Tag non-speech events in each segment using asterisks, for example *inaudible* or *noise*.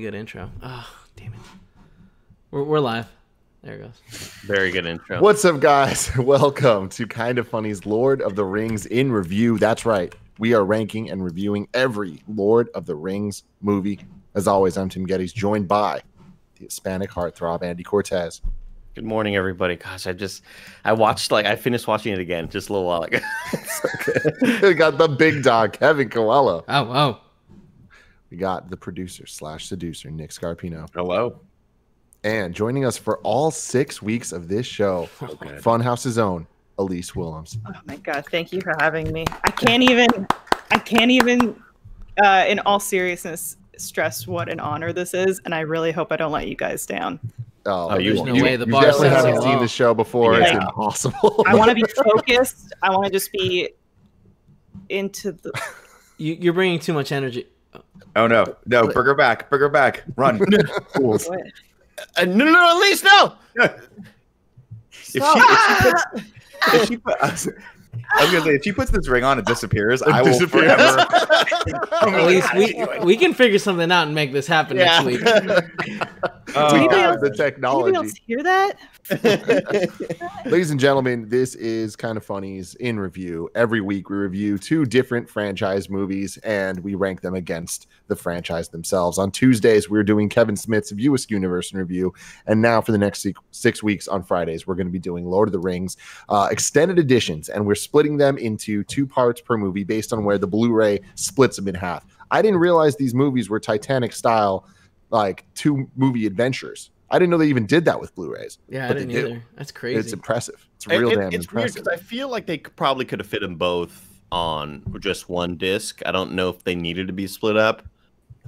It's a really good intro. Oh, damn it. We're, we're live. There it goes. Very good intro. What's up, guys? *laughs* Welcome to Kind of Funny's Lord of the Rings in review. That's right. We are ranking and reviewing every Lord of the Rings movie. As always, I'm Tim Gettys, joined by the Hispanic heartthrob Andy Cortez. Good morning, everybody. Gosh, I just I watched like I finished watching it again just a little while ago. *laughs* it's we *laughs* got the big dog, Kevin Coelho. Oh, oh. We got the producer slash seducer, Nick Scarpino. Hello. And joining us for all six weeks of this show, Funhouse's own Elise Willems. Oh my god, thank you for having me. I can't even I can't even uh in all seriousness stress what an honor this is and I really hope I don't let you guys down. Oh, Oh, you- no you- way the you definitely haven't seen the show before. It's impossible. I want to be focused. I want to just be into the You, you're bringing too much energy. Oh no, no, bring her back, bring her back, run. *laughs* Fools. Uh, no, no, no, at least no. if she, if she puts, if she put, I was gonna say, if she puts this ring on, it disappears. I will disappears. forever. *laughs* At least we, we can figure something out and make this happen Yeah. next week. *laughs* Oh, we Anybody have else- the Anybody technology. else hear that? Ladies and gentlemen, this is kind of funnies in review. Every week we review two different franchise movies and we rank them against the franchise themselves. On Tuesdays, we're doing Kevin Smith's View Askew Universe in review. And now for the next six, six weeks on Fridays, we're going to be doing Lord of the Rings uh, extended editions. And we're splitting them into two parts per movie based on where the Blu ray splits them in half. I didn't realize these movies were Titanic style, like two movie adventures. I didn't know they even did that with Blu rays. Yeah, I But they didn't do. either. That's crazy. It's impressive. It's real it- damn it's weird impressive. because I feel like they probably could have fit them both on just one disc. I don't know if they needed to be split up.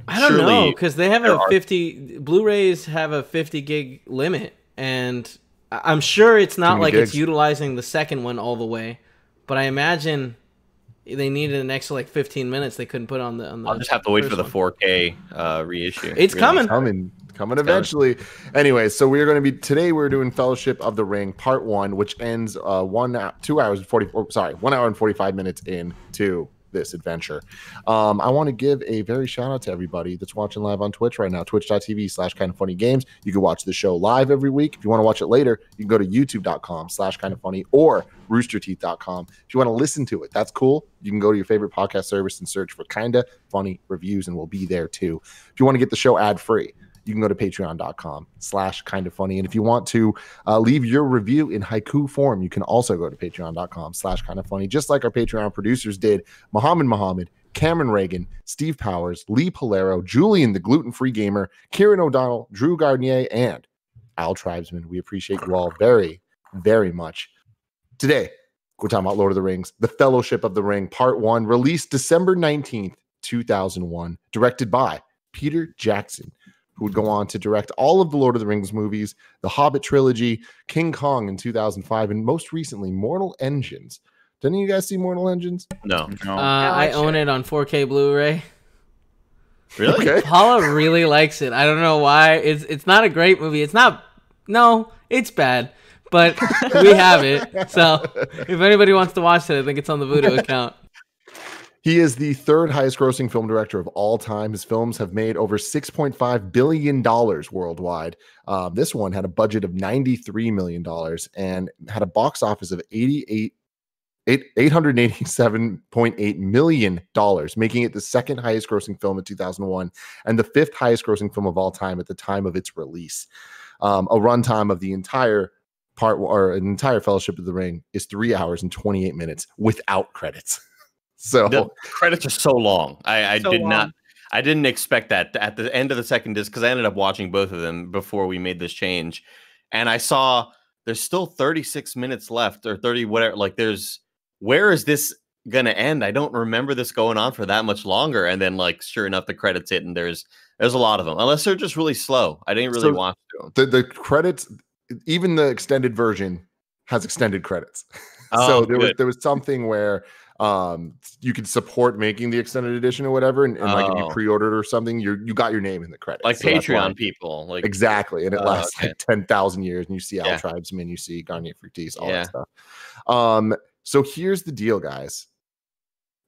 I don't know because they have there a are- 50 Blu-rays have a 50 gig limit, and I- I'm sure it's not many like it's utilizing the second one all the way. But I imagine they needed an extra like 15 minutes they couldn't put on the. On the I'll just have to wait for the 4K uh, reissue. It's coming. coming coming eventually anyway so we're going to be today we're doing fellowship of the ring part one which ends uh one two hours and 44 sorry one hour and 45 minutes into this adventure. Um i want to give a very shout out to everybody that's watching live on twitch right now twitch.tv slash kind of funny games. You can watch the show live every week. If you want to watch it later you can go to youtube.com slash kind of funny or roosterteeth.com if you want to listen to it that's cool. You can go to your favorite podcast service and search for kinda funny reviews and we'll be there too. If you want to get the show ad free you can go to patreon.com slash kind of funny. And if you want to uh, leave your review in haiku form you can also go to patreon.com slash kind of funny just like our patreon producers did muhammad muhammad cameron reagan steve powers lee polero julian the gluten-free gamer kieran o'donnell drew gardnier and al tribesman. We appreciate you all very very much. Today we're talking about lord of the rings the fellowship of the ring part one released december 19th 2001 directed by peter jackson who would go on to direct all of the Lord of the Rings movies, the Hobbit trilogy, King Kong in 2005, and most recently, Mortal Engines. Didn't you guys see Mortal Engines? No, No. Uh, I I own it on 4K Blu-ray. really? Okay. Paula really likes it. I don't know why. It's it's not a great movie. It's not. No, it's bad. But we have it. So if anybody wants to watch it, I think it's on the Vudu *laughs* account. He is the third highest grossing film director of all time. His films have made over $6.5 billion worldwide. Um, this one had a budget of $93 million and had a box office of 88 eight- $887.8 million, making it the second highest grossing film in 2001 and the fifth highest grossing film of all time at the time of its release. Um, a runtime of the entire part or an entire Fellowship of the Ring is three hours and 28 minutes without credits. *laughs* So The credits are so long. I, I So did not. I didn't expect that at the end of the second disc because I ended up watching both of them before we made this change, and I saw there's still 36 minutes left or 30 whatever. Like there's where is this gonna end? I don't remember this going on for that much longer. And then like sure enough, the credits hit and there's there's a lot of them. Unless they're just really slow. I didn't really So- watch them. the, the credits, even the extended version has extended credits. *laughs* Oh, so there was there was something where um you could support making the extended edition or whatever, and, and like if you Oh. pre-ordered or something, you you got your name in the credits. like So that's why- Patreon people. Like Exactly, and it Oh, lasts okay. like ten thousand years, and you see Al Yeah. Tribesman, you see Garnier Fructis, all Yeah. that stuff. Um, so here's the deal, guys.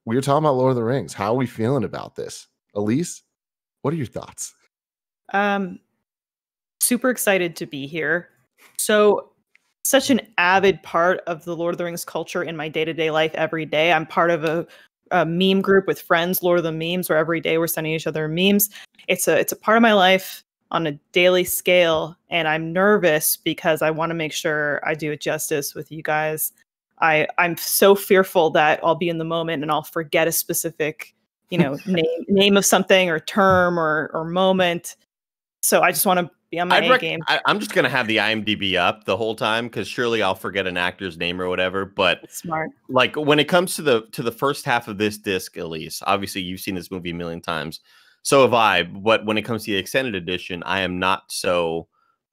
We were talking about Lord of the Rings. How are we feeling about this, Elise? What are your thoughts? Um, super excited to be here. So, such an avid part of the Lord of the Rings culture in my day to day life every day. I'm part of a, a meme group with friends, Lord of the Memes, where every day we're sending each other memes. It's a it's a part of my life on a daily scale, and I'm nervous because I want to make sure I do it justice with you guys. I I'm so fearful that I'll be in the moment and I'll forget a specific, you know, *laughs* name name of something or term or or moment. So I just want to be on my I'd A rec- game. I, I'm just gonna have the IMDb up the whole time because surely I'll forget an actor's name or whatever. But It's smart. like when it comes to the to the first half of this disc, Elise, obviously you've seen this movie a million times. So have I. But when it comes to the extended edition, I am not so.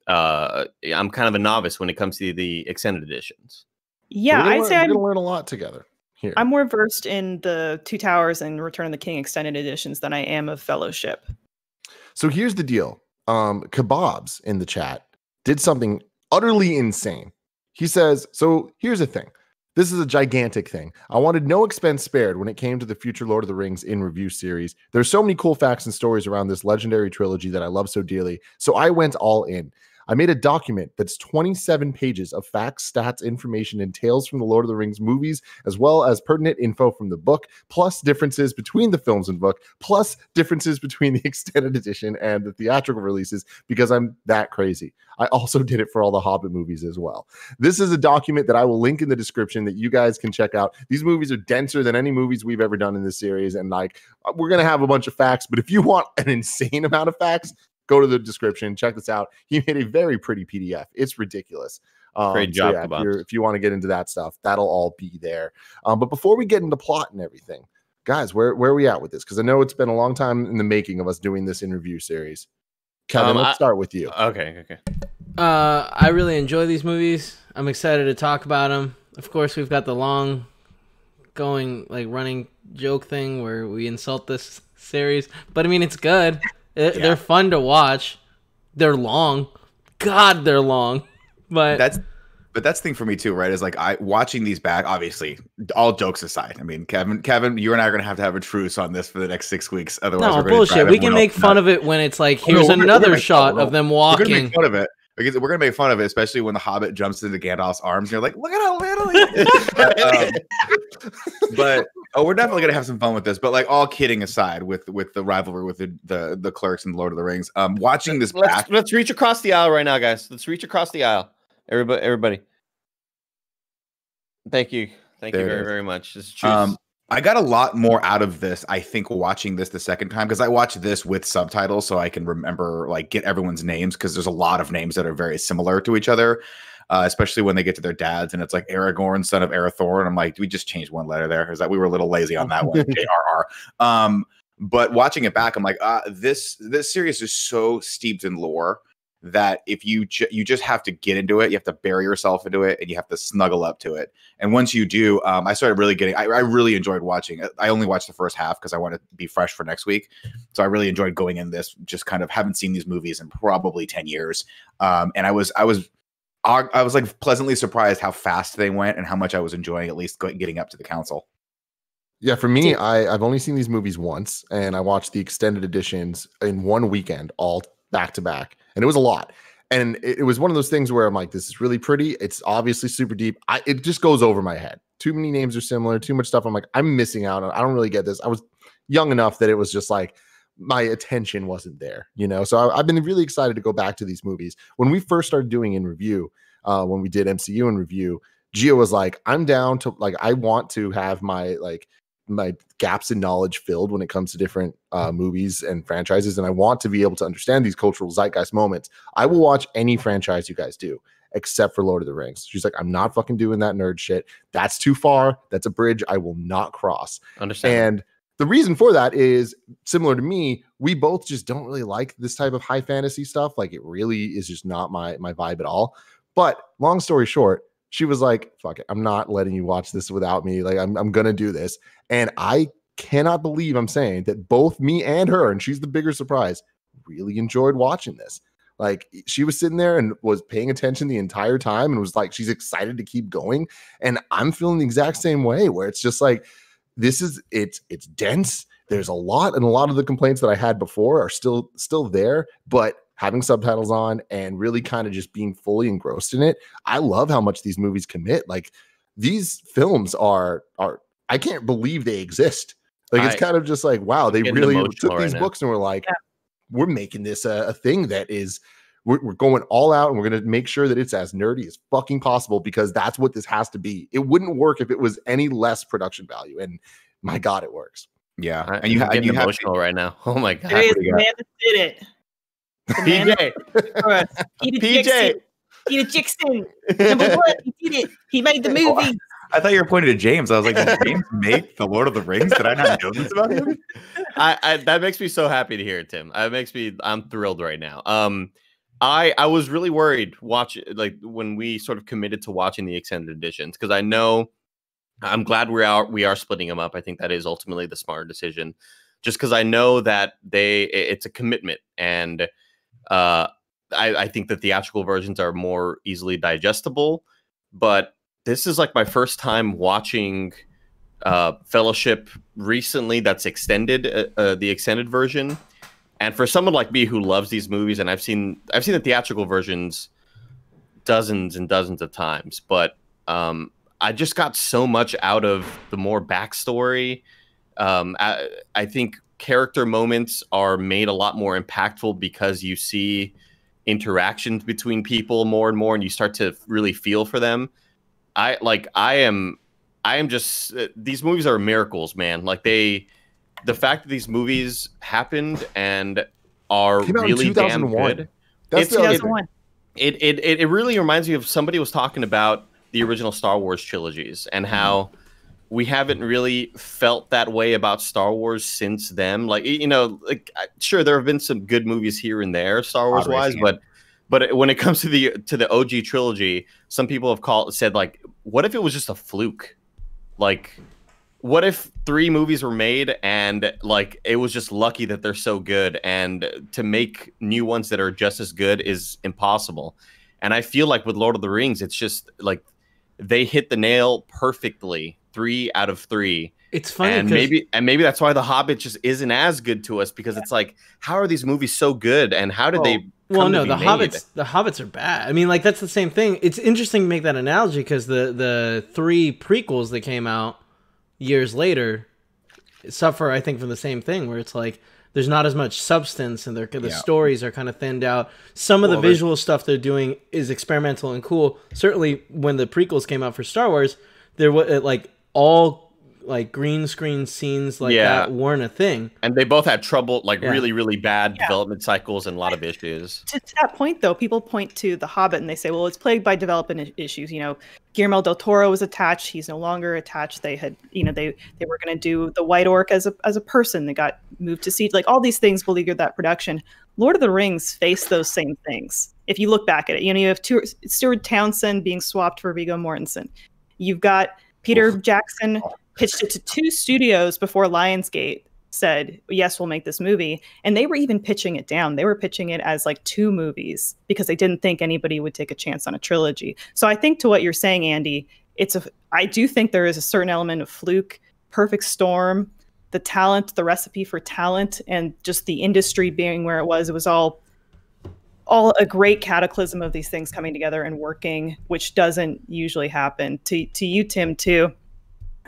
Uh, I'm kind of a novice when it comes to the extended editions. Yeah, I'd say we're I'm gonna learn a lot together here. I'm more versed in the Two Towers and Return of the King extended editions than I am of Fellowship. So here's the deal. Um, Kbabz in the chat did something utterly insane. He says, So here's the thing. This is a gigantic thing. I wanted no expense spared when it came to the future Lord of the Rings in review series. There's so many cool facts and stories around this legendary trilogy that I love so dearly. So I went all in. I made a document that's 27 pages of facts, stats, information, and tales from the Lord of the Rings movies, as well as pertinent info from the book, plus differences between the films and book, plus differences between *laughs* the extended edition and the theatrical releases, because I'm that crazy. I also did it for all the Hobbit movies as well. This is a document that I will link in the description that you guys can check out. These movies are denser than any movies we've ever done in this series, and like we're gonna have a bunch of facts, but if you want an insane amount of facts, go to the description, check this out. He made a very pretty PDF. It's ridiculous. Um, Great so job, yeah, if, you're- if you want to get into that stuff, that'll all be there. Um, but before we get into plot and everything, guys, where where are we at with this? Because I know it's been a long time in the making of us doing this interview series. Kevin, Um, let's I- start with you. Okay, okay. Uh, I really enjoy these movies. I'm excited to talk about them. Of course, we've got the long going, like, running joke thing where we insult this series. But I mean, it's good. It- They're fun to watch. They're long. God, they're long. *laughs* But That's but that's the thing for me too, right? Is like I watching these back, obviously, all jokes aside. I mean, Kevin, Kevin, you and I are gonna have to have a truce on this for the next six weeks. Otherwise, no bullshit. We can make fun of it when it's like, Oh, no, here's another shot of them We're gonna walking. make fun of it because we're gonna make fun of it, especially when the Hobbit jumps into Gandalf's arms, and you're like, look at how little. he is." *laughs* *laughs* um, but oh, we're definitely gonna have some fun with this. But like all kidding aside, with with the rivalry with the the, the clerks and Lord of the Rings, um, watching this Let's back, let's reach across the aisle right now, guys. Let's reach across the aisle. Everybody, everybody. Thank you, thank There you very, is. very much. This is true. Um, I got a lot more out of this, I think, watching this the second time because I watched this with subtitles so I can remember, like, get everyone's names because there's a lot of names that are very similar to each other, uh, especially when they get to their dads and it's like Aragorn, son of Arathorn. And I'm like, do we just change one letter there? Is that we were a little lazy on that one? *laughs* JRR. Um, but watching it back, I'm like, uh, this this series is so steeped in lore that if you ju- you just have to get into it, you have to bury yourself into it, and you have to snuggle up to it. And once you do, um, I started really getting. I, I really enjoyed watching. I only watched the first half because I wanted to be fresh for next week. So I really enjoyed going in this. Just kind of haven't seen these movies in probably ten years, um, and I was I was I I was like pleasantly surprised how fast they went and how much I was enjoying at least go- getting up to the council. Yeah, for me, I, I've only seen these movies once, and I watched the extended editions in one weekend, all back to back, and it was a lot. And it, it was one of those things where I'm like, "This is really pretty. It's obviously super deep. I, it just goes over my head. Too many names are similar. Too much stuff. I'm like, I'm missing out. I don't really get this. I was young enough that it was just like my attention wasn't there, you know. So I, I've been really excited to go back to these movies. When we first started doing in review, uh, when we did MCU in review, Gia was like, I'm down to like, I want to have my like my gaps in knowledge filled when it comes to different uh, movies and franchises, and I want to be able to understand these cultural zeitgeist moments. I will watch any franchise you guys do, except for Lord of the Rings. She's like, I'm not fucking doing that nerd shit. That's too far. That's a bridge I will not cross. Understand? And the reason for that is similar to me. We both just don't really like this type of high fantasy stuff. Like it really is just not my my vibe at all. But long story short, she was like, "Fuck it, I'm not letting you watch this without me. Like I'm I'm gonna do this." And I cannot believe I'm saying that both me and her, and she's the bigger surprise, really enjoyed watching this. Like she was sitting there and was paying attention the entire time and was like, she's excited to keep going. And I'm feeling the exact same way, where it's just like, this is it's it's dense there's a lot and a lot of the complaints that I had before are still still there, but having subtitles on and really kind of just being fully engrossed in it, I love how much these movies commit. Like these films are are I can't believe they exist. Like it's I- kind of just like wow, they really emotional took right these now. books and were like, Yeah. we're making this a, a thing that is we're, we're going all out and we're going to make sure that it's as nerdy as fucking possible because that's what this has to be. It wouldn't work if it was any less production value. And my God, it works. Yeah, and you, I'm ha- and getting you have emotional right now. *laughs* Oh my god. There is do the you got? man that did it. The man PJ. Peter PJ. Jackson. Peter Jackson. Number one, he did it. He made the Oh, movie. I thought you were pointing to James. I was like, did James make the Lord of the Rings? Did I not know this about him? I, I that makes me so happy to hear it, Tim. It makes me I'm thrilled right now. Um, I I was really worried watch like when we sort of committed to watching the extended editions because I know I'm glad we are out we are splitting them up. I think that is ultimately the smarter decision, just because I know that they it's a commitment and uh I, I think the theatrical versions are more easily digestible, but this is like my first time watching uh, Fellowship recently that's extended, uh, uh, the extended version. And for someone like me who loves these movies, and I've seen I've seen the theatrical versions dozens and dozens of times, but um, I just got so much out of the more backstory. Um, I, I think character moments are made a lot more impactful because you see interactions between people more and more, and you start to really feel for them. I like I am I am just uh, these movies are miracles, man. Like they the fact that these movies happened and are Came out in really damn 2001. good. That's It's- the other thing. 2001. It, it it it really reminds me of somebody was talking about the original Star Wars trilogies and how we haven't really felt that way about Star Wars since then. Like you know, like sure there have been some good movies here and there, Star Wars wise, Racing. but but when it *laughs* comes to the to the OG trilogy, some people have called said like, what if it was just a fluke? Like, what if three movies were made and like it was just lucky that they're so good, and to make new ones that are just as good is impossible. And I feel like with Lord of the Rings, it's just like they hit the nail perfectly, three out of three. It's funny and maybe and maybe that's why the hobbit just isn't as good to us because it's like how are these movies so good and how did they well no the made? hobbits the hobbits are bad. I mean like that's the same thing. It's interesting to make that analogy because the the three prequels that came out years later suffer i think from the same thing where it's like there's not as much substance and the Yeah. stories are kind of thinned out. Some of Well, the visual stuff they're doing is experimental and cool. Certainly when the prequels came out for star wars there was like all like green screen scenes like Yeah. that weren't a thing. And they both had trouble like Yeah. really really bad Yeah. development cycles and a lot of issues. to, to that point though people point to the hobbit and they say well it's plagued by development issues you know. Guillermo del toro was attached he's no longer attached. They had you know they they were going to do the white orc as a as a person they got moved to see like all these things beleaguered that production. Lord of the rings faced those same things if you look back at it. You know you have Stu- stuart townsend being swapped for viggo mortensen. You've got peter jackson pitched it to two studios before lionsgate said yes we'll make this movie. And they were even pitching it down. They were pitching it as like two movies because they didn't think anybody would take a chance on a trilogy. So i think to what you're saying andy it's a i do think there is a certain element of fluke perfect storm the talent the recipe for talent and just the industry being where it was. It was all all a great cataclysm of these things coming together and working which doesn't usually happen. To to you tim too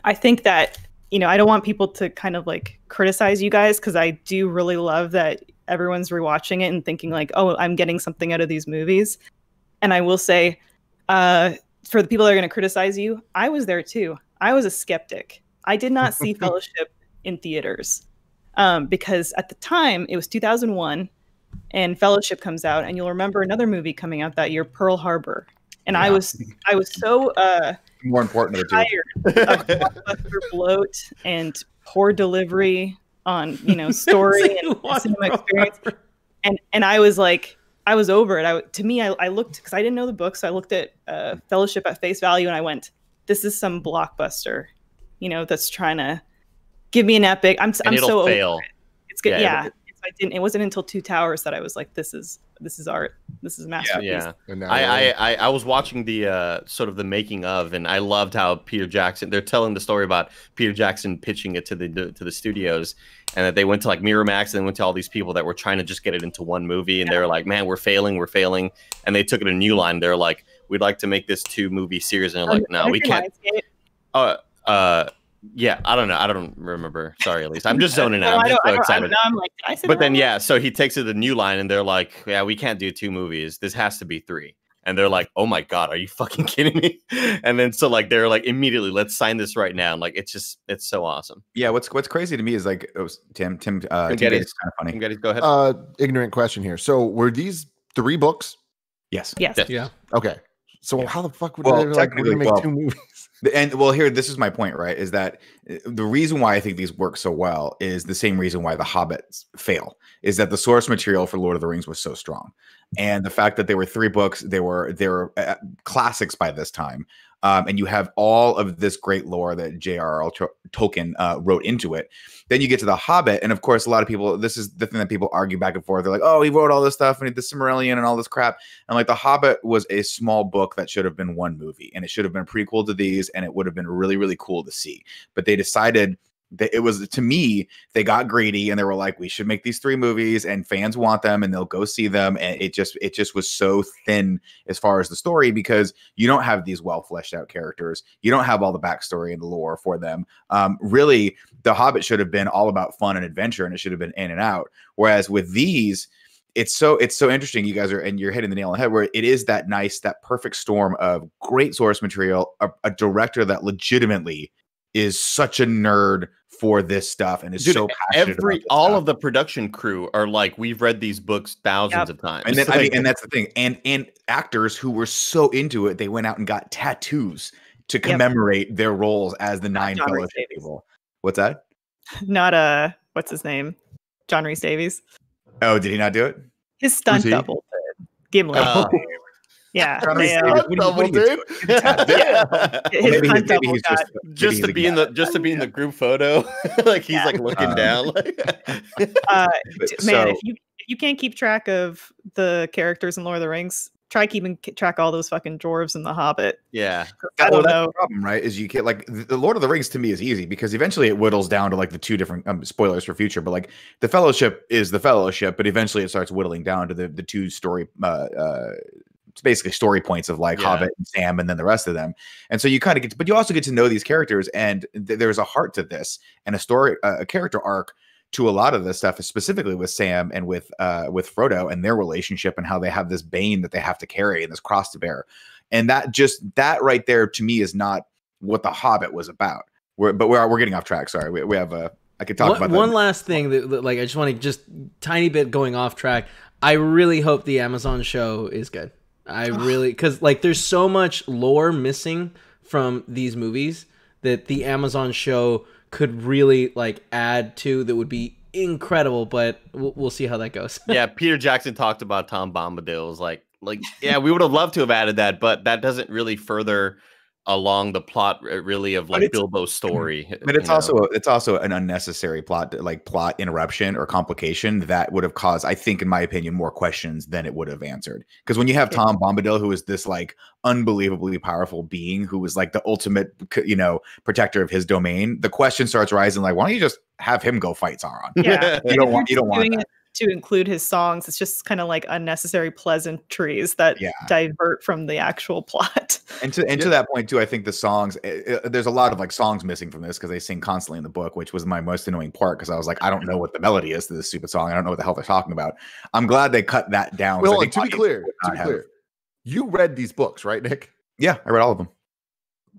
i think that you know i don't want people to kind of like criticize you guys because i do really love that everyone's rewatching it and thinking like oh i'm getting something out of these movies. And i will say uh for the people that are going to criticize you i was there too. I was a skeptic. I did not see *laughs* fellowship in theaters um, because at the time it was 2001 and fellowship comes out and you'll remember another movie coming out that year pearl harbor. And i was i was so uh More important of tired of *laughs* blockbuster bloat and poor delivery on you know *laughs* story and cinema experience. And and i was like i was over it. I to me i, I looked because i didn't know the book so i looked at uh, fellowship at face value and i went this is some blockbuster you know that's trying to give me an epic i'm, and I'm so over fail. it's good Yeah, yeah, it's I didn't. It wasn't until Two Towers that I was like, "This is this is art. This is a masterpiece." yeah. And now I, I, I I was watching the uh, sort of the making of, and I loved how Peter Jackson. They're telling the story about Peter Jackson pitching it to the to the studios, and that they went to like Miramax and they went to all these people that were trying to just get it into one movie, and they were like, "Man, we're failing, we're failing," and they took it a new line. They're like, "We'd like to make this two movie series," and they're like, "No, we can't." Lionsgate. Uh, uh, yeah, I don't know. I don't remember. Sorry, at least I'm just *laughs* zoning No, out. I I'm just don't- I so excited. I'm like, did I say But that then yeah, so he takes it to the new line, and they're like, "Yeah, we can't do two movies. This has to be three. And they're like, "Oh my god, are you fucking *laughs* kidding me?" And then so like they're like, "Immediately, let's sign this right now." And like it's just it's so awesome. Yeah, what's what's crazy to me is like it was Tim Tim uh Tim Tim is kind of funny. Tim Gettys, go ahead. uh, ignorant question here. So were these three books? Yes. Yes. Yes. Yeah. Okay. So how the fuck would Well, they like we're gonna make well, two movies? And well, here, this is my point, right? Is that uh, the reason why I think these work so well is the same reason why the Hobbits fail is that the source material for Lord of the Rings was so strong, and the fact that they were three books, they were they were uh, classics by this time, um, and you have all of this great lore that J.R.R. Tol- Tolkien uh, wrote into it. Then you get to the Hobbit, and of course, a lot of people. This is the thing that people argue back and forth. They're like, "Oh, he wrote all this stuff and the Silmarillion and all this crap." And like, the Hobbit was a small book that should have been one movie, and it should have been a prequel to these, and it would have been really, really cool to see. But they decided that it was to me they got greedy and they were like we should make these three movies and fans want them and they'll go see them. And it just it just was so thin as far as the story because you don't have these well fleshed out characters. You don't have all the backstory and the lore for them. Um, really the hobbit should have been all about fun and adventure and it should have been in and out. Whereas with these it's so it's so interesting you guys are and you're hitting the nail on the head where it is that nice that perfect storm of great source material a, a director that legitimately is such a nerd for this stuff and is Dude, so passionate Every about all stuff. of the production crew are like, we've read these books thousands of times. and then I mean, and that's the thing and and actors who were so into it they went out and got tattoos to commemorate their roles as the nine John fellowship people what's that *laughs* Not uh what's his name? John Rhys-Davies. Oh did he not do it His stunt double did. Gimli. Oh. *laughs* yeah. John Rhys they, uh, Davies. Do you- what do you Double, Tattoo. yeah. his maybe, stunt double got just just to be in the just to be in the group photo, *laughs* like he's Yeah. like looking Um, down. *laughs* Uh, man, so- if you if you can't keep track of the characters in Lord of the Rings, try keeping track of all those fucking dwarves in The Hobbit. yeah, I don't that's know. the problem, right? Is you get like the the Lord of the Rings to me is easy because eventually it whittles down to like the two different um, spoilers for future, but like the Fellowship is the Fellowship, but eventually it starts whittling down to the the two story. Uh, uh, it's basically story points of like Yeah. Hobbit and Sam, and then the rest of them. And so you kind of get, to, but you also get to know these characters, and th- there's a heart to this and a story, uh, a character arc to a lot of this stuff, specifically with Sam and with uh with Frodo and their relationship and how they have this bane that they have to carry and this cross to bear. And that just that right there to me is not what the Hobbit was about. We're, but we're we're getting off track. Sorry, we, we have a. I could talk one, about that. one last thing that, that, like I just want to just tiny bit going off track. I really hope the Amazon show is good. I really because like there's so much lore missing from these movies that the Amazon show could really like add to that would be incredible. But we'll, we'll see how that goes. *laughs* yeah. Peter Jackson talked about Tom Bombadil. Was like, like, yeah, we would have loved to have added that, but that doesn't really further along the plot really of like Bilbo's mm-hmm. story. but it's you know? also it's also an unnecessary plot like plot interruption or complication that would have caused i think in my opinion more questions than it would have answered because when you have tom bombadil who is this like unbelievably powerful being who was like the ultimate you know protector of his domain the question starts rising like why don't you just have him go fight sauron Yeah. *laughs* you don't want you don't want that. it to include his songs. It's just kind of like unnecessary pleasantries that Yeah. divert from the actual plot. And to and to that point too, I think the songs uh, uh, there's a lot of like songs missing from this because they sing constantly in the book, which was my most annoying part because I was like, I don't know what the melody is to this stupid song. I don't know what the hell they're talking about. I'm glad they cut that down. 'cause I Well, think to be clear, to not be have- clear, you read these books, right, Nick? yeah, I read all of them.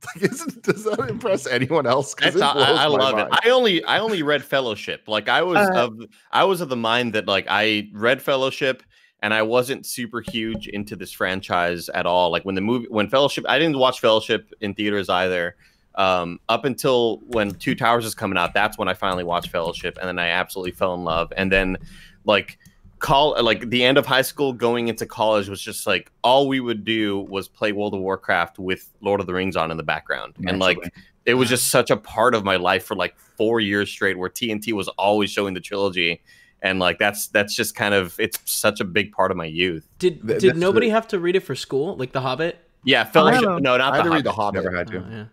*laughs* Like, isn't, does that impress anyone else? That's, it I, I love mind. it. I only I only read Fellowship. Like I was Uh, of I was of the mind that like I read Fellowship and I wasn't super huge into this franchise at all. Like when the movie when Fellowship I didn't watch Fellowship in theaters either. Um, up until when Two Towers is coming out, that's when I finally watched Fellowship, and then I absolutely fell in love. And then like call like the end of high school going into college was just like all we would do was play World of Warcraft with Lord of the Rings on in the background. And like it was just such a part of my life for like four years straight where TNT was always showing the trilogy. and like that's that's just kind of it's such a big part of my youth. Did Th- did that's nobody the- have to read it for school, like The Hobbit? Yeah, Fellowship. Oh. No, not I had the to read the Hobbit. Hobbit. Never had to. Oh, yeah.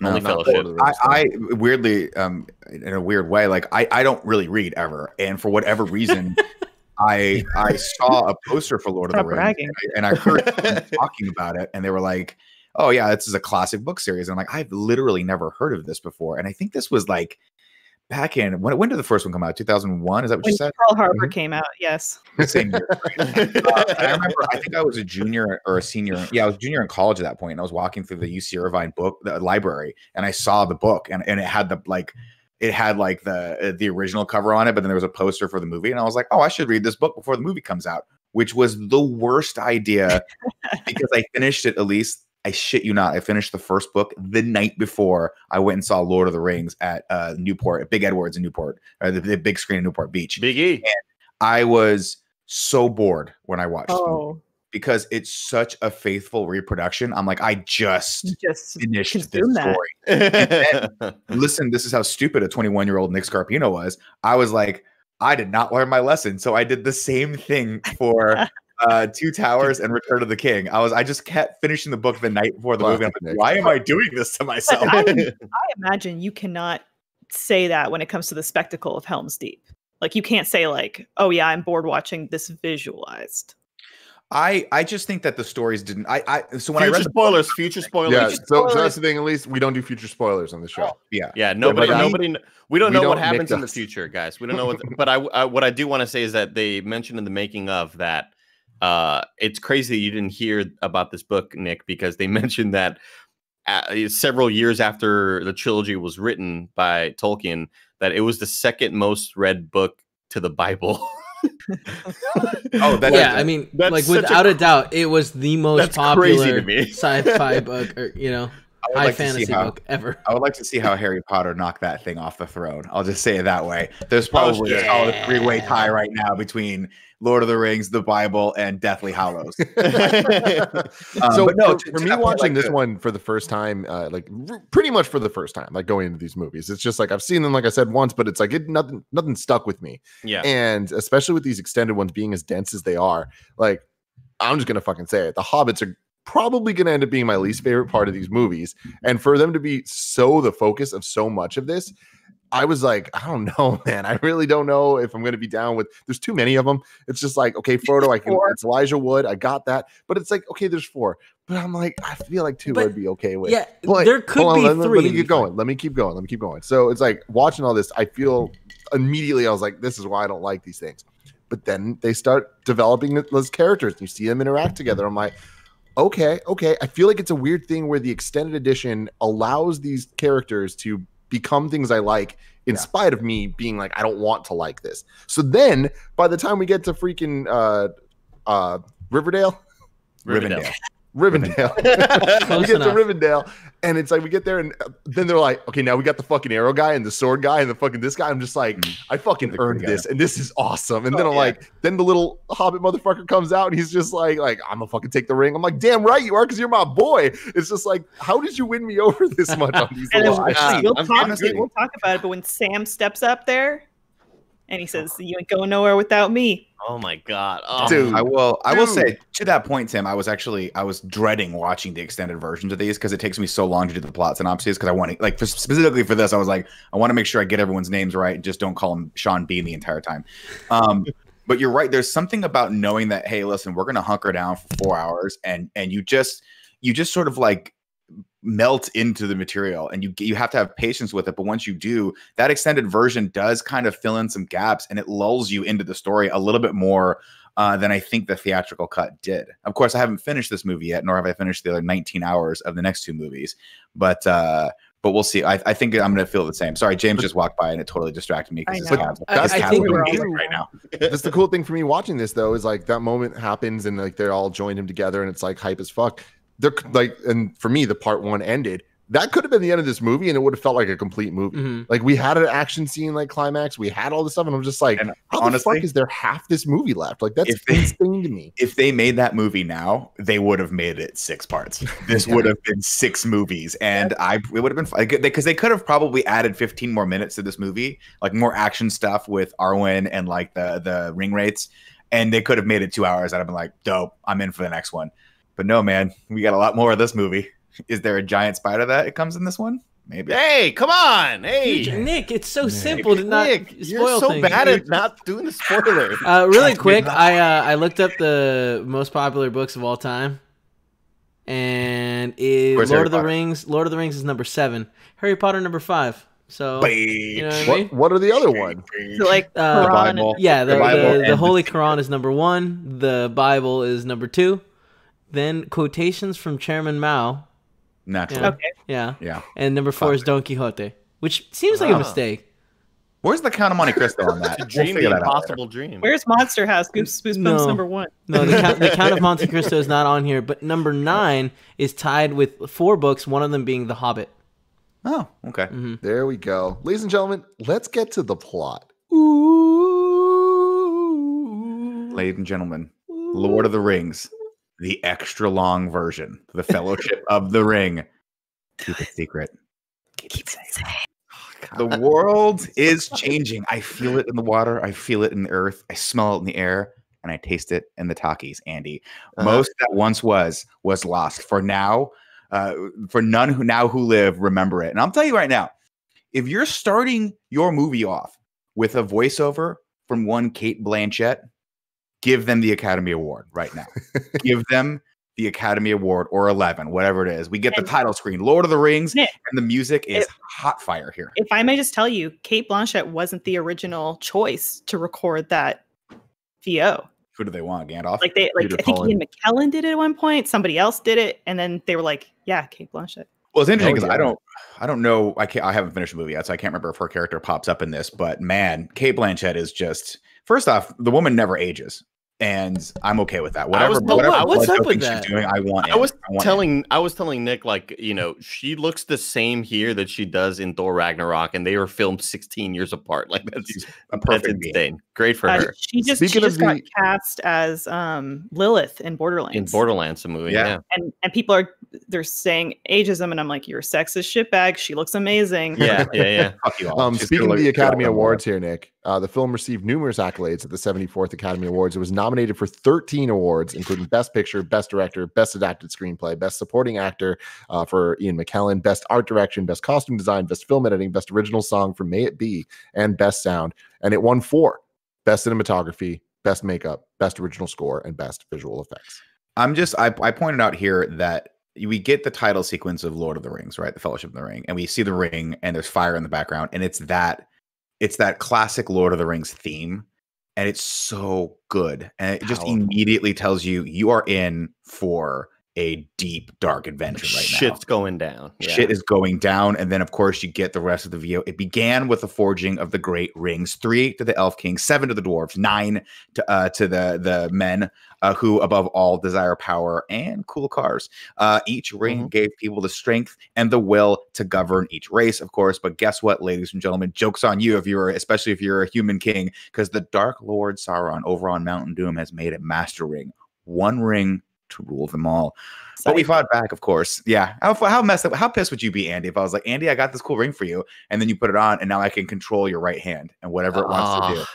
No, Only Fellowship. Lord of the Rings I. I weirdly, um, in a weird way, like I, I don't really read ever, and for whatever reason, *laughs* I I *laughs* saw a poster for Lord Stop of the Rings, and I, and I heard *laughs* talking about it, and they were like, "Oh yeah, this is a classic book series," and I'm like, I've literally never heard of this before, and I think this was like back in when when did the first one come out? 2001? Is that what When you said? Pearl Harbor Mhm. came out, yes. Same year. *laughs* Uh, I remember, I think I was a junior or a senior. Yeah, I was junior in college at that point. point, and I was walking through the UC Irvine book the library, and I saw the book, and, and it had the like, it had like the uh, the original cover on it, but then there was a poster for the movie, and I was like, oh, I should read this book before the movie comes out, which was the worst idea *laughs* because I finished it at least. I shit you not. I finished the first book the night before I went and saw Lord of the Rings at uh, Newport, at Big Edwards in Newport, or the, the big screen in Newport Beach. Big E. I was so bored when I watched the movie Oh, because it's such a faithful reproduction. I'm like, I just just finished this that. story. Listen, this is how stupid a 21 year old Nick Scarpino was. I was like, I did not learn my lesson, so I did the same thing for *laughs* uh, Two Towers and Return of the King. I was, I just kept finishing the book the night before the movie. I'm like, why am I doing this to myself? I, *laughs* I imagine you cannot say that when it comes to the spectacle of Helm's Deep. Like you can't say like, "Oh yeah, I'm bored watching this visualized." I, I just think that the stories didn't. I, I so when I future read the spoilers, future *laughs* spoilers. Yeah, Yeah, so, so that's the thing. At least we don't do future spoilers on the show. yeah, yeah. nobody, but I- nobody, kn- we don't we know what don't- happens in the future, guys. We don't know what. but I, I, what I do want to say is that they mentioned in the making of that. Uh, it's crazy that you didn't hear about this book, Nick, because they *laughs* mentioned that uh, several years after the trilogy was written by Tolkien, that it was the second most read book to the Bible. *laughs* *laughs* Oh, that- yeah, I mean, like such a without a, doubt, it was the most That's crazy to popular sci-fi *laughs* book, or you know, I would high like fantasy how- book ever. I would like to see how Harry Potter knocked that thing off the throne. I'll just say it that way. There's Oh, probably a three-way tie right now between Lord of the Rings, the Bible, and Deathly Hallows. *laughs* *laughs* Um, so no, for, to- for me watching like this the- one for the first time uh, like r- pretty much for the first time like going into these movies it's just like i've seen them like i said once but it's like it nothing nothing stuck with me yeah. and especially with these extended ones being as dense as they are like i'm just gonna fucking say it the hobbits are probably gonna end up being my least favorite part of these movies and for them to be so the focus of so much of this I was like, I don't *laughs* know, man. I really don't know if I'm going to be down with. There's too many of them. It's just like, okay, Frodo, I can. It's Elijah Wood. I got that, but it's like, okay, there's four. But I'm like, I feel like two But- I'd be okay with. Yeah, But there could on, be let, three. Let me keep going. Let me keep going. Let me keep going. So it's like watching all this. I feel immediately. I was like, this is why I don't like these things. But then they start developing those characters. And you see them interact together. I'm like, okay, okay. I feel like it's a weird thing where the extended edition allows these characters to become things I like in Yeah. spite of me being like, I don't want to like this. So then by the time we get to freaking uh uh Riverdale, Rivendell. Rivendell. *laughs* Close we get enough. to Rivendell, and it's like we get there, and uh, then they're like, okay, now we got the fucking arrow guy and the sword guy and the fucking this guy. I'm just like, Mhm. I fucking earned together. this, and this is awesome. And then Oh, I'm yeah. like, then the little hobbit motherfucker comes out, and he's just like, like I'm gonna fucking take the ring. I'm like, damn right you are, because you're my boy. It's just like, how did you win me *laughs* over this much on these *laughs* And little then I've shits? seen- we'll, I'm talk, honestly- we'll talk about it. But when Sam steps up there and he says, "You ain't going nowhere without me," Oh my god, oh, Dude. I will. I will Dude. say to that point, Tim. I was actually I was dreading watching the extended versions of these because it takes me so long to do the plot synopses. Because I want to like for, specifically for this, I was like, I want to make sure I get everyone's names right and just don't call him Sean Bean the entire time. Um, *laughs* but you're right. There's something about knowing that hey, listen, we're gonna hunker down for four hours, and and you just you just sort of like melt into the material and you you have to have patience with it but once you do that extended version does kind of fill in some gaps and it lulls you into the story a little bit more uh, than I think the theatrical cut did. Of course, I haven't finished this movie yet, nor have I finished the other 19 hours of the next two movies. But uh, but we'll see. I, I think I'm going to feel the same. Sorry, James just walked by and it totally distracted me I because know. his I- I think we're all right now. *laughs* That's the cool thing for me watching this though is like that moment happens and like they're all joined him together and it's like hype as fuck. They're like, and for me, the part one ended that could have been the end of this movie, and it would have felt like a complete movie. Mhm. Like we had an action scene, like climax. We had all this stuff, and I'm just like, And how honestly, the fuck is there half this movie left? Like that's they- insane to me. if they made that movie now, they would have made it six parts. This would have been six movies, and I it would have been fun because they could have probably added 15 more minutes to this movie, like more action stuff with Arwen and like the the ring wraiths, and they could have made it two hours. I'd have been like, dope, I'm in for the next one. But no, man, we got a lot more of this movie. Is there a giant spider that it comes in this one? Maybe. Hey, come on. Hey. Nick, it's so Nick. simple to not Nick, spoil you're so things. bad at not doing the spoiler. *laughs* Uh, really quick. I uh, I looked up the most popular books of all time, and it, Lord Harry of the Potter? Rings. Lord of the Rings is number seven. Harry Potter number five. So you know what I What mean? what are the other ones? Is it like Uh, The Quran Bible. Yeah, the The Bible the the- Holy Quran is number one. The Bible is number two. Then quotations from Chairman Mao. Naturally. Yeah. Okay. Yeah, Yeah. and number four is Don Quixote, which seems like a Ah. mistake. Where's the Count of Monte Cristo on that? To We'll dream figure the that out later. impossible dream. Where's Monster House? Goose Goosebumps No. number one. No, the Count, the Count of *laughs* Monte Cristo is not on here, but number nine is tied with four books. One of them being The Hobbit. Oh, okay. hmm There we go, ladies and gentlemen. Let's get to the plot. Ooh. Ladies and gentlemen, Lord of the Rings, the extra long version, the Fellowship of the Ring. Keep it *laughs* secret. Keep it safe. The world *laughs* is changing. I feel it in the water. I feel it in the earth. I smell it in the air, and I taste it in the talkies. Andy, Uh-huh. most that once was was lost. For now, uh, for none who now who live remember it. And I'll tell you right now, if you're starting your movie off with a voiceover from one Cate Blanchett, give them the Academy Award right now. *laughs* give them the Academy Award or 11, whatever it is. We get the title screen, Lord of the Rings, Nick, and the music is if- hot fire here. If I may just tell you, Cate Blanchett wasn't the original choice to record that VO. Who do they want? Gandalf? Like they like Peter I think Cullen. Ian McKellen did it at one point. Somebody else did it, and then they were like, "Yeah, Cate Blanchett." well, it's interesting because yeah. I don't, I don't know. I can't. I haven't finished the movie yet, so I can't remember if her character pops up in this. But man, Cate Blanchett is just. First off, the woman never ages, and I'm okay with that. Whatever, was- whatever what- what's up with that? she's doing, I want. I was in. want in. telling I was telling Nick like you know she looks the same here that she does in Thor Ragnarok, and they were filmed 16 years apart. *laughs* Like that's She's a perfect being. insane. Great for Uh, her she just she Speaking of just got the- cast as um, Lilith in Borderlands. in Borderlands, the movie. Yeah. Yeah, and and people are they're saying ageism, and I'm like, "You're a sexist shitbag." She looks amazing. yeah, yeah, yeah. *laughs* Fuck you all. Um, She's speaking of the Academy she's gonna look Awards here, Nick, uh, the film received numerous accolades at the 74th Academy Awards. It was nominated for 13 awards, including Best Picture, Best Director, Best Adapted Screenplay, Best Supporting Actor uh, for Ian McKellen, Best Art Direction, Best Costume Design, Best Film Editing, Best Original Song for May It Be, and Best Sound. And it won four Best Cinematography, Best Makeup, Best Original Score, and Best Visual Effects. I'm just I, I pointed out here that we get the title sequence of Lord of the Rings, right? The Fellowship of the Ring, and we see the ring and there's fire in the background, and it's that it's that classic Lord of the Rings theme, and it's so good, and it just Powerful. immediately tells you you are in for a deep dark adventure right now. Shit's going down. Yeah. Shit is going down, and then of course you get the rest of the VO. It began with the forging of the great rings: three to the Elf King, seven to the dwarves, nine to uh, to the the men uh, who, above all, desire power and cool cars. Uh, each ring gave people the strength and the will to govern each race, of course. But guess what, ladies and gentlemen? Jokes on you if you're, especially if you're a human king, because the Dark Lord Sauron over on Mountain Doom has made a master ring, one ring to rule them all. But we fought back, of course. Yeah. How, how messed up, how pissed would you be, Andy, if I was like, Andy, I got this cool ring for you, and then you put it on, and now I can control your right hand and whatever it wants to do.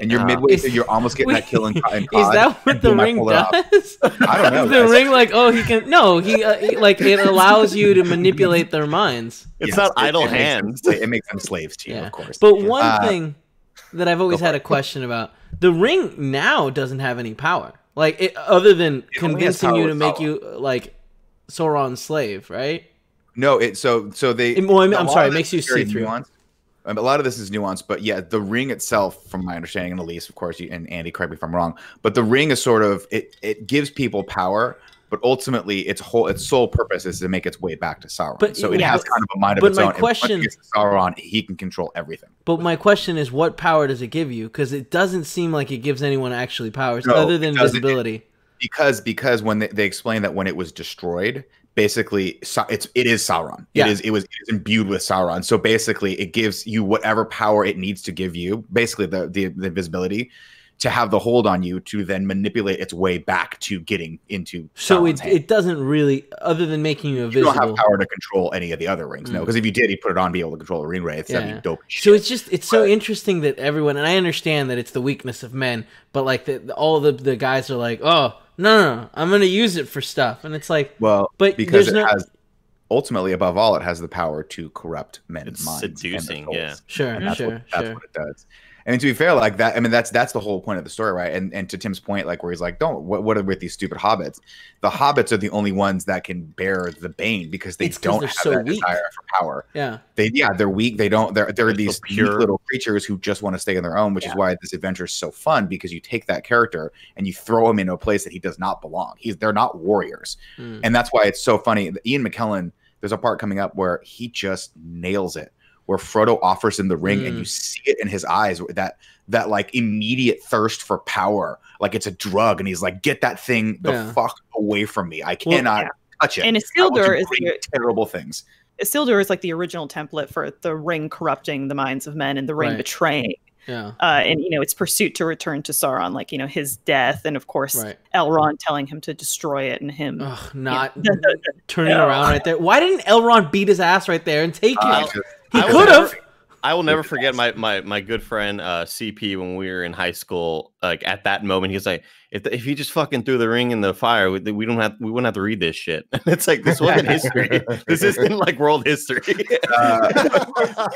And you're Ah. midway through, you're almost getting that *laughs* kill and, and *laughs* Is that what the ring pull it does? *laughs* I don't know. The guys. ring like oh he can no he, uh, he- like it allows you to manipulate their minds. It's Yes, not it- idle it makes them hands. It makes them slaves to you, Yeah. of course. But one Uh, thing that I've always had a question about the ring now doesn't have any power. Like it, other than It convincing you to make Sauron. you uh, like Sauron's slave, right? No, it so so they. It- well, I'm- a I'm sorry, it makes you is very see through. nuanced. Um, a lot of this is nuanced, but yeah, the ring itself, from my understanding, and Elise, of course, you, and Andy, correct me if I'm wrong, but the ring is sort of it. It gives people power, but ultimately, its whole its sole purpose is to make its way back to Sauron. But- so it yeah, has kind of a mind of but its my own. and once it question- to Sauron, he can control everything. But my question is, what power does it give you? Because it doesn't seem like it gives anyone actually powers No, other than visibility. because because when they, they explain that when it was destroyed basically it's it is Sauron. Yeah. It is it was it is imbued with Sauron. So basically, it gives you whatever power it needs to give you. Basically, the the, the visibility to have the hold on you to then manipulate its way back to getting into. So Sauron's it, hand. it doesn't really, other than making you you don't have power to control any of the other rings, no. Mm. Because if you did, he'd put it on, be able to control a ring wraith. That'd be dope. So it's just it's so interesting that everyone and I understand that it's the weakness of men, but like the, the- all the the guys are like, oh no no no, I'm gonna use it for stuff, and it's like, well, but because it no has ultimately above all, it has the power to corrupt men's It's minds. seducing, souls. yeah. sure and that's sure what that's sure what it does. And to be fair, like that, I mean, that's that's the whole point of the story, right? And and to Tim's point, like where he's like, "Don't what what are with these stupid hobbits? The hobbits are the only ones that can bear the bane because they It's 'cause don't they're have so that weak. desire for power. yeah They yeah, they're weak. They don't. They're they're They're so these pure. pure little creatures who just want to stay on their own, which Yeah. is why this adventure is so fun because you take that character and you throw him into a place that he does not belong. He's they're not warriors Mm. and that's why it's so funny. Ian McKellen, there's a part coming up where he just nails it, where Frodo offers him the ring, and Mm. you see it in his eyes that that like immediate thirst for power, like it's a drug, and he's like, "Get that thing the Yeah. fuck away from me! I Well, cannot yeah. touch it." And Isildur is terrible things. Isildur is like the original template for the ring corrupting the minds of men and the ring Right. betraying. yeah Uh, and you know its pursuit to return to Sauron, like you know his death, and of course right Elrond telling him to destroy it, and him. Ugh, not Yeah. *laughs* turning around right there why didn't Elrond beat his ass right there and take Uh, it he I will could have I will never forget my my my good friend uh, CP when we were in high school. Like at that moment, he was like, "If the, if he just fucking threw the ring in the fire, we, we don't have we wouldn't have to read this shit." *laughs* it's like this wasn't history. *laughs* This isn't like world history. uh,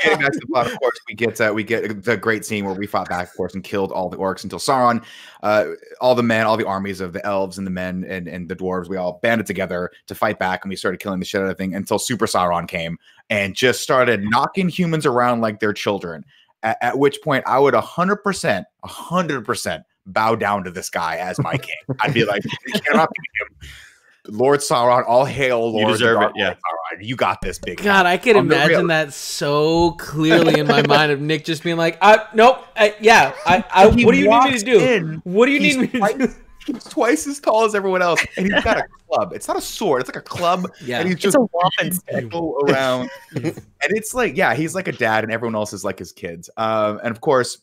getting back to the plot, of course, we get uh, we get the great scene where we fought back, of course, and killed all the orcs until Sauron, uh, all the men, all the armies of the elves and the men and, and the dwarves, we all banded together to fight back, and we started killing the shit out of thing until Super Sauron came and just started knocking humans around like they're children. At, at which point, I would hundred percent, hundred percent bow down to this guy as my king. *laughs* I'd be like, you cannot beat him. Lord Sauron, all hail Lord deserve Dark it, yeah. Lord Sauron. You got this, big guy. God, I could On the imagine that so clearly in my mind of Nick just being like, I, "Nope, I, yeah, I, I *laughs* what do you need me to do? in, what do you need me to do?" He's *laughs* twice as tall as everyone else, and he's got a *laughs* club. It's not a sword; it's like a club, Yeah, and he's It's just a people around. *laughs* and it's like, yeah, he's like a dad, and everyone else is like his kids. Um, and of course,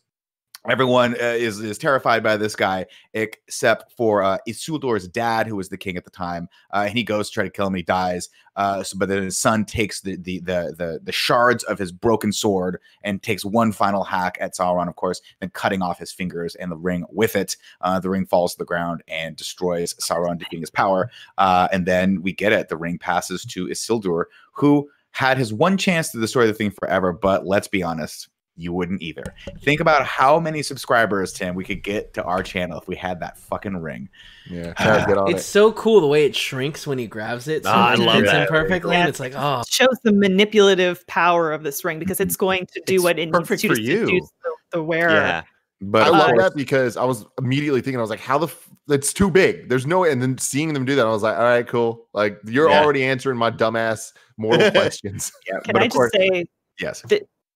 everyone uh, is is terrified by this guy, except for uh, Isildur's dad, who was the king at the time. Uh, and he goes to try to kill him. He dies. Uh, so, but then his son takes the, the the the the shards of his broken sword and takes one final hack at Sauron, of course, then cutting off his fingers and the ring with it. Uh, the ring falls to the ground and destroys Sauron, defeating his power. Uh, and then we get it. The ring passes to Isildur, who had his one chance to destroy the thing forever. But let's be honest, you wouldn't either. Think about how many subscribers, Tim, we could get to our channel if we had that fucking ring. yeah, *sighs* get on It's it. so cool the way it shrinks when he grabs it. So Ah, I love that. perfectly, and Yeah. it's like, oh, shows the manipulative power of this ring because it's going to do It's what it needs perfect to for to you. seduce the, the wearer. yeah, But I of love course- that because I was immediately thinking, I was like, how the f- it's too big. There's no, and then seeing them do that, I was like, all right, cool. Like you're Yeah. already answering my dumbass mortal *laughs* questions. yeah, Can but I just course- say yes?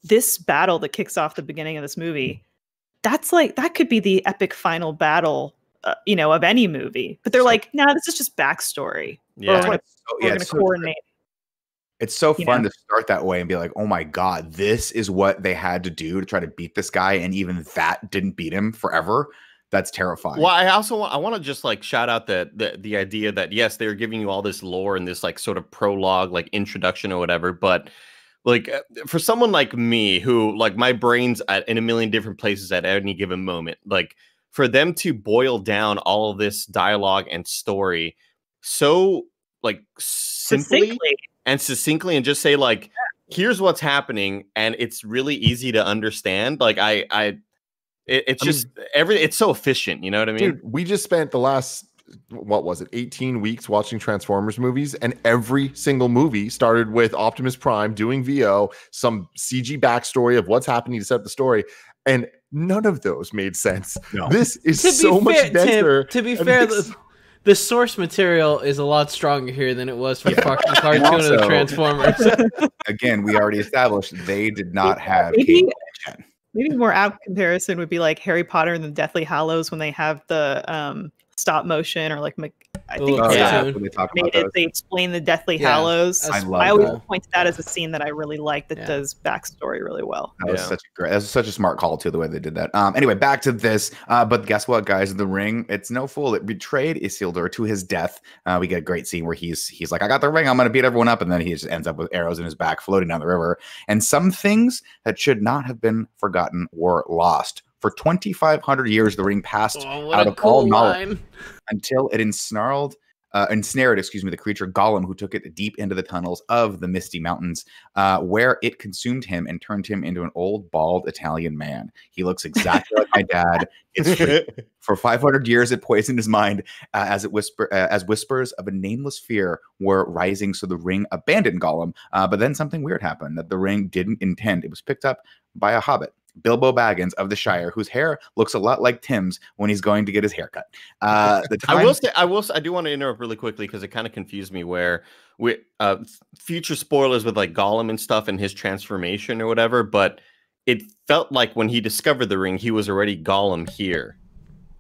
This battle that kicks off the beginning of this movie, that's like that could be the epic final battle, uh, you know, of any movie. But they're So- like, nah, this is just backstory. yeah. We're gonna, it's so- we're yeah, gonna it's so- It's so fun know? to start that way and be like, oh my God, this is what they had to do to try to beat this guy. And even that didn't beat him forever. That's terrifying. Well, I also want I want to just like shout out the, the the idea that yes, they're giving you all this lore and this like sort of prologue, like introduction or whatever, but like uh, for someone like me who like my brain's at, in a million different places at any given moment, like for them to boil down all of this dialogue and story so like simply Succinctly. and succinctly and just say like here's what's happening and it's really easy to understand like i i it, it's I mean- just every it's so efficient you know what i mean Dude, we just spent the last what was it 18 weeks watching transformers movies and every single movie started with optimus prime doing vo some cg backstory of what's happening to set up the story and none of those made sense No. this is to be so fair, much Tim, denser to be fair, makes- the, the source material is a lot stronger here than it was for Yeah. fucking cartoon of the Transformers. *laughs* Again, we already established they did not have Maybe- Maybe more apt comparison would be like Harry Potter and the Deathly Hallows when they have the um stop motion or like I think little Oh, yeah, when they talk about animated. They explain the Deathly Yeah, Hallows. I love I always cool. point to that as a scene that I really like that Yeah. does backstory really well. That was Yeah. such a great. That was such a smart call too. The way they did that. Um. Anyway, back to this. Uh. But guess what, guys? The ring. It's no fool. It betrayed Isildur to his death. Uh. We get a great scene where he's he's like, I got the ring. I'm gonna beat everyone up, and then he just ends up with arrows in his back, floating down the river. And some things that should not have been forgotten were lost. For 2,500 years, the ring passed Oh, out a of all cool knowledge. line. until it ensnarled, uh, ensnared, excuse me, the creature Gollum, who took it deep into the tunnels of the Misty Mountains, uh, where it consumed him and turned him into an old, bald Italian man. He looks exactly like my dad. *laughs* It's. For 500 years, it poisoned his mind uh, as it whisper uh, as whispers of a nameless fear were rising. So the ring abandoned Gollum. Uh, but then something weird happened that the ring didn't intend. It was picked up by a hobbit. Bilbo Baggins of the Shire, whose hair looks a lot like Tim's when he's going to get his haircut. Uh, the *laughs* I will say, I will. I do want to interrupt really quickly because it kind of confused me. Where we uh, future spoilers with like Gollum and stuff and his transformation or whatever, but it felt like when he discovered the ring, he was already Gollum here.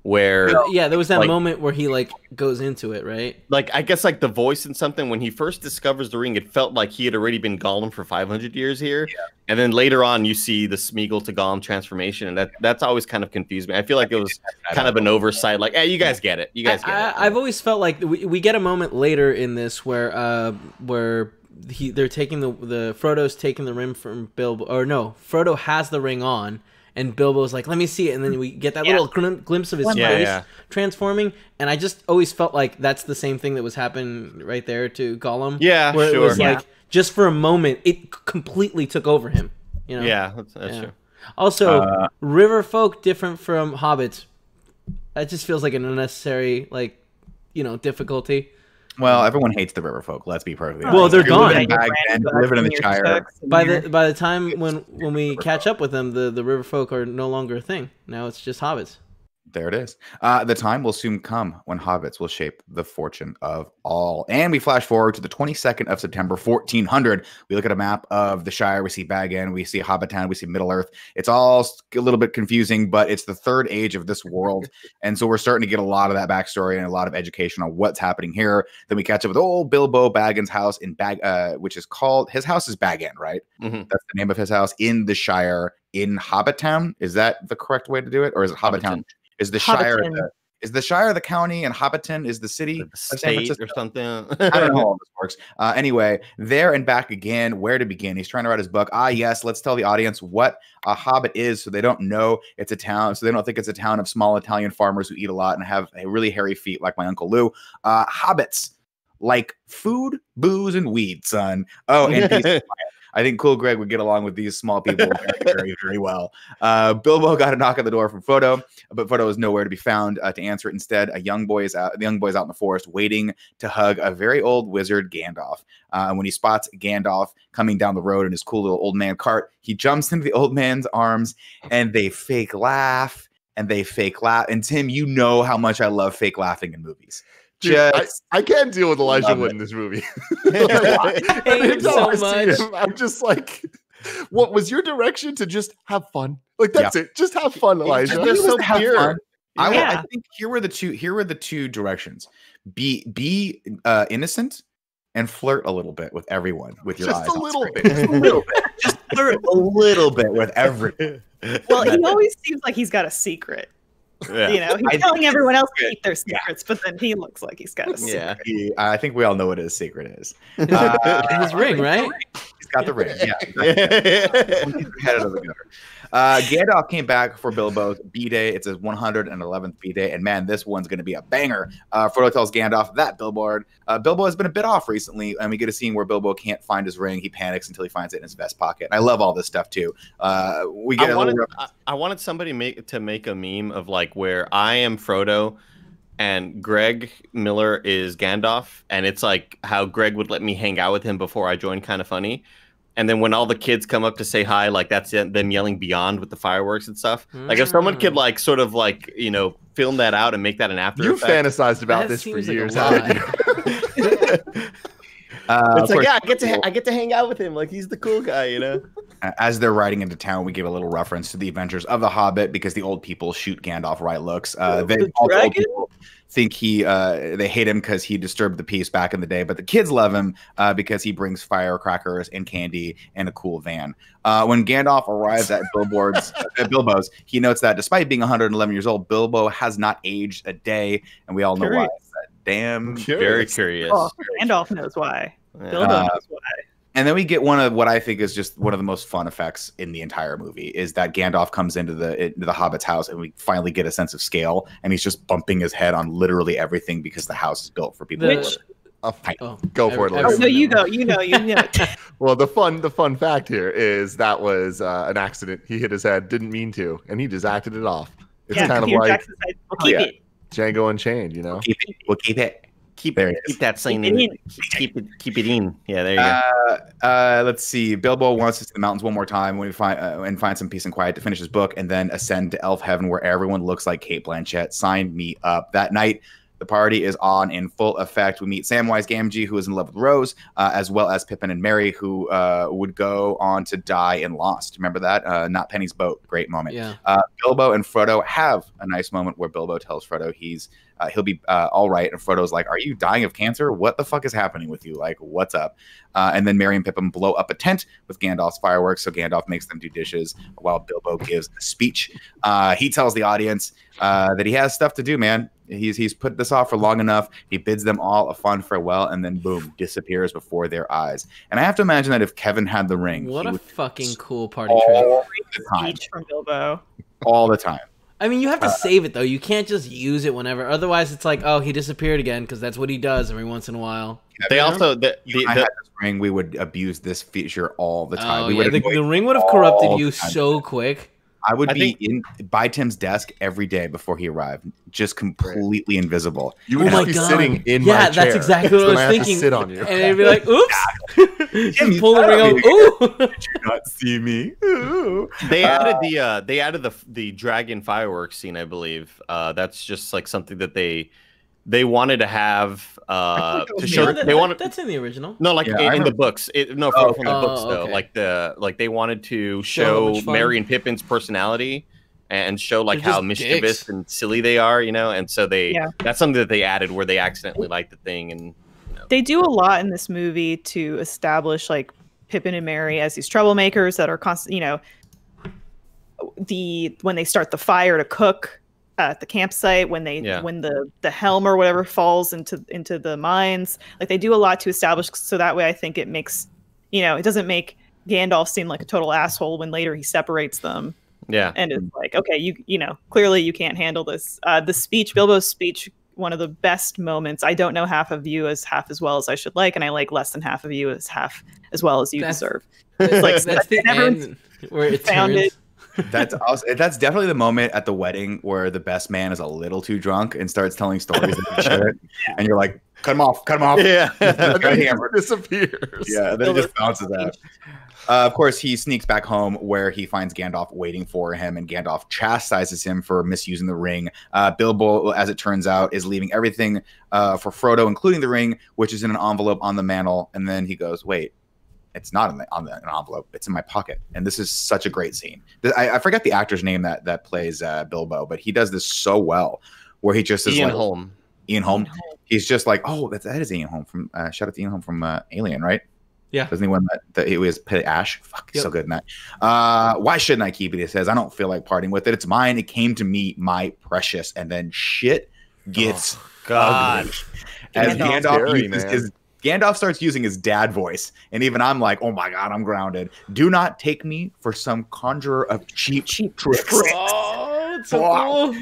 Where Yeah, there was that Like- moment where he like goes into it, right? like I guess like the voice and something when he first discovers the ring, it felt like he had already been Gollum for 500 years here, and then later on you see the Smeagol to Gollum transformation, and that that's always kind of confused me. I feel like it was kind of an oversight. Like, hey, you guys get it, you guys get I, it. I, have always felt like we, we get a moment later in this where uh where he they're taking the the Frodo's taking the ring from Bilbo or no Frodo has the ring on and Bilbo's like let me see it and then we get that Yeah. little glim- glimpse of his Yeah, face yeah. transforming and I just always felt like that's the same thing that was happening right there to Gollum Yeah, where sure. it was Yeah. like just for a moment it completely took over him you know yeah, that's, that's Yeah. true. also Uh, river folk different from hobbits that just feels like an unnecessary like you know difficulty Well, everyone hates the river folk. Let's be perfectly Well, they're If you're living gone. in Baghdad, you're living in the Shire. by the by the time when when we catch up with them, the the river folk are no longer a thing. Now it's just hobbits. There it is. Uh, the time will soon come when hobbits will shape the fortune of all. And we flash forward to the 22nd of September, 1400. We look at a map of the Shire. We see Bag End, we see Hobbit Town, we see Middle Earth. It's all a little bit confusing, but it's the third age of this world. *laughs* and so we're starting to get a lot of that backstory and a lot of education on what's happening here. Then we catch up with old Bilbo Baggins' house in Bag, uh, which is called, his house is Bag End, right? Mhm. That's the name of his house in the Shire in Hobbit Town. Is that the correct way to do it? Or is it Hobbit Town? Hobbiton. Is the Shire the, is the Shire the county and Hobbiton is the city The of San state Francisco? or something. I don't know how *laughs* all this works. Uh, anyway, there and back again. Where to begin? He's trying to write his book. Ah, yes. Let's tell the audience what a hobbit is, so they don't know it's a town, so they don't think it's a town of small Italian farmers who eat a lot and have a really hairy feet, like my uncle Lou. Uh, hobbits like food, booze, and weed, son. Oh, and *laughs* peace and quiet. I think Cool Greg would get along with these small people very, very, well. Uh, Bilbo got a knock on the door from Frodo, but Frodo is nowhere to be found uh, to answer it. Instead, a young boy is out. The young boy is out in the forest, waiting to hug a very old wizard, Gandalf. Uh, when he spots Gandalf coming down the road in his cool little old man cart, he jumps into the old man's arms, and they fake laugh and they fake laugh. And Tim, you know how much I love fake laughing in movies. Dude, I, Just I can't deal with Elijah Love Wood it. in this movie. I *laughs* *laughs* hate him Every time so I see much. him, I'm just like, what was your direction to just have fun? Like that's it. Just have fun, Elijah. They're so have pure. fun. I, would- I think here were the two. Here were the two directions: be be uh, innocent and flirt a little bit with everyone with your just eyes. a little bit. Just a little bit. *laughs* Just flirt a little bit with everyone. Well, he always seems like he's got a secret. Yeah. You know, he's I telling everyone else to keep their secrets, but then he looks like he's got a secret. Yeah. He- I think we all know what his secret is. *laughs* Uh, His ring, right? He's got the ring. Yeah. *laughs* He's head out of the gutter. Uh, Gandalf came back for Bilbo's B Day. It's his 111th B Day, and man, this one's going to be a banger. Uh, Frodo tells Gandalf that billboard. uh, Bilbo has been a bit off recently, and we get a scene where Bilbo can't find his ring. He panics until he finds it in his vest pocket. And I love all this stuff too. Uh, we get I wanted, little. I, I wanted somebody make to make a meme of like where I am Frodo and Greg Miller is Gandalf, and it's like how Greg would let me hang out with him before I joined Kinda Funny. And then when all the kids come up to say hi, like that's it- them yelling beyond with the fireworks and stuff. Like if someone could Mm. like sort of like you know film that out and make that an after You effect. fantasized about this for seems like years. lie. haven't you? *laughs* Uh, it's like course, yeah, I get to ha- I get to hang out with him. Like he's the cool guy, you know. As they're riding into town, we give a little reference to the adventures of the Hobbit because the old people shoot Gandalf right looks. Uh, they The all the old dragon? People think he uh, they hate him because he disturbed the peace back in the day, but the kids love him uh, because he brings firecrackers and candy and a cool van. Uh, when Gandalf arrives at Billboard's *laughs* at Bilbo's, he notes that despite being 111 years old, Bilbo has not aged a day, and we all know why. Curious. It's that Damn Very curious. Oh, Gandalf knows why. Yeah. Bilbo Uh, knows why. And then we get one of what I think is just one of the most fun effects in the entire movie is that Gandalf comes into the into the Hobbit's house and we finally get a sense of scale and he's just bumping his head on literally everything because the house is built for people. To Which- live. Uh, oh, Go for it, every- Larry. Oh, no, you everyone go. You know. You know. *laughs* well, the fun the fun fact here is that was uh, an accident. He hit his head, didn't mean to, and he just acted it off. It's yeah, kind of like Jackson said, "We'll keep yeah. it." Django Unchained, you know. Keep it. We'll keep it. Keep There it keep that sign Keep it in. in. Keep it keep it in. Yeah, there you go. Uh, uh, let's see. Bilbo wants to see the mountains one more time when we find uh, and find some peace and quiet to finish his book, and then ascend to Elf Heaven where everyone looks like Cate Blanchett. Sign me up. That night, the party is on in full effect. We meet Samwise Gamgee, who is in love with Rose, uh, as well as Pippin and Merry, who uh, would go on to die in Lost. Remember that? Uh, Not Penny's boat. Great moment. Yeah. Uh, Bilbo and Frodo have a nice moment where Bilbo tells Frodo he's uh, he'll be uh, all right, and Frodo's like, "Are you dying of cancer? What the fuck is happening with you? Like, what's up?" Uh, and then Merry and Pippin blow up a tent with Gandalf's fireworks, so Gandalf makes them do dishes while Bilbo gives a speech. Uh, he tells the audience uh, that he has stuff to do, man. He's he's put this off for long enough. He bids them all a fond farewell, and then boom, disappears before their eyes. And I have to imagine that if Kevin had the ring, What he a would fucking cool party trick. all the time, Speech from Bilbo. all the time. I mean, you Uh, have to save it though. You can't just use it whenever. Otherwise, it's like, oh, he disappeared again because that's what he does every once in a while. They also the, If the, I the had this ring, we would abuse this feature all the time. Oh, we yeah, the, the ring would have corrupted you so quick. I would I be think- in by Tim's desk every day before he arrived, just completely invisible. You would Oh my be God. sitting in Yeah, my that's exactly what I was then have to thinking. sit on you. And it'd be like, oops. Tim, *laughs* you Pull the ring of out. Ooh. Did *laughs* you not see me? Ooh. they Uh, added the uh they added the the dragon fireworks scene, I believe. Uh that's just like something that they they wanted to have uh to show that- they wanted that's in the original. no like Yeah, in, in the books it, no Oh, from, from the okay. books Oh, though okay. like the like they wanted to Show how show much fun. Merry and Pippin's personality and show like They're how mischievous dicks. and silly they are you know and so they Yeah. that's something that they added where they accidentally liked the thing and They do a lot in this movie to establish like Pippin and Merry as these troublemakers that are constant. You know, the when they start the fire to cook at the campsite, when they Yeah. when the the helm or whatever falls into into the mines, like they do a lot to establish. So that way, I think it makes you know it doesn't make Gandalf seem like a total asshole when later he separates them yeah and it's like okay you you know clearly you can't handle this uh the speech bilbo's speech one of the best moments i don't know half of you as half as well as i should like and i like less than half of you as half as well as you That's- deserve *laughs* It's like Like, that's the everyone's end where it found turns. That's also, that's definitely the moment at the wedding where the best man is a little too drunk and starts telling stories he *laughs* shouldn't, and you're like, cut him off, cut him off. yeah and then he disappears. Yeah, then it just *laughs* bounces out. Uh, of course, he sneaks back home where he finds Gandalf waiting for him, and Gandalf chastises him for misusing the ring. Uh, Bilbo, as it turns out, is leaving everything uh, for Frodo, including the ring, which is in an envelope on the mantle. And then he goes, "Wait, it's not in the, on the, an envelope; it's in my pocket." And this is such a great scene. I, I forget the actor's name that that plays uh, Bilbo, but he does this so well, where he just is Ian like Holm Ian Holm. He's just like, oh, that's that is Ian Holm from uh, shout out to Ian Holm from uh, Alien, right? Yeah. Doesn't he win that? that it was Pit Ash. Fuck, Yep. so good in that. Uh, why shouldn't I keep it? He says, I don't feel like parting with it. It's mine. It came to me, my precious. And then shit gets god ugly. As Gandalf. Gandalf Scary, uses man. his Gandalf starts using his dad voice, and even I'm like, "Oh my god, I'm grounded." Do not take me for some conjurer of cheap, Cheap tricks. *laughs* Oh, it's so cool.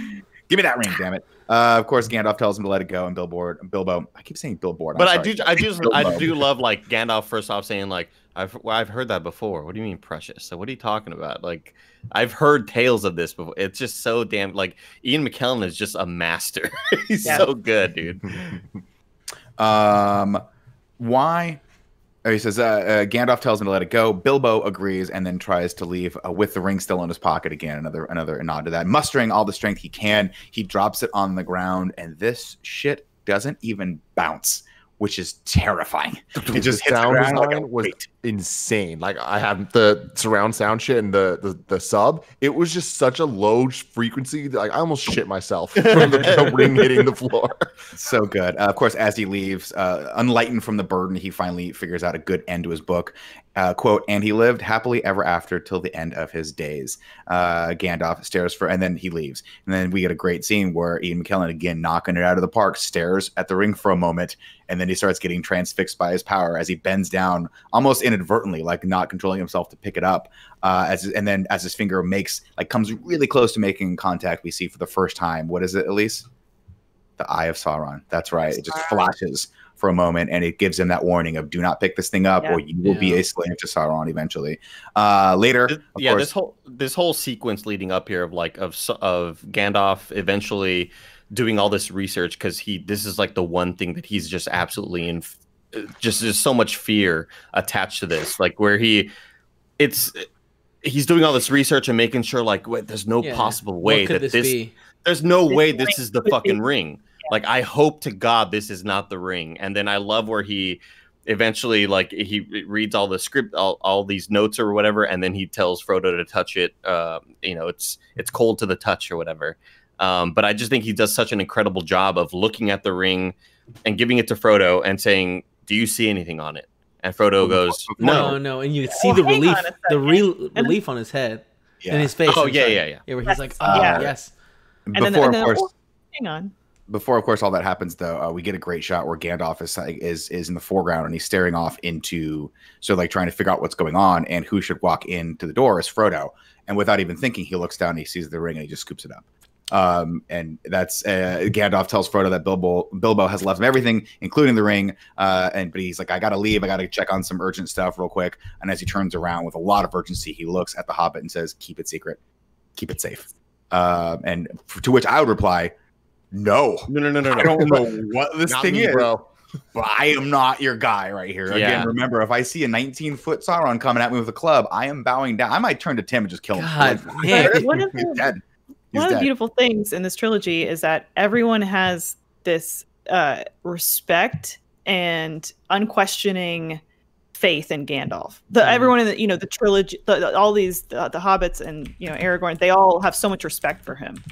Give me that ring, damn it. Uh, of course, Gandalf tells him to let it go, and Billboard, Bilbo. I keep saying Billboard, I'm but I do, I do, *laughs* I do love like Gandalf first off saying like I've well, I've heard that before. What do you mean precious? So what are you talking about? Like I've heard tales of this before. It's just so damn like Ian McKellen is just a master. *laughs* He's Yeah. so good, dude. Um, why? oh, He says uh, uh, Gandalf tells him to let it go. Bilbo agrees and then tries to leave uh, with the ring still in his pocket again. Another another nod to that. Mustering all the strength he can, he drops it on the ground, and this shit doesn't even bounce. Which is terrifying. It just hits the sound ground like was weight. insane. Like I have the surround sound shit and the, the the sub. It was just such a low frequency. that, Like I almost shit myself *laughs* from the, the *laughs* ring hitting the floor. so good. Uh, of course, as he leaves, uh, unlightened from the burden, he finally figures out a good end to his book. Uh, quote, and he lived happily ever after till the end of his days. Uh, Gandalf stares for, and then he leaves. And then we get a great scene where Ian McKellen, again, knocking it out of the park, stares at the ring for a moment, and then he starts getting transfixed by his power as he bends down almost inadvertently, like not controlling himself to pick it up. Uh, as and then as his finger makes like comes really close to making contact, we see for the first time. What is it, Elise? The Eye of Sauron. That's right. It just flashes for a moment, and it gives him that warning of "Do not pick this thing up, Yeah. or you will be Yeah. a slave to Sauron eventually." Uh, later, Th- of yeah, course, this whole this whole sequence leading up here of like of of Gandalf eventually doing all this research because he this is like the one thing that he's just absolutely in f- just there's so much fear attached to this like where he it's he's doing all this research and making sure like wait, there's no Yeah. possible What way could that this, this be? there's no This way this is the could be- fucking ring. Like I hope to God this is not the ring. And then I love where he eventually like he reads all the script, all, all these notes or whatever, and then he tells Frodo to touch it. Uh, you know, it's it's cold to the touch or whatever. Um, but I just think he does such an incredible job of looking at the ring and giving it to Frodo and saying, "Do you see anything on it?" And Frodo goes, No, "No." no, and you see Oh, the hang relief, on the second. real relief on his head yeah. and his face. Oh yeah, yeah, yeah. Yeah, where he's Yes, like, oh yeah. yes. And before, then, and of then, course, oh, hang on. Before of course all that happens though uh, we get a great shot where gandalf is is is in the foreground and he's staring off into so like trying to figure out what's going on and who should walk into the door is frodo. And without even thinking he looks down and he sees the ring and he just scoops it up. Um and that's uh gandalf tells frodo that bilbo bilbo has left him everything including the ring uh and but he's like i gotta leave. I gotta check on some urgent stuff real quick. And as he turns around with a lot of urgency he looks at the hobbit and says keep it secret. Keep it safe. Um and to which i would reply no No, no, no, no, no. *laughs* I don't know what this Not thing me, is, bro. but I am not your guy right here. Yeah. Again, remember, if I see a 19 foot Sauron coming at me with a club, I am bowing down. I might turn to Tim and just kill him. God, Like, *laughs* man. One of he's the- dead. He's One of the beautiful things in this trilogy is that everyone has this uh, respect and unquestioning faith in Gandalf. The Mhm. everyone in the you know the trilogy, the, the- all these the, the hobbits and you know Aragorn, they all have so much respect for him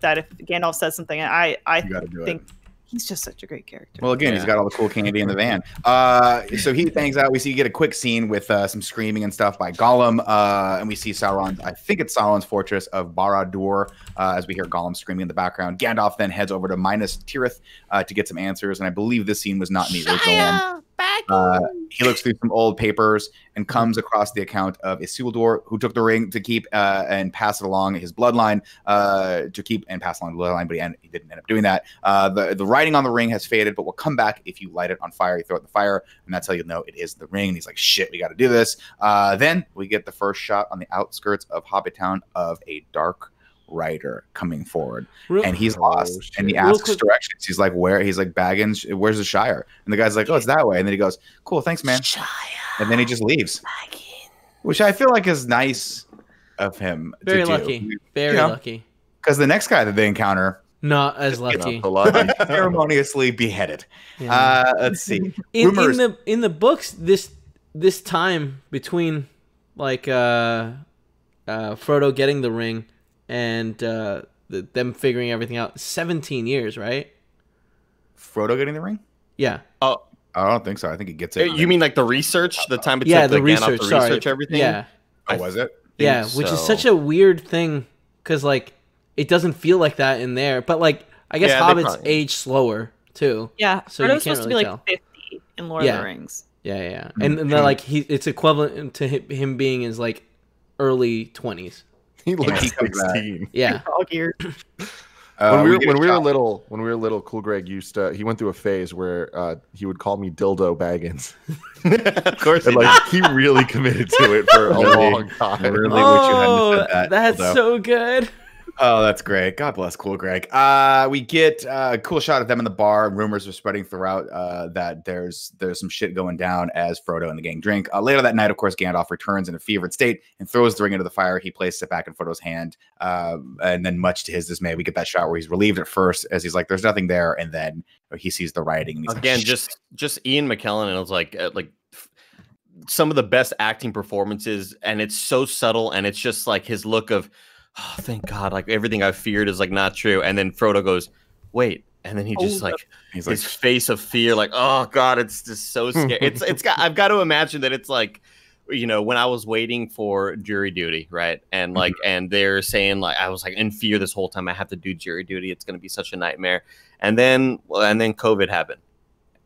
that if Gandalf says something, I I You it. think he's just such a great character. Well, again, he's got all the cool candy in the van. Uh, so he bangs out. We see you get a quick scene with uh, some screaming and stuff by Gollum, uh, and we see Sauron. I think it's Sauron's fortress of Barad-dûr uh, as we hear Gollum screaming in the background. Gandalf then heads over to Minas Tirith uh, to get some answers, and I believe this scene was not in the original one. Uh, he looks through some old papers and comes across the account of Isildur, who took the ring to keep uh, and pass it along his bloodline uh, to keep and pass along the bloodline, but he, end, he didn't end up doing that. Uh, the the writing on the ring has faded, but will come back if you light it on fire. You throw it in the fire, and that's how you'll know it is the ring. And he's like, "Shit, we got to do this." Uh, then we get the first shot on the outskirts of Hobbit Town of a dark rider coming forward Real- and he's Oh, lost and he asks quick- directions. He's like where? He's like baggins where's the shire? And the guy's like oh it's that way. And then he goes cool thanks man. And then he just leaves. Which i feel like is nice of him very to lucky. Very You know. lucky. because the next guy that they encounter Not as You lucky. *laughs* ceremoniously beheaded. Yeah. uh let's see. In, in the in the books this this time between like uh uh Frodo getting the ring and uh the, them figuring everything out 17 years right frodo getting the ring yeah Oh, i don't think so i think he gets it you mean like the research? The time it yeah took the like, Gandalf research to sorry research everything? yeah oh was it yeah think which is such a weird thing because like it doesn't feel like that in there but like i guess Yeah, hobbits probably- age slower too yeah, so you Frodo's can't supposed to be really like tell. 50 in Lord Yeah. of the Rings. yeah yeah, yeah. Mm, and, and true. then like he it's equivalent to him, him being his like early 20s *laughs* he looks he comes back. 16. yeah Frog ear. *laughs* Uh, when we were, get when we were little, when we were little, Cool Greg used to. He went through a phase where uh, he would call me Dildo Baggins, *laughs* of course. and he like he really committed to it for a long time. Really wish you hadn't oh said that, that's although- so good Oh, that's great. God bless cool Greg. Uh, we get uh, a cool shot of them in the bar. Rumors are spreading throughout uh, that there's there's some shit going down as Frodo and the gang drink. Uh, later that night, of course, Gandalf returns in a fevered state and throws the ring into the fire. He places it back in Frodo's hand, uh, and then much to his dismay, we get that shot where he's relieved at first as he's like, "There's nothing there," and then he sees the writing. And he's Again, like, just just Ian McKellen, and it was like uh, like some of the best acting performances, and it's so subtle, and it's just like his look of, oh, thank God, like everything I feared is like not true, and then Frodo goes, wait, and then he just Hold like he's like, his *laughs* face of fear, like oh God, it's just so scary. it's it's got I've got to imagine that it's like you know when I was waiting for jury duty, right, and mm-hmm. like and they're saying like I was like in fear this whole time. I have to do jury duty. It's going to be such a nightmare, and then well, and then COVID happened.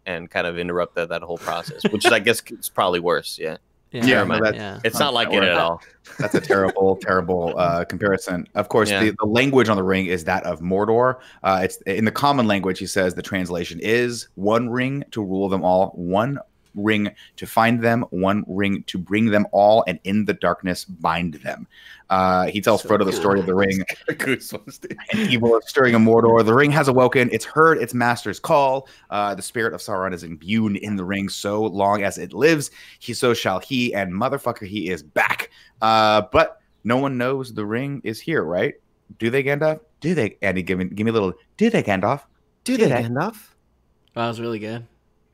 And kind of interrupted that whole process, which is, I guess, is probably worse. Yeah, Yeah, Yeah, never mind. that- yeah. it's not like it at all. That's a terrible, *laughs* terrible uh, comparison. Of course, Yeah. the, the language on the ring is that of Mordor. Uh, it's in the common language. He says the translation is one ring to rule them all, one ring to find them, one ring to bring them all, and in the darkness bind them. Uh, he tells So Frodo the cool. story of the ring. *laughs* Goosebumps, dude. and evil is stirring in Mordor. The ring has awoken. It's heard its master's call. Uh, the spirit of Sauron is imbued in the ring so long as it lives. He so shall he, and motherfucker, he is back. Uh, but no one knows the ring is here, right? Do they, Gandalf? Do they? Andy, give me, give me a little. Do they, Gandalf? Do they, Gandalf? That was really good.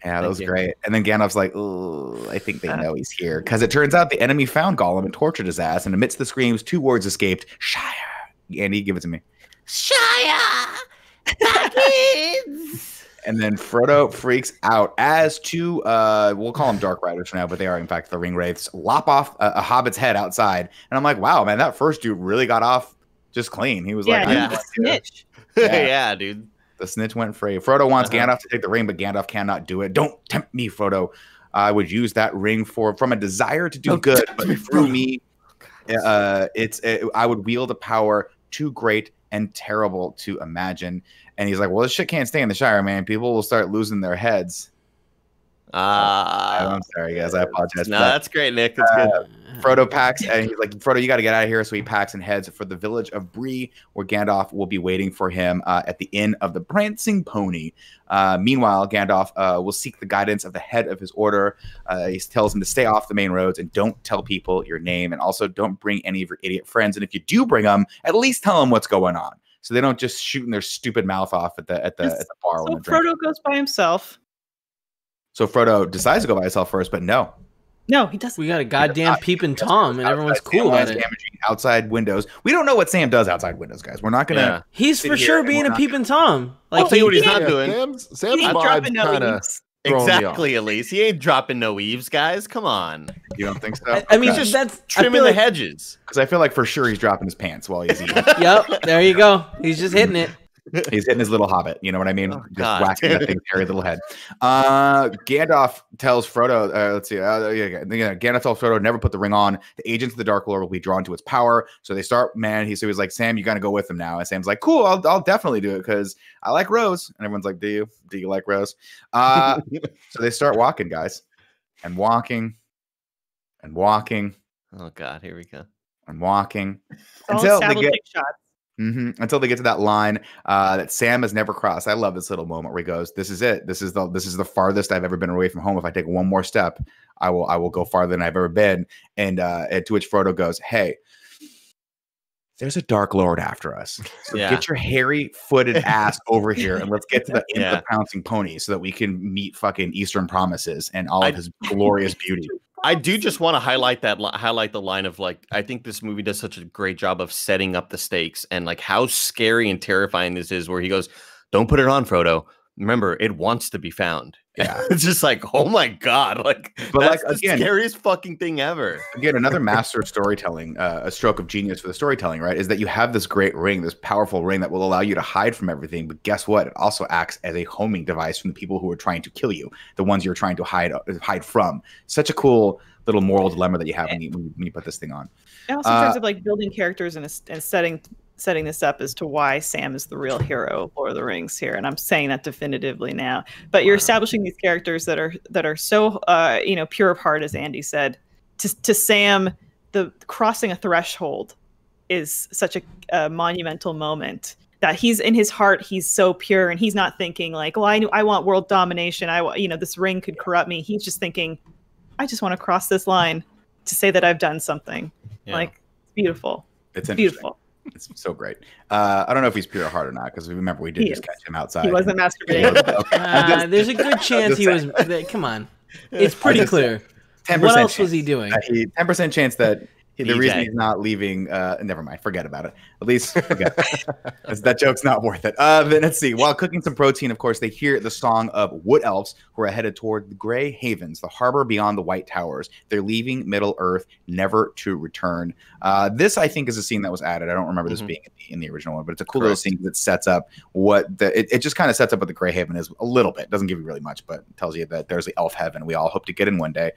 Yeah, that was you. great. And then Gandalf's like, "Oh, I think they know he's here," because it turns out the enemy found Gollum and tortured his ass. And amidst the screams, two words escaped: "Shire." Andy, give it to me. Shia Baggins. *laughs* And then Frodo freaks out as two, uh, we'll call them Dark Riders for now, but they are in fact the Ring Wraiths, lop off a, a Hobbit's head outside. And I'm like, wow, man, that first dude really got off just clean. He was Yeah, like, he's I'm a snitch. Yeah. yeah, dude. *laughs* *laughs* the snitch went free. Frodo wants Uh-huh. Gandalf to take the ring, but Gandalf cannot do it. Don't tempt me, Frodo. I would use that ring for from a desire to do Don't good, but me, through me, uh, it's it, I would wield a power too great and terrible to imagine. And he's like, "Well, this shit can't stay in the Shire, man. People will start losing their heads." Ah, I'm sorry, guys. I apologize. no, for that. that's great, Nick. That's good. Uh, Frodo packs and he's like, Frodo, you got to get out of here. So he packs and heads for the village of Bree, where Gandalf will be waiting for him uh, at the inn of the Prancing Pony. Uh, meanwhile, Gandalf uh, will seek the guidance of the head of his order. Uh, he tells him to stay off the main roads and don't tell people your name, and also don't bring any of your idiot friends. And if you do bring them, at least tell them what's going on, so they don't just shooting their stupid mouth off at the at the, at the bar So when they're drinking. Frodo goes by himself. So Frodo decides to go by himself first, but no, No, he doesn't. We got a goddamn peeping Tom, and everyone's cool about it. Damaging outside windows. We don't know what Sam does outside windows, guys. We're not gonna. Yeah. He's for sure being a peeping Tom. Like I'll tell you what he's he- not doing. Sam's, Sam's vibes dropping no kind of eaves. Exactly, Elise. He ain't dropping no eaves, guys. Come on. You don't think so? I, I mean, He's just that's Trimming feel the like- hedges. because I feel like for sure he's dropping his pants while he's eating. *laughs* Yep, there you go. He's just hitting it. He's hitting his little hobbit. You know what I mean? Oh, Just God. whacking that thing's hairy little head. Uh, Gandalf tells Frodo. Uh, let's see. Uh, yeah, yeah, yeah, Gandalf tells Frodo never put the ring on. The agents of the Dark Lord will be drawn to its power. So they start. Man, he so he's like, Sam, you got to go with him now. And Sam's like, Cool, I'll, I'll definitely do it because I like Rose. And everyone's like, Do you? Do you like Rose? Uh, *laughs* so they start walking, guys, and walking, and walking, Oh God, here we go. and walking. It's all Until they establishing get- shots. Hmm Until they get to that line uh, that Sam has never crossed. I love this little moment where he goes, "This is it. This is the this is the farthest I've ever been away from home. If I take one more step, I will I will go farther than I've ever been." And, uh, and to which Frodo goes, "Hey." There's a dark lord after us. So *laughs* Yeah. get your hairy footed ass *laughs* over here and let's get to the end of Yeah. the pouncing pony so that we can meet fucking Eastern promises and all I- of his glorious beauty. *laughs* I do just want to highlight that highlight the line of like I think this movie does such a great job of setting up the stakes and like how scary and terrifying this is where he goes don't put it on Frodo remember it wants to be found. *laughs* Yeah. it's just like oh my god like But, that's like, the again- scariest fucking thing ever. Again another master of storytelling uh, a stroke of genius for the storytelling right is that you have this great ring this powerful ring that will allow you to hide from everything but guess what? It also acts as a homing device from the people who are trying to kill you the ones you're trying to hide uh, hide from. Such a cool little moral dilemma that you have when you, when you, put this thing on. And also in terms Uh, of like building characters and, es- and setting setting this up as to why Sam is the real hero of Lord of the Rings here, and I'm saying that definitively now. But you're Wow. establishing these characters that are that are so uh, you know pure of heart, as Andy said. To to Sam, the crossing a threshold is such a, a monumental moment that he's in his heart he's so pure and he's not thinking like well i i want world domination i you know this ring could corrupt me he's just thinking i just want to cross this line to say that i've done something Yeah. like it's beautiful It's beautiful It's so great. Uh, I don't know if he's pure heart or not because remember we did He just is. catch him outside. he wasn't masturbating Okay. Uh, there's a good chance he was. that- Come on, *laughs* it's pretty just- clear. 10% What else was he doing? 10% chance that the reason he's not leaving, uh, never mind, forget about it. At least *laughs* that joke's not worth it. Uh, then let's see. While cooking some protein, of course, they hear the song of wood elves who are headed toward the Gray Havens, the harbor beyond the White Towers. They're leaving Middle Earth, never to return. Uh, this, I think, is a scene that was added. I don't remember this Mhm. being in the, in the original one, but it's a cool little scene that sets up what the. It, it just kind of sets up what the Gray Haven is a little bit. Doesn't give you really much, but tells you that there's the elf heaven we all hope to get in one day.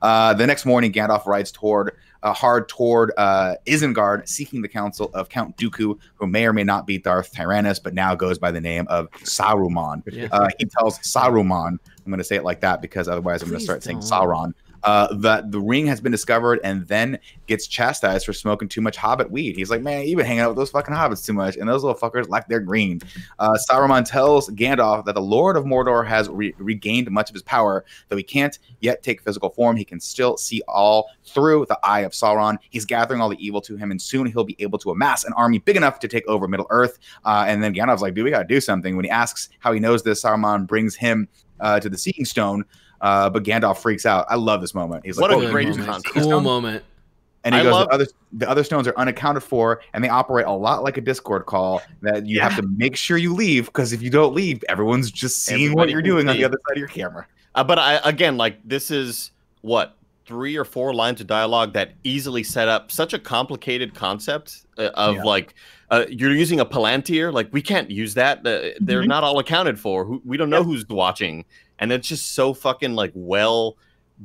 Uh, the next morning, Gandalf rides toward uh, hard toward uh, Isengard, seeking the counsel of Count Dooku, who may or may not be Darth Tyrannus, but now goes by the name of Saruman. Yeah. Uh, he tells Saruman, I'm going to say it like that because otherwise I'm going to start saying don't. Sauron. Uh, that the ring has been discovered and then gets chastised for smoking too much hobbit weed. He's like, man, you've been hanging out with those fucking hobbits too much, and those little fuckers like they're green. Uh, Saruman tells Gandalf that the Lord of Mordor has re- regained much of his power, though he can't yet take physical form. He can still see all through the eye of Sauron. He's gathering all the evil to him, and soon he'll be able to amass an army big enough to take over Middle Earth. Uh, and then Gandalf's like, dude, we gotta do something. When he asks how he knows this, Saruman brings him uh, to the Seeking Stone. Uh, but Gandalf freaks out. I love this moment. He's like, What a "Oh, Good you great use moment. the Seeking concept. Cool Stone?" moment. And he I goes, love- the, other, the other stones are unaccounted for, and they operate a lot like a Discord call that you have to make sure you leave because if you don't leave, everyone's just seeing what you're can doing on the other side of your camera. Uh, but I again, like this is what three or four lines of dialogue that easily set up such a complicated concept uh, of Yeah. like uh, you're using a palantir. Like we can't use that. Uh, they're Mhm. not all accounted for. We don't know who's watching, and it's just so fucking like well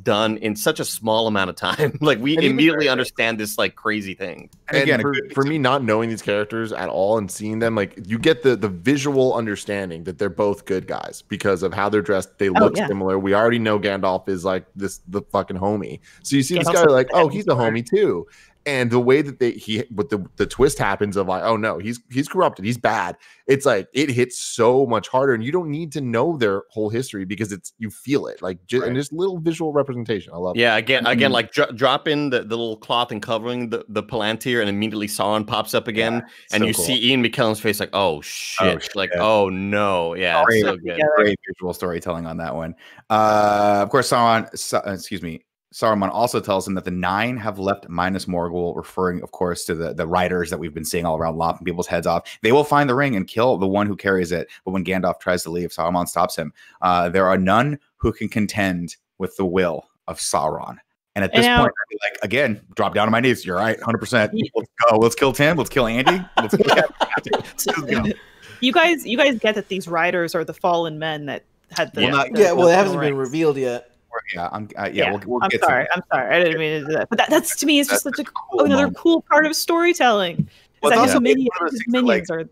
done in such a small amount of time. *laughs* like we And immediately understand this like crazy thing. And And, again, for, for me, not knowing these characters at all and seeing them, like you get the the visual understanding that they're both good guys because of how they're dressed. They oh, look yeah. similar. We already know Gandalf is like this the fucking homie. So you see this guy like, oh, he's a homie too. And the way that they he with the the twist happens of like, oh no, he's he's corrupted, he's bad. It's like it hits so much harder, and you don't need to know their whole history because it's you feel it like ju- Right. and just little visual representation. I love. it. Yeah, again, again, Mhm. like dro- drop in the, the little cloth and covering the, the palantir, and immediately Sauron pops up again, and so you cool. see Ian McKellen's face, like, oh shit, shit. like, oh no, yeah, Great. so good. great visual storytelling on that one. Uh, of course, Sauron, Sa- uh, excuse me, Saruman also tells him that the nine have left Minas Morgul, referring, of course, to the, the riders that we've been seeing all around, lopping people's heads off. They will find the ring and kill the one who carries it. But when Gandalf tries to leave, Saruman stops him. Uh, there are none who can contend with the will of Sauron. And at this Now- point, I'd be like, again, drop down on my knees. You're right, 100%. Let's go. Let's kill Tim. Let's kill Andy. Let's kill *laughs* Let's you guys you guys get that these riders are the fallen men that had the Well, not- the- Yeah, well, it the hasn't been rings. revealed yet. Yeah, I'm, uh, yeah, yeah, we'll, we'll I'm get sorry. to I'm sorry. I didn't mean to do that. But that, that's to me, it's just such a cool another moment. cool part of storytelling. Well, Well, it's his also minions, one of those his things that, like, minions are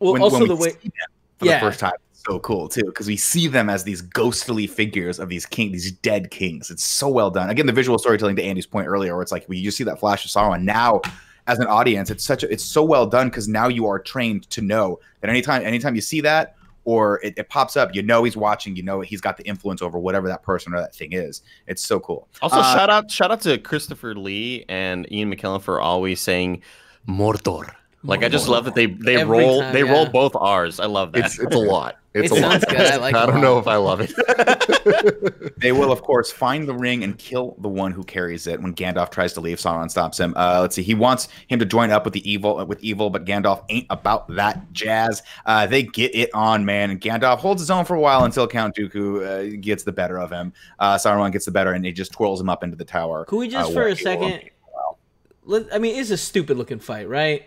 Well, when- also when the we way. see them for Yeah. the first time. It's so cool too because we see them as these ghostly figures of these king, these dead kings. It's so well done. Again, the visual storytelling to Andy's point earlier, where it's like we just see that flash of Sauron, and Now, as an audience, it's such a, it's so well done because now you are trained to know that anytime anytime you see that or it, it pops up, you know he's watching. You know he's got the influence over whatever that person or that thing is. It's so cool. Also, Uh, shout out, shout out to Christopher Lee and Ian McKellen for always saying Mordor. Like, I just love that they they Every roll time, they roll both R's. I love that. It's it's a lot. It's It a lot. sounds good. I like it I a don't know if I love it. *laughs* They will, of course, find the ring and kill the one who carries it. When Gandalf tries to leave, Sauron stops him. Uh, let's see, he wants him to join up with the evil, with evil, but Gandalf ain't about that jazz. Uh, they get it on, man, and Gandalf holds his own for a while until Count Dooku uh, gets the better of him. Uh, Sauron gets the better, and he just twirls him up into the tower. Could we just Uh, for a second? Let, I mean, it's a stupid looking fight, right?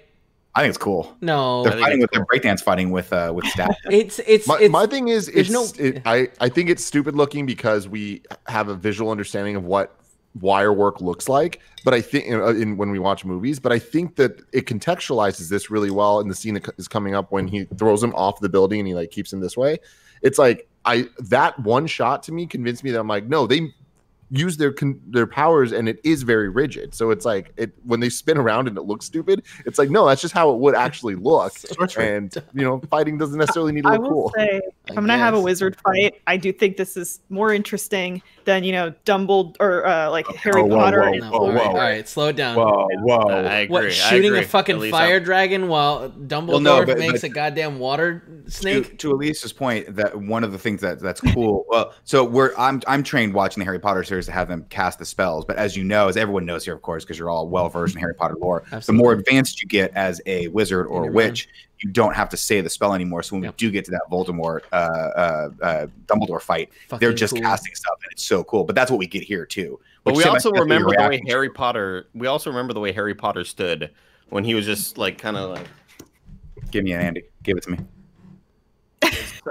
I think it's cool. No, They're fighting it's with their breakdance fighting with uh, with staff. *laughs* it's it's my, it's my thing is it's no- it, I, I think it's stupid looking because we have a visual understanding of what wire work looks like but i think in, in when we watch movies but i think that it contextualizes this really well in the scene that is coming up when he throws him off the building and he like keeps him this way it's like i that one shot to me convinced me that i'm like no they use their con- their powers and it is very rigid. So it's like it when they spin around and it looks stupid, it's like no, that's just how it would actually *laughs* look. and you know, fighting doesn't *laughs* necessarily need to I look will cool. say, I if I'm gonna have a wizard fight, I do think this is more interesting than you know Dumbledore or uh, like Harry whoa, whoa, Potter. whoa, and- No, whoa, all right, whoa. all right, slow down. Whoa, whoa. I agree. What I shooting agree. a fucking fire I'm- dragon while Dumbledore but- makes but- a goddamn water to, snake? to Elise's point, that one of the things that that's cool. well, so we're I'm I'm trained watching the Harry Potter series to have them cast the spells, but as you know, as everyone knows here, of course, because you're all well versed in Harry Potter lore, the more advanced you get as a wizard or a your witch, you don't have to say the spell anymore. So when Yep. we do get to that Voldemort, uh, uh, uh, Dumbledore fight, they're just cool. casting stuff, and it's so cool. But that's what we get here too. But we also think that's what remember the way. Harry Potter. We also remember the way Harry Potter stood when he was just like kind of like Give me an Andy. Give it to me.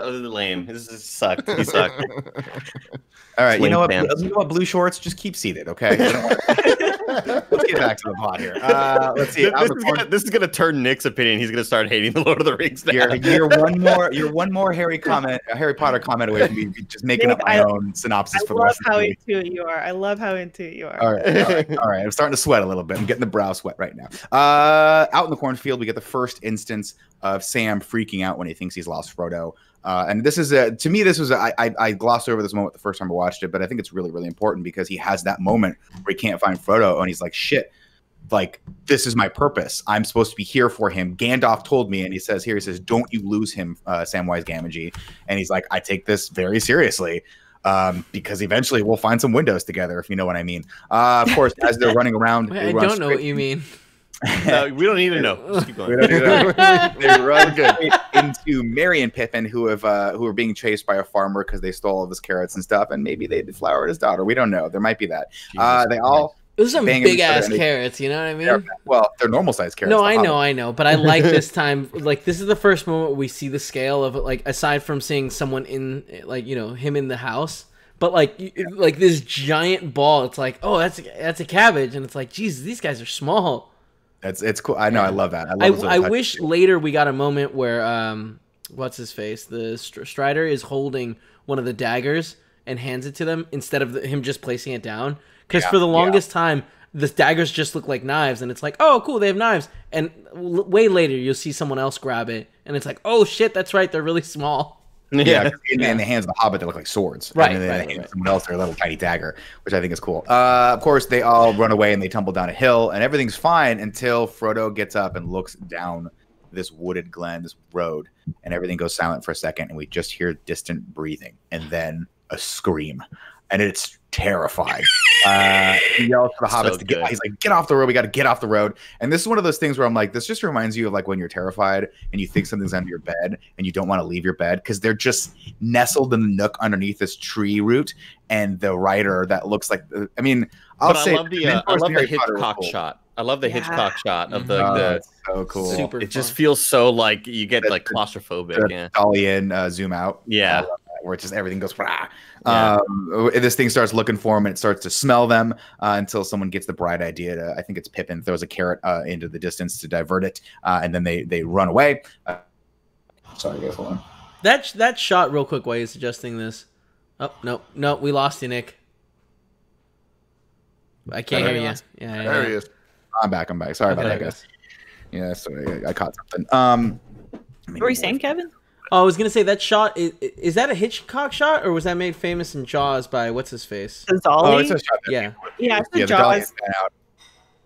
So lame. This is sucked. He sucked. *laughs* All right, you know what? pants. You know what? Blue shorts, just keep seated, okay? You know what? *laughs* let's get back to the plot here. Uh, let's see. this, this is gonna, this is gonna turn Nick's opinion. He's gonna start hating the Lord of the Rings now. You're, you're *laughs* one more. You're one more Harry comment, a Harry Potter comment away from me just making up my I- own synopsis I for the love rest of the how movie. into it you are. I love how into it you are. All right, all right, all right. I'm starting to sweat a little bit. I'm getting the brow sweat right now. Uh, out in the cornfield, we get the first instance of Sam freaking out when he thinks he's lost Frodo. Uh, and this is a, to me, this was a, I, I, I glossed over this moment the first time I watched it, but I think it's really, really important because he has that moment where he can't find Frodo, and he's like, "Shit, like this is my purpose. I'm supposed to be here for him." Gandalf told me, and he says here, he says, "Don't you lose him, uh, Samwise Gamgee." And he's like, "I take this very seriously." Um, because eventually we'll find some windows together, if you know what I mean. Uh, of course, as they're running around, *laughs* I don't know what you mean. No, we don't need to know. Just keep going. don't need *laughs* they run Good. into Merry and Pippin, who have uh, who are being chased by a farmer because they stole all of his carrots and stuff, and maybe they deflowered his daughter. We don't know. There might be that. Uh, they all Those are some big ass carrots. You know what I they're, mean? well, they're normal sized carrots. No, I Hobbit. know, I know, but I like *laughs* this time. Like, this is the first moment we see the scale of it. Like, aside from seeing someone in, like, you know, him in the house, but like, you- like this giant ball. It's like, oh, that's a, that's a cabbage, and it's like, Jesus, these guys are small. It's it's cool. I know. I love that. I, love I, I wish later we got a moment where um what's his face the Strider is holding one of the daggers and hands it to them instead of the, him just placing it down because Yeah, for the yeah. longest time the daggers just look like knives and it's like oh cool they have knives and l- way later you'll see someone else grab it and it's like oh shit that's right they're really *laughs* small Yeah, *laughs* 'cause in, in the hands of the Hobbit, they look like swords. Right, And then right, in the hands right. of someone else, they're a little tiny dagger, which I think is cool. Uh, of course, they all run away and they tumble down a hill, and everything's fine until Frodo gets up and looks down this wooded glen, this road, and everything goes silent for a second, and we just hear distant breathing, and then a scream, and it's terrifying. Uh, he yells for the *laughs* So hobbits to get. good. He's like, "Get off the road! We got to get off the road!" And this is one of those things where I'm like, this just reminds you of like when you're terrified and you think something's under your bed and you don't want to leave your bed because they're just nestled in the nook underneath this tree root. And the writer that looks like, I mean, I'll but say, I love the uh, I love the Harry Potter were Hitchcock cool. shot. I love the Yeah. Hitchcock shot of the, Oh, the so cool. Super it just feels so like you get The- like the- claustrophobic. the Yeah. dolly in, uh, zoom out. Yeah. I love that, where it just everything goes. Yeah. Um, this thing starts looking for them and it starts to smell them uh, until someone gets the bright idea to. I think it's Pippin throws a carrot uh, into the distance to divert it, uh, and then they they run away. Uh, sorry, guys, hold on. that sh- that shot real quick while you're suggesting this oh no no we lost you Nick I can't There hear you yeah, yeah, There yeah. he is. I'm back. I'm back. Sorry Okay, about that, guys. Yeah, sorry, I, I caught something. Um, What were you saying, Kevin? Oh, I was gonna say that shot is, is that a Hitchcock shot or was that made famous in Jaws by what's his face? The more. Zolly? Oh, it's a shot. that Yeah. yeah, it's yeah, Jaws.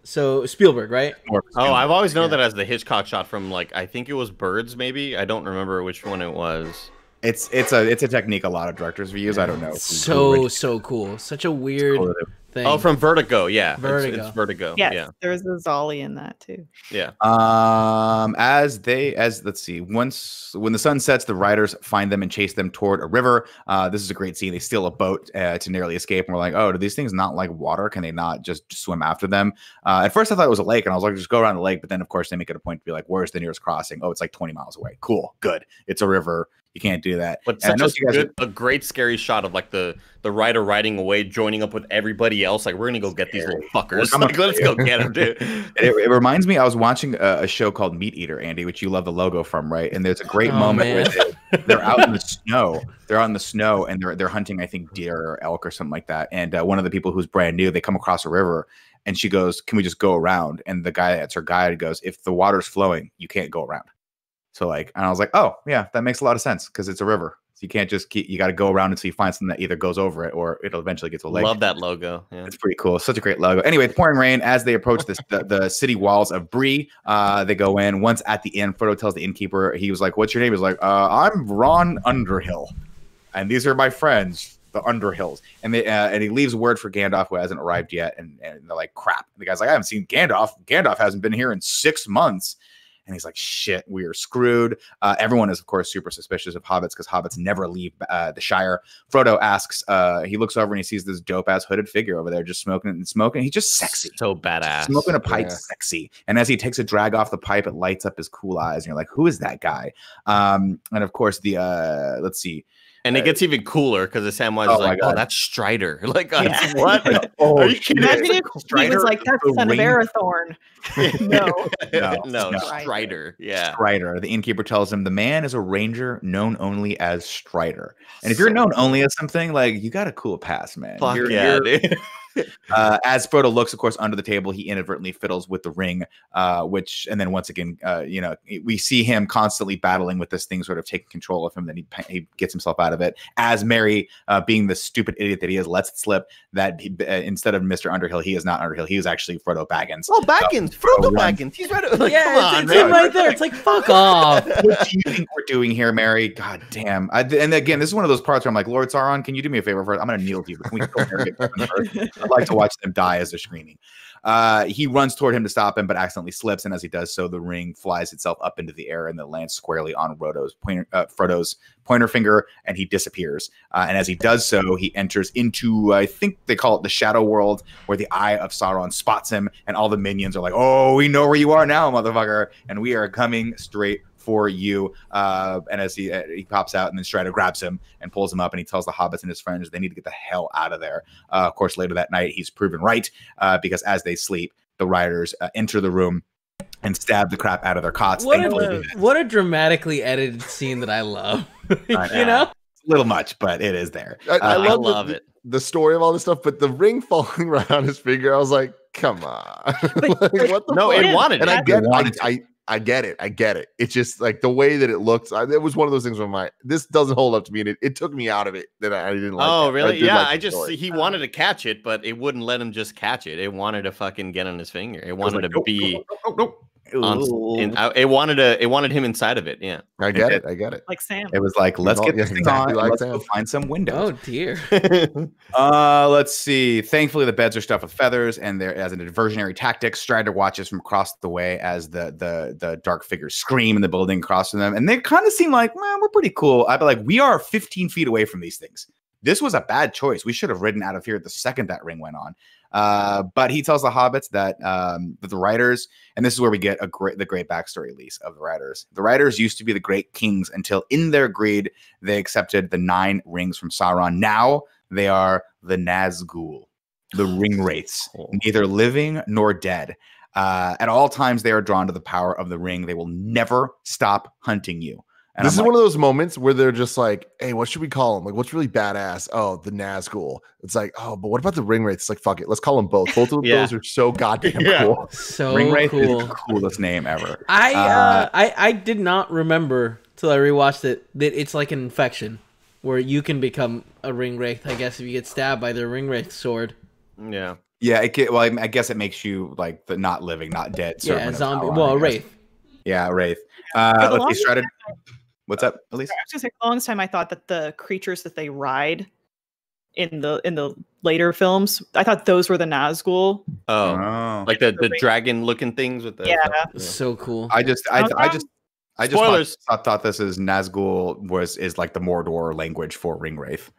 So Spielberg, right? More of a Oh. I've always known Yeah. that as the Hitchcock shot from like I think it was Birds, maybe. I don't remember which one it was. It's it's a it's a technique a lot of directors use. I don't know. who- who So so cool. Such a weird cool. Thing. Oh, from Vertigo. Yeah, Vertigo. It's, Vertigo. Yes, Yeah, there's a Zolly in that too. yeah. Um, as they as let's see, once when the sun sets, the riders find them and chase them toward a river. Uh, this is a great scene. They steal a boat uh, to narrowly escape, and we're like, oh, do these things not like water? Can they not just swim after them? Uh, at first, I thought it was a lake, and I was like, just go around the lake. But then, of course, they make it a point to be like, where's the nearest crossing? Oh, it's like 20 miles away. Cool, good. It's a river. You can't do that. But And such a, you guys good, a great scary shot of like the the rider riding away, joining up with everybody else. Like we're gonna go get these little fuckers. I'm Like let's go get them, *laughs* dude. It, it reminds me, I was watching a, a show called Meat Eater, Andy, which you love the logo from, right? And there's a great Oh, moment man. where they, they're out in the *laughs* snow. They're out in the snow and they're they're hunting, I think, deer or elk or something like that. And uh, one of the people who's brand new, they come across a river, and she goes, "Can we just go around?" And the guy that's her guide goes, "If the water's flowing, you can't go around." So like, and I was like, "Oh yeah, that makes a lot of sense because it's a river." So you can't just keep. You got to go around until you find something that either goes over it or it'll eventually get to a lake. Love that logo. Yeah. It's pretty cool. Such a great logo. Anyway, it's pouring rain as they approach this, the, the city walls of Bree. Uh, they go in. Once at the inn, Frodo tells the innkeeper, he was like, What's your name? He's like, uh, I'm Ron Underhill. And these are my friends, the Underhills. And they uh, and he leaves word for Gandalf, who hasn't arrived yet. And, and they're like, Crap. And the guy's like, I haven't seen Gandalf. Gandalf hasn't been here in six months. And he's like, shit, we are screwed. Uh, everyone is, of course, super suspicious of hobbits because hobbits never leave uh, the Shire. Frodo asks, uh, he looks over and he sees this dope ass hooded figure over there just smoking and smoking. He's just sexy. So badass. Smoking a pipe, Yeah. sexy. And as he takes a drag off the pipe, it lights up his cool eyes. And you're like, who is that guy? Um, and of course, the, uh, let's see. And it gets even cooler because the Samwise Oh is like, oh, that's Strider. *laughs* Like, Yeah. what? *laughs* oh, Are you kidding? Imagine if he Strider was like, is "That's the the son of ring- Arathorn." *laughs* No. No, no, no. Strider. Yeah. Strider. The innkeeper tells him the man is a ranger known only as Strider. And if you're known only as something, like you got a cool pass, man. Fuck You're- yeah, you're- dude. *laughs* Uh, as Frodo looks, of course, under the table, he inadvertently fiddles with the ring, uh, which, and then once again, uh, you know, we see him constantly battling with this thing, sort of taking control of him. Then he, he gets himself out of it. As Merry, uh, being the stupid idiot that he is, lets it slip that he, uh, instead of Mister Underhill, he is not Underhill. He is actually Frodo Baggins. Oh, Baggins. Frodo run. Baggins. He's right. Like, yeah, come it's, on, it's man. him right there. It's like fuck off. *laughs* what do you think we're doing here, Merry? God damn. I, and again, this is one of those parts where I'm like, Lord Sauron, can you do me a favor first? I'm going to kneel to you. Can we kill Merry first? I'd like to watch them die as they're screaming. Uh, he runs toward him to stop him, but accidentally slips. And as he does so, the ring flies itself up into the air and then lands squarely on Frodo's pointer, uh, Frodo's pointer finger, and he disappears. Uh, and as he does so, he enters into, I think they call it the Shadow World, where the Eye of Sauron spots him, and all the minions are like, "Oh, we know where you are now, motherfucker, and we are coming straight." For you, uh, and as he uh, he pops out, and then Strider grabs him and pulls him up, and he tells the hobbits and his friends they need to get the hell out of there. Uh, of course, later that night, he's proven right uh, because as they sleep, the riders uh, enter the room and stab the crap out of their cots. What Thankfully, a what a dramatically edited scene that I love. I *laughs* you know? a little much, but it is there. I, I Uh, I love, the- love the, it. the story of all this stuff, but the ring *laughs* falling right on his finger, I was like, come on. *laughs* like, what the No, fuck? it wanted and I it. get It it. I, I, I get it. I get it. It's just like the way that it looks. I, it was one of those things where my this doesn't hold up to me, and it, it took me out of it. That I, I didn't like. Oh, that. really? did yeah, like I just story. he wanted to catch it, but it wouldn't let him just catch it. It wanted to fucking get on his finger. It wanted like, to nope, be nope, nope. On. Ooh. In, I- it wanted to. It wanted him inside of it. Yeah. I get it. I get it. Like Sam. It was like, let's get yeah, this thing exactly on. like let's that. go find some windows. Oh dear. *laughs* Uh, let's see. Thankfully, the beds are stuffed with feathers, and there, as an diversionary tactic, Strider watches from across the way as the the the dark figures scream in the building across from them, and they kind of seem like, man, we're pretty cool. I'd be like, we are 15 feet away from these things. This was a bad choice. We should have ridden out of here the second that ring went on. Uh, but he tells the hobbits that um, that the riders, and this is where we get a great the great backstory, Lise, of the riders. The riders used to be the great kings until, in their greed, they accepted the nine rings from Sauron. Now they are the Nazgul, the ring wraiths, Oh. neither living nor dead. Uh, at all times, they are drawn to the power of the ring. They will never stop hunting you. And this I'm is like, one of those moments where they're just like, "Hey, what should we call him? Like, what's really badass? Oh, the Nazgul. It's like, oh, but what about the ring wraiths? It's like, fuck it, let's call them both. Both of *laughs* Yeah. those are so goddamn *laughs* Yeah. cool. So ring wraith is cool. the coolest name ever. I uh, Uh, I I did not remember till I rewatched it that it's like an infection where you can become a ring wraith. I guess if you get stabbed by their ring wraith sword. yeah. Yeah, it, ca- well, I, I guess it makes you like the not living, not dead. Yeah, a zombie. Sauron, Well, I a wraith. Yeah, wraith. For Uh, let's see, longest Strider. What's uh, up, Elise? I was gonna say, for the longest time, I thought that the creatures that they ride in the in the later films, I thought those were the Nazgul. Oh, Oh. like the The the dragon looking things with the. Yeah. So cool. I just, I, I just, I just Spoilers. thought, thought this is Nazgul was is like the Mordor language for ring wraith.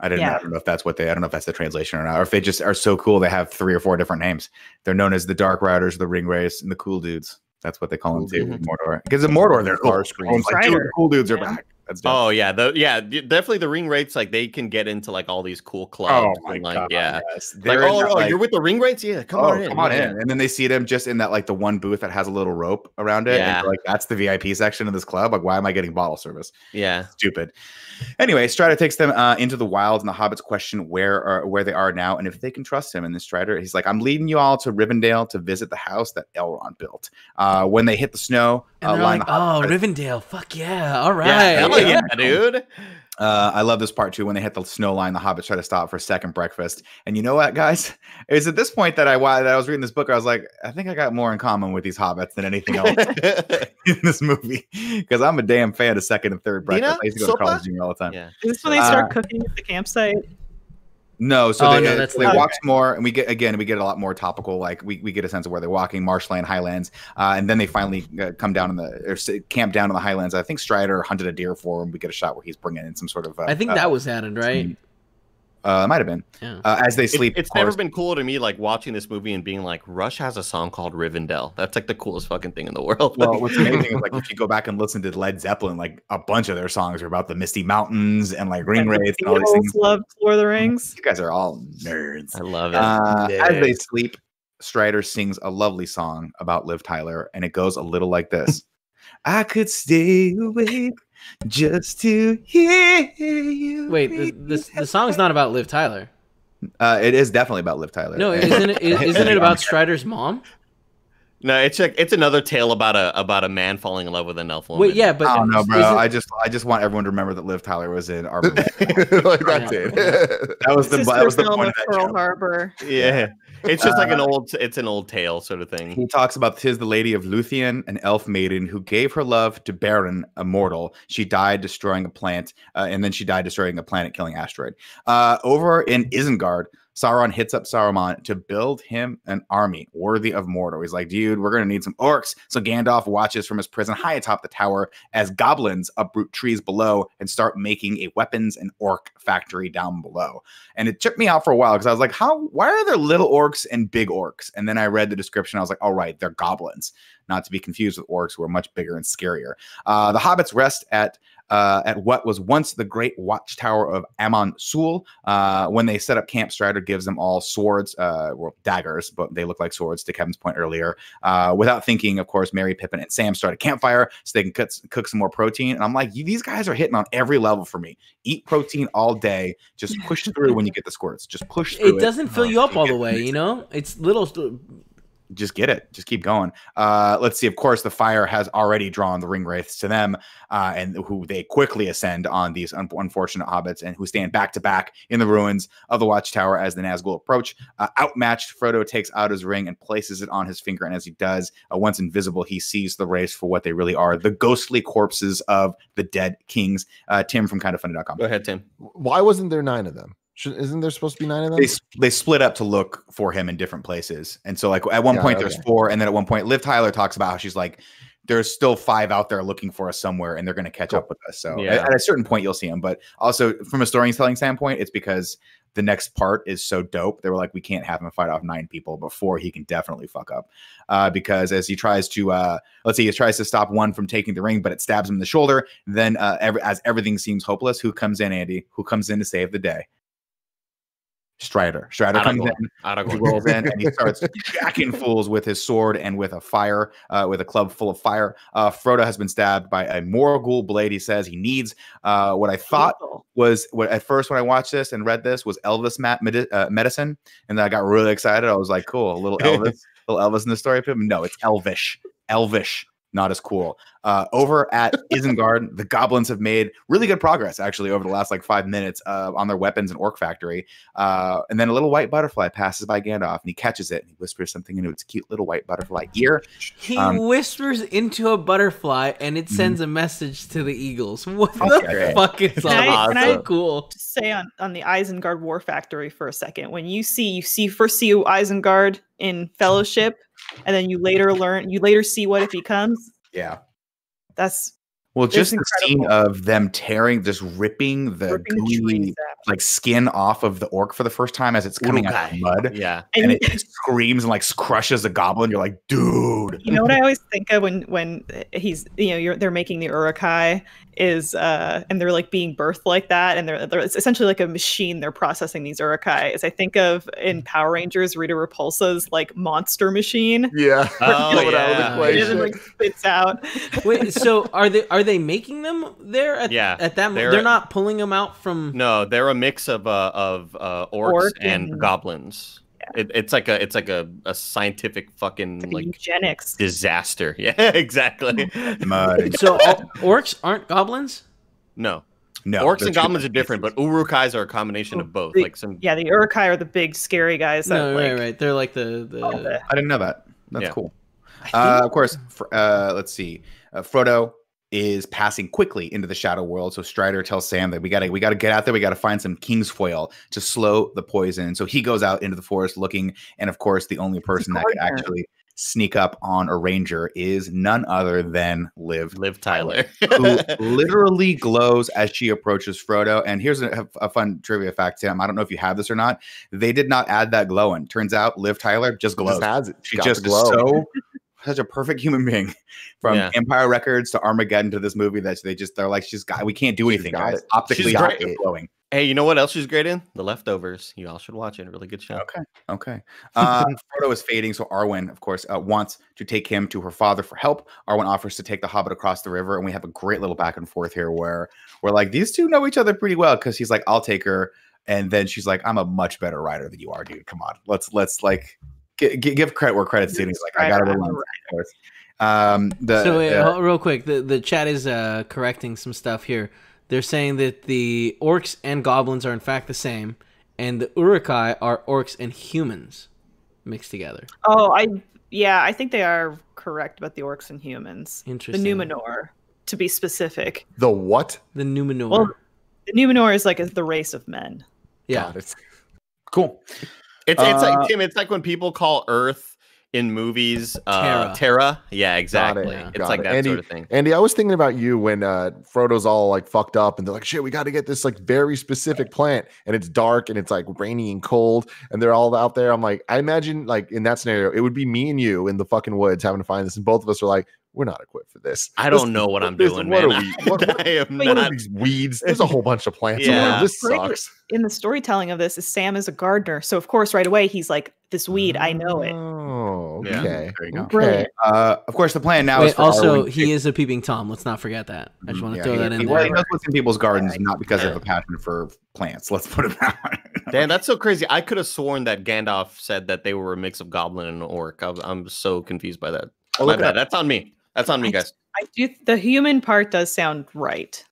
I didn't. Yeah. I don't know if that's what they. I don't know if that's the translation or not, or if they just are so cool they have three or four different names. They're known as the Dark Riders, the Ring Wraiths, and the Cool Dudes. That's what they call them Cool too. in Mordor, because in Mordor they're cool. Starscream. Everyone's like, cool dudes are Yeah. back. That's dope. Oh yeah, the yeah definitely the ring wraiths like they can get into like all these cool clubs. Oh and, like, yeah. yes. Like, in oh, that, oh, like- you're with the ring wraiths? Yeah, come oh, on in. come on yeah. in. And then they see them just in that like the one booth that has a little rope around it. Yeah. And like that's the VIP section of this club. Like, why am I getting bottle service? Yeah. Stupid. Anyway, Strider takes them uh, into the wilds, and the hobbits question where are where they are now and if they can trust him. And the Strider, he's like, "I'm leading you all to Rivendell to visit the house that Elrond built. Uh, when they hit the snow, And uh, they're like, oh, Rivendell, fuck yeah, all right. Yeah, hell yeah. yeah, dude. Uh, I love this part too. When they hit the snow line, the hobbits try to stop for a second breakfast. And you know what, guys? *laughs* It was at this point that I why that I was reading this book. I was like, I think I got more in common with these hobbits than anything else *laughs* in this movie because I'm a damn fan of second and third breakfast. Dina? I used to go to Sopa? Carl's Jr. all the time. yeah. Is this when they start Uh, cooking at the campsite? No, so Oh, they, no, uh, they more, and we get again we get a lot more topical. Like we, we get a sense of where they're walking, marshland, highlands, uh, and then they finally uh, come down in the or camp down in the highlands. I think Strider hunted a deer for him. We get a shot where he's bringing in some sort of. Uh, I think uh, that was added, right? Uh, it might have been Yeah. uh, as they It- sleep. it's never been cool to me like watching this movie and being like, Rush has a song called Rivendell. That's like the coolest fucking thing in the *laughs* world. Well, what's amazing is like if you go back and listen to Led Zeppelin, like a bunch of their songs are about the Misty Mountains and like ring And the wraiths and all these things. loved Lord of the Rings. You guys are all nerds. I love it. Uh, as they sleep, Strider sings a lovely song about Liv Tyler, and it goes a little like this: *laughs* "I could stay awake just to hear you." Wait, the, this the song's not about Liv Tyler. Uh, it is definitely about Liv Tyler. No, *laughs* isn't it? Isn't it about Strider's *laughs* mom? No, it's like it's another tale about a about a man falling in love with an elf woman. Wait, yeah, but I don't know, bro. isn't- I just, I just want everyone to remember that Liv Tyler was in Arbor. *laughs* like that's it. that was the, Sister that was the point of of that Pearl show. Harbor. Yeah. It's just like an Uh, old it's an old tale sort of thing. He talks about tis the lady of Luthien, an elf maiden who gave her love to Beren, a mortal. She died destroying a plant, uh, and then she died destroying a planet-killing asteroid. Uh, over in Isengard, Sauron hits up Saruman to build him an army worthy of Mordor. He's like, dude, we're gonna need some orcs. So Gandalf watches from his prison high atop the tower as goblins uproot trees below and start making a weapons and orc factory down below. And it took me out for a while because I was like, how why are there little orcs and big orcs? And then I read the description. I was like, all right, they're goblins, not to be confused with orcs who are much bigger and scarier. Uh, the hobbits rest at uh, at what was once the great watchtower of Amon Sul. Uh, when they set up camp, Strider gives them all swords, uh, well, daggers, but they look like swords to Kevin's point earlier. Uh, without thinking, of course, Merry, Pippin, and Sam start a campfire so they can cook, cook some more protein. And I'm like, these guys are hitting on every level for me. Eat protein all day. Just push through when you get the squirts. Just push through it doesn't fill Uh, you up all the way, you know. It's little. Just get it just keep going uh let's see of course the fire has already drawn the ring wraiths to them uh and who they quickly ascend on these un- unfortunate hobbits and who stand back to back in the ruins of the watchtower as the nazgul approach uh, outmatched frodo takes out his ring and places it on his finger and as he does uh, once invisible he sees the wraiths for what they really are the ghostly corpses of the dead kings uh tim from kindafunny.com Go ahead, Tim. Why wasn't there nine of them? Should, isn't there supposed to be nine of them? they, they split up to look for him in different places. And so, like, at one Yeah, point, there's four. And then at one point, Liv Tyler talks about how she's like, there's still five out there looking for us somewhere and they're going to catch Cool. up with us. So, Yeah. at, at a certain point, you'll see them. But also, from a storytelling standpoint, it's because the next part is so dope. They were like, we can't have him fight off nine people before he can definitely fuck up. Uh, because as he tries to, uh, let's see, he tries to stop one from taking the ring, but it stabs him in the shoulder. Then, uh, every, as everything seems hopeless, who comes in, Andy? Who comes in to save the day? Strider. Strider comes Aragorn. in. He Aragorn. rolls in and he *laughs* starts jacking fools with his sword and with a fire, uh, with a club full of fire. Uh, Frodo has been stabbed by a Morgul blade. He says he needs. Uh, what I thought was what at first when I watched this and read this was Elvis mat- medi- uh, medicine, and then I got really excited. I was like, "Cool, a little *laughs* Elvis, little Elvis in the story." No, it's Elvish, Elvish, not as cool. Uh, over at Isengard, *laughs* the goblins have made really good progress actually over the last like five minutes uh, on their weapons and orc factory. Uh, and then a little white butterfly passes by Gandalf and he catches it and he whispers something into its cute little white butterfly ear. He Um, whispers into a butterfly and it sends a message to the eagles. *laughs* What Fuck the great. fuck is Can I- all can I- cool? Just say on, on the Isengard War Factory for a second. When you see you see first see Isengard in Fellowship, and then you later learn you later see what if he comes. Yeah. That's Well, just the scene of them tearing, just ripping the ripping gooey like skin off of the orc for the first time as it's coming out of the mud. Yeah. And And it screams and like crushes a goblin. You're like, dude. you know what I always think of when when he's you know you're, they're making the Uruk-hai is uh and they're like being birthed like that and they're, they're it's essentially like a machine they're processing these Uruk-hai as i think of in power rangers rita repulsa's like monster machine Yeah. *laughs* Oh, Throw it out of the yeah. it equation. just, like spits out Wait, *laughs* so are they are they making them there at, Yeah, at that mo- they're- they're, not pulling them out from No, they're a mix of uh, of uh, orcs Orc and, and- goblins. It, it's like a it's like a, a scientific fucking like, like eugenics disaster. *laughs* Yeah, exactly. Mud *laughs* So all, orcs aren't goblins? no, no, orcs and goblins are different, but Uruk-hais are a combination of both. The- Like some yeah the Uruk-hai are the big scary guys that No, like right, right. They're like the the, all the- I didn't know that. That's Yeah. cool. Uh, of course, uh, let's see. Uh, Frodo is passing quickly into the shadow world. So Strider tells Sam that we gotta we gotta get out there. We gotta find some king's foil to slow the poison. So he goes out into the forest looking, and of course, the only person that could actually sneak up on a ranger is none other than Liv Liv Tyler. *laughs* who *laughs* literally glows as she approaches Frodo. And here's a, a fun trivia fact, Sam. I don't know if you have this or not. They did not add that glowing. Turns out Liv Tyler just glows. Just has it. she Got just the glow. so *laughs* such a perfect human being *laughs* from Yeah. Empire Records to Armageddon to this movie that they just they're like she's got we can't do She's anything got guys it. optically She's she's great. just glowing hey, you know what else she's great in? The Leftovers. You all should watch it. Really good show. okay okay uh, *laughs* Frodo is fading so Arwen of course uh, wants to take him to her father for help Arwen offers to take the Hobbit across the river and we have a great little back and forth here where we're like these two know each other pretty well because he's like I'll take her and then she's like I'm a much better writer than you are dude come on let's let's like gi- gi- give credit where credit's due he's like I gotta right, relent um the So wait, uh, hold- real quick, the the chat is uh, correcting some stuff here. They're saying that the orcs and goblins are in fact the same, and the Uruk-hai are orcs and humans mixed together. oh i yeah i think they are correct about the orcs and humans Interesting. the Interesting. numenor to be specific The what? The Numenor. Well, the numenor is like a, the race of men yeah. Got it. cool It's it's Uh, like Tim. It's like when people call Earth in movies uh, Terra. Terra. Yeah, it. exactly. It's Got like it. that Andy, sort of thing. Andy, I was thinking about you when uh, Frodo's all like fucked up, and they're like, "Shit, we got to get this like very specific plant," and it's dark and it's like rainy and cold, and they're all out there. I'm like, I imagine like in that scenario, it would be me and you in the fucking woods having to find this, and both of us are like, "We're not equipped for this." I don't know what I'm this- doing, what man. Are we, *laughs* what, what, I am what are these weeds? There's a *laughs* whole bunch of plants. Yeah. around. This Great. sucks. in the storytelling of this is sam is a gardener so of course right away he's like this weed i know it Oh, Yeah. okay. There you go. Okay. Uh, of course, the plan now is Wait, for also, Arwen he is a peeping tom. Let's not forget that. I just want to Yeah, throw he- that he, in well, he there. knows what's in people's gardens, not because of a passion for plants. Let's put it that way. *laughs* Dan, that's so crazy. I could have sworn that Gandalf said that they were a mix of goblin and orc. I'm, I'm so confused by that. Oh, My bad. That's on me. That's on me, I- guys. i do the human part does sound right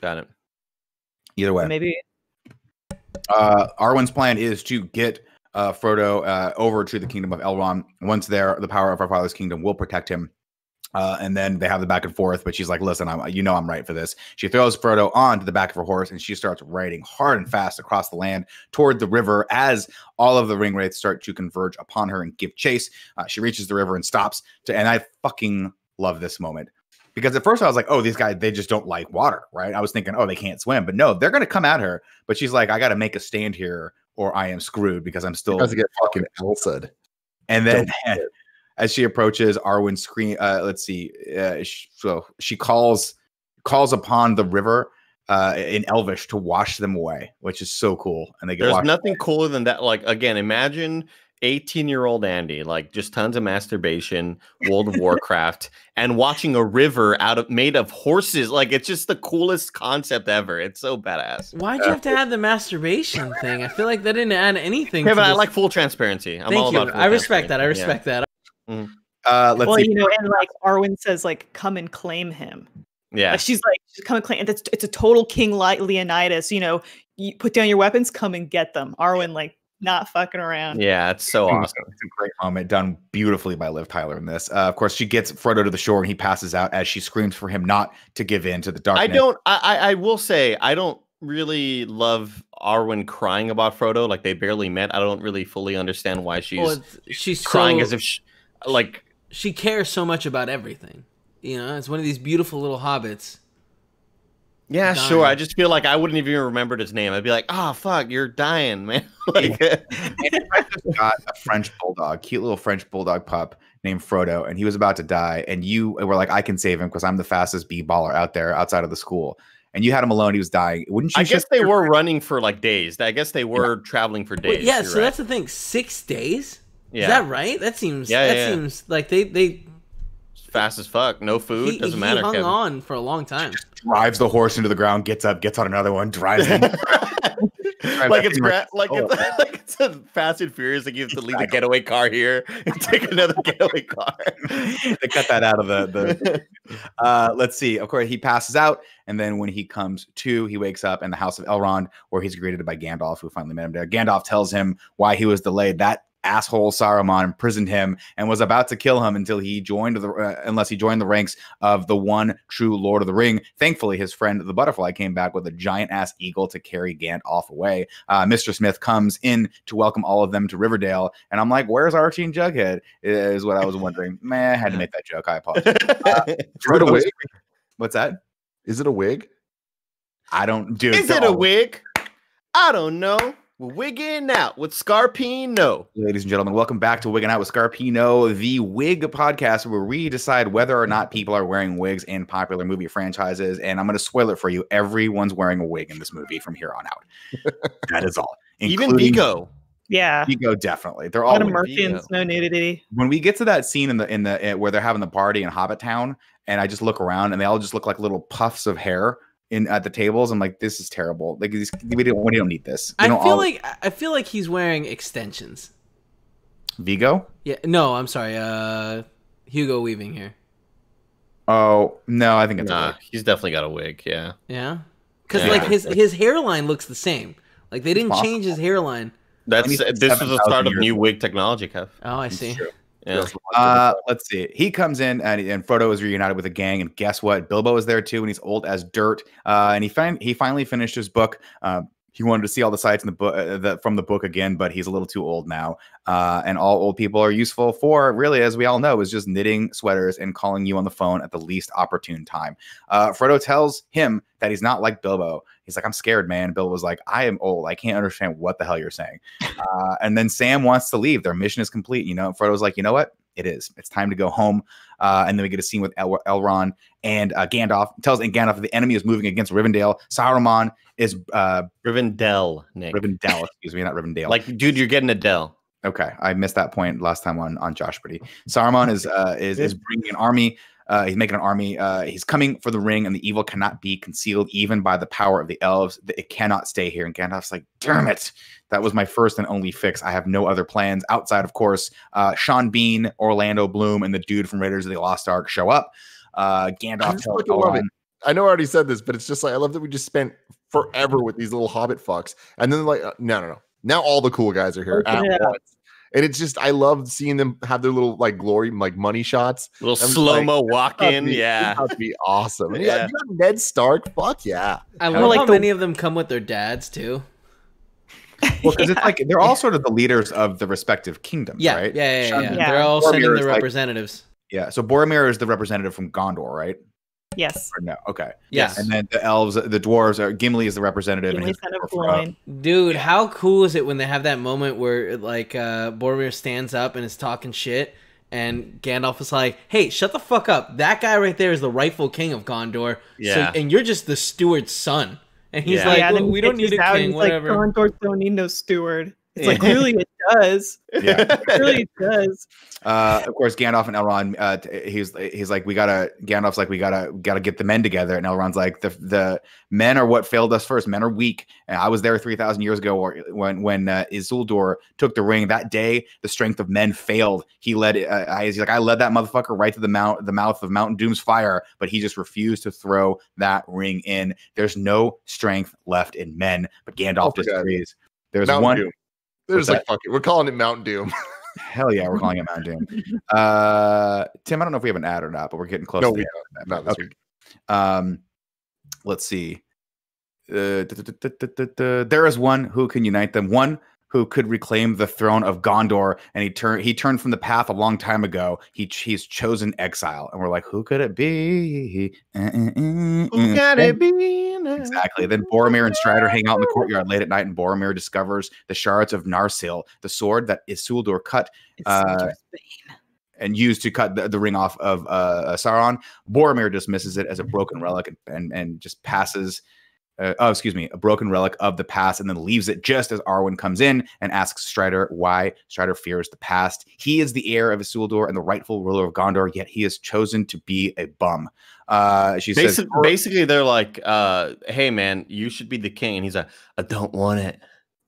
Got it. Either way, maybe uh, Arwen's plan is to get uh, Frodo uh, over to the kingdom of Elrond. Once there, the power of our father's kingdom will protect him. Uh, and then they have the back and forth, but she's like, "Listen, I'm, you know, I'm right for this." She throws Frodo onto the back of her horse, and she starts riding hard and fast across the land toward the river. As all of the ring wraiths start to converge upon her and give chase, uh, she reaches the river and stops. To, and I fucking love this moment because at first I was like, "Oh, these guys, they just don't like water," right? I was thinking, "Oh, they can't swim," but no, they're going to come at her. But she's like, "I got to make a stand here, or I am screwed because I'm still." Guys get fucking *laughs* Elsa'd. And then Don't *laughs* as she approaches, Arwen scream. Uh, let's see. Uh, sh- so she calls calls upon the river uh, in Elvish to wash them away, which is so cool. And they get There's washed. nothing cooler than that. Like again, imagine 18 year old Andy, like just tons of masturbation, World of Warcraft, and watching a river out of made of horses. Like it's just the coolest concept ever. It's so badass. Why'd you have to add the masturbation thing? I feel like that didn't add anything. Yeah, to but I like full transparency. I'm Thank all you. about. full I respect that. I transparency. Yeah. respect that. Uh, let's well see. you know and like arwen says like come and claim him Yeah. Like, she's like she's come and claim it's, it's a total king like leonidas you know you put down your weapons come and get them arwen like not fucking around Yeah, it's so awesome. It's a great moment done beautifully by Liv Tyler in this. Uh, of course, she gets Frodo to the shore and he passes out as she screams for him not to give in to the dark. I don't. I, I I will say I don't really love Arwen crying about Frodo. Like they barely met. I don't really fully understand why she's Well, she's crying so- as if she, like she cares so much about everything. You know, it's one of these beautiful little hobbits. Yeah, dying. sure. I just feel like I wouldn't even remembered his name. I'd be like, "Oh fuck, you're dying, man!" *laughs* like, *laughs* I just got a French bulldog, cute little French bulldog pup named Frodo, and he was about to die. And you were like, I can save him because I'm the fastest b baller out there outside of the school. And you had him alone. He was dying. Wouldn't you? I guess they your- were running for like days. I guess they were traveling for days. Wait, yeah, so right. that's the thing. Six days. yeah, Is that right? That seems. Yeah, that yeah, yeah. seems like they they fast as fuck. No food he, doesn't he matter. hung Kevin. on for a long time. drives the horse into the ground, gets up, gets on another one, drives him. *laughs* like it's gra- like Oh. it's *laughs* like it's a Fast and Furious. Like you have to leave the getaway car here and take another *laughs* getaway car. they cut that out of the the Uh, let's see. Of course, he passes out, and then when he comes to, he wakes up in the house of Elrond, where he's greeted by Gandalf, who finally met him there. Gandalf tells him why he was delayed. That asshole Saruman imprisoned him and was about to kill him until he joined the uh, unless he joined the ranks of the one true Lord of the Ring. Thankfully, his friend the Butterfly came back with a giant ass eagle to carry Gandalf away. Uh, Mr. Smith comes in to welcome all of them to Riverdale, and I'm like, "Where's Archie and Jughead?" Is what I was wondering. *laughs* Man, I had to make that joke. I apologize. *laughs* Is it a was- wig? What's that? Is it a wig? I don't do. Is it a wig? I don't know. We're wigging out with Scarpino. Ladies and gentlemen, welcome back to Wigging Out with Scarpino, the wig podcast where we decide whether or not people are wearing wigs in popular movie franchises. And I'm going to spoil it for you. Everyone's wearing a wig in this movie from here on out. *laughs* that is all. Even Including Viggo. Yeah. Viggo, definitely. They're all lot of wigs. Merkins, no nudity. when we get to that scene in the in the eh, where they're having the party in Hobbit Town, and I just look around and they all just look like little puffs of hair in at the tables. I'm like, this is terrible. Like these, we don't we don't need this. We I don't feel all- like I feel like he's wearing extensions. Viggo. Yeah, no, I'm sorry. Uh, Hugo Weaving here. Oh no, I think it's a Nah, wig. he's definitely got a wig. Yeah. Yeah, because Yeah. like his his hairline looks the same. Like they didn't change his hairline. That's this is the 27,000 start of new wig technology, Kev. Oh, I It's see. Yeah. Uh, let's see. He comes in and, and Frodo is reunited with a gang, and guess what? Bilbo is there too, and he's old as dirt. Uh, and he fin- he finally finished his book. Uh, he wanted to see all the sites in the book uh, from the book again, but he's a little too old now. Uh, and all old people are useful for really, as we all know, is just knitting sweaters and calling you on the phone at the least opportune time. Uh, Frodo tells him that he's not like Bilbo. He's like, I'm scared, man. Bill was like, I am old. I can't understand what the hell you're saying. Uh, and then Sam wants to leave. Their mission is complete. You know, Frodo's like, you know what? It is. It's time to go home. Uh, and then we get a scene with El- Elrond and uh, Gandalf tells and Gandalf that the enemy is moving against Rivendell. Saruman is uh, Rivendell, Nick. Rivendell. excuse me, not Rivendell. Like, dude, you're getting a Dell. Okay, I missed that point last time on on Josh Pretty. Saruman is uh, is is bringing an army. Uh, he's making an army. Uh, he's coming for the ring, and the evil cannot be concealed even by the power of the elves. It cannot stay here. And Gandalf's like, "Damn it! That was my first and only fix. I have no other plans outside, of course. Uh, Sean Bean, Orlando Bloom, and the dude from Raiders of the Lost Ark show up. Uh, I Gandalf just tells love it. Elrond, I know I already said this, but it's just like I love that we just spent forever with these little hobbit fucks, and then like uh, no, no, no. Now all the cool guys are here at Yeah. Once, and it's just I love seeing them have their little like glory like money shots. Little I'm slow mo It's walk in. be- Yeah. about to be awesome. And Yeah. yeah, you got Ned Stark. Fuck yeah. I Well, love like how the- many of them come with their dads too. well, because it's *laughs* like they're all sort of the leaders of the respective kingdoms, Yeah, right? yeah, yeah, Sean yeah. Yeah. They're all Boromir sending is their like- representatives. Yeah. So Boromir is the representative from Gondor, right? Yes. Or no? Okay. Yes. And then the elves, the dwarves, are Gimli is the representative. and Gimli, of uh, Gloin. Dude, how cool is it when they have that moment where like uh Boromir stands up and is talking shit and Gandalf is like, "Hey, shut the fuck up. That guy right there is the rightful king of Gondor. Yeah. So, and you're just the steward's son." And he's Yeah. like, yeah, "Well, "We don't need a king, whatever." Like, Gondor don't need no steward. It's like *laughs* Yeah. clearly it does. Yeah. *laughs* It really does. Uh, of course, Gandalf and Elrond. Uh, he's he's like, we gotta. Gandalf's like, we gotta gotta get the men together. And Elrond's like, the the men are what failed us first. Men are weak. And I was there three thousand years ago, or when when uh, Isildur took the ring. That day, the strength of men failed. He led. Uh, I, he's like, I led that motherfucker right to the mount, the mouth of Mountain Doom's fire, but he just refused to throw that ring in. There's no strength left in men. But Gandalf Oh, my disagrees. There's Mountain one. Doom. They're What's just like fuck it. We're calling it Mountain Doom. *laughs* Hell yeah, we're calling it Mountain Doom. Uh, Tim, I don't know if we have an ad or not, but we're getting close. no, to we don't. Not Okay. week. Um, let's see. Uh, there is one who can unite them. One who could reclaim the throne of Gondor, and he turned he turned from the path a long time ago. He he's chosen exile, and we're like, who could it be? Who got it be? Exactly. Then Boromir and Strider hang out in the courtyard late at night, and Boromir discovers the shards of Narsil, the sword that Isildur cut Uh, and used to cut the, the ring off of uh, Sauron. Boromir dismisses it as a broken *laughs* relic and and, and just passes. Uh, oh, excuse me, a broken relic of the past, and then leaves it just as Arwen comes in and asks Strider why Strider fears the past. He is the heir of Isildur and the rightful ruler of Gondor, yet he has chosen to be a bum. Uh, she says, basically, they're like, uh, "Hey, man, you should be the king," and he's like, "I don't want it.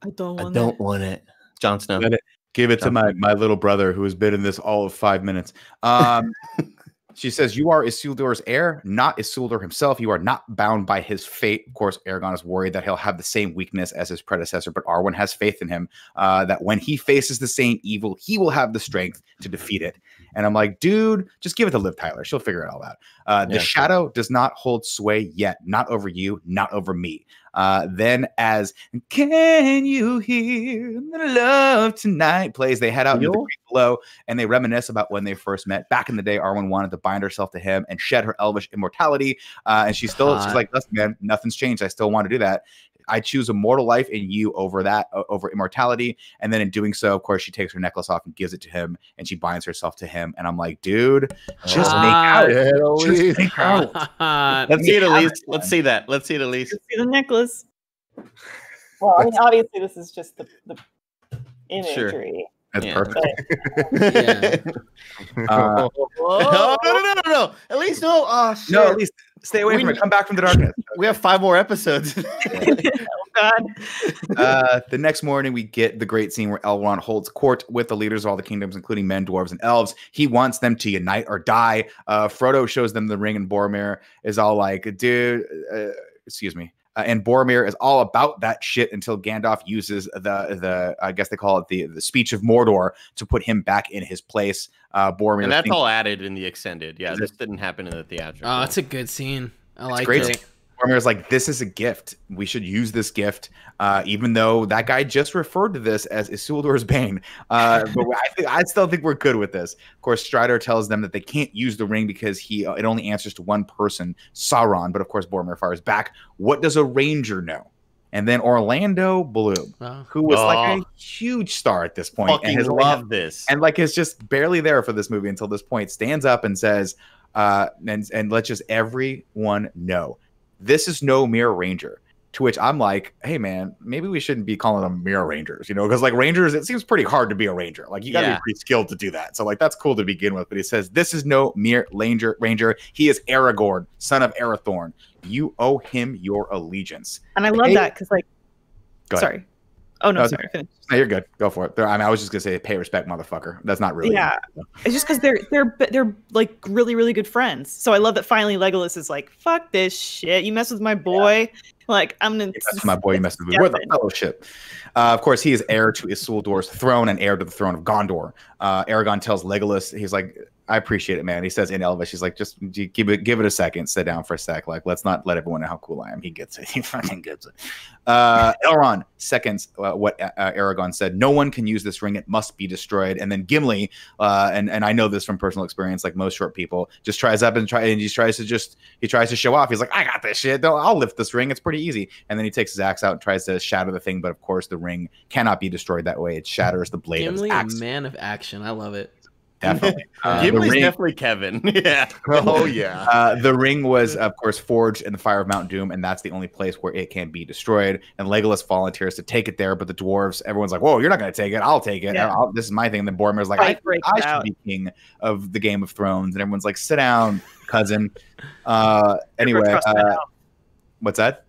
I don't I want don't want it." Jon Snow. Let it- Give it to my my little brother who has been in this all of five minutes. Um, *laughs* she says, "You are Isildur's heir, not Isildur himself. You are not bound by his fate." Of course, Aragorn is worried that he'll have the same weakness as his predecessor, but Arwen has faith in him uh, that when he faces the same evil, he will have the strength to defeat it. And I'm like, dude, just give it to Liv Tyler. She'll figure it all out. Uh, the Yeah. shadow does not hold sway yet, not over you, not over me. Uh, then, as Can You Hear the Love Tonight plays, they head out into the creek below and they reminisce about when they first met. Back in the day, Arwen wanted to bind herself to him and shed her elvish immortality. Uh, and she still, she's like, listen, man, nothing's changed. I still want to do that. I choose immortal life in you over that, over immortality. And then in doing so, of course, she takes her necklace off and gives it to him and she binds herself to him. And I'm like, dude, just Ah. make out. Yeah, Just make out. *laughs* Let's see it at least. it, Let's see that. Let's see it at least. See the necklace. Well, I mean, obviously, this is just the, the Sure. imagery. That's Yeah. perfect. Yeah. *laughs* Uh, *laughs* no, no, no, no, no. At least no. Oh, shit. no, at least stay away We from it. Come back from the darkness. *laughs* we have five more episodes. *laughs* *laughs* oh God. uh, the next morning, we get the great scene where Elrond holds court with the leaders of all the kingdoms, including men, dwarves, and elves. He wants them to unite or die. Uh, Frodo shows them the ring, and Boromir is all like, "Dude, uh, excuse me." Uh, and Boromir is all about that shit until Gandalf uses the the I guess they call it the the speech of Mordor to put him back in his place. Uh, Boromir, and that's thinks- all added in the extended. Yeah, this didn't happen in the theatrical. Oh, it's a good scene. I like great it. Boromir's like, this is a gift. We should use this gift, uh, even though that guy just referred to this as Isildur's Bane. Uh, *laughs* but I, think, I still think we're good with this. Of course, Strider tells them that they can't use the ring because he it only answers to one person, Sauron. But of course, Boromir fires back. What does a ranger know? And then Orlando Bloom, Wow. who was like Oh. a huge star at this point, fucking and has only love this. and like is just barely there for this movie until this point stands up and says uh and and let just everyone know this is no mirror ranger to which i'm like hey man maybe we shouldn't be calling them mirror rangers you know because like rangers it seems pretty hard to be a ranger like you gotta Yeah. be pretty skilled to do that so like that's cool to begin with but he says this is no mere ranger ranger he is aragorn son of arathorn you owe him your allegiance And I love Hey- that because, like, Go ahead. sorry. Oh no, No, sorry. Finish. no, you're good go for it i mean i was just gonna say pay respect motherfucker that's not really Yeah. It's just because they're they're they're like really really good friends. So I love that finally Legolas is like, "Fuck this shit! You mess with my boy, like I'm gonna." With my boy, you messed with me. We're the *laughs* fellowship. Uh, of course, he is heir to Isildur's throne and heir to the throne of Gondor. Uh, Aragorn tells Legolas, he's like, I appreciate it, man. He says in Elvish, he's like, just give it, give it a second, sit down for a sec. Like, let's not let everyone know how cool I am. He gets it. *laughs* He fucking gets it. Uh, Elrond seconds uh, what uh, Aragorn said. No one can use this ring. It must be destroyed. And then Gimli, uh, and and I know this from personal experience, like most short people, just tries up and try and he tries to just he tries to show off. He's like, I got this shit. I'll lift this ring. It's pretty easy. And then he takes his axe out and tries to shatter the thing. But of course, the ring cannot be destroyed that way. It shatters the blade Gimli, of a his axe. man of action. I love it. Definitely. *laughs* Uh, definitely Kevin. *laughs* yeah. *laughs* Oh yeah. Uh, the ring was, of course, forged in the fire of Mount Doom, and that's the only place where it can be destroyed. And Legolas volunteers to take it there, but the dwarves, everyone's like, "Whoa, you're not going to take it? I'll take it. Yeah. I'll- this is my thing." And then Boromir's like, "I, breaks I should out. be king of the Game of Thrones," and everyone's like, "Sit down, cousin." Uh, anyway, Never trust an uh, what's that?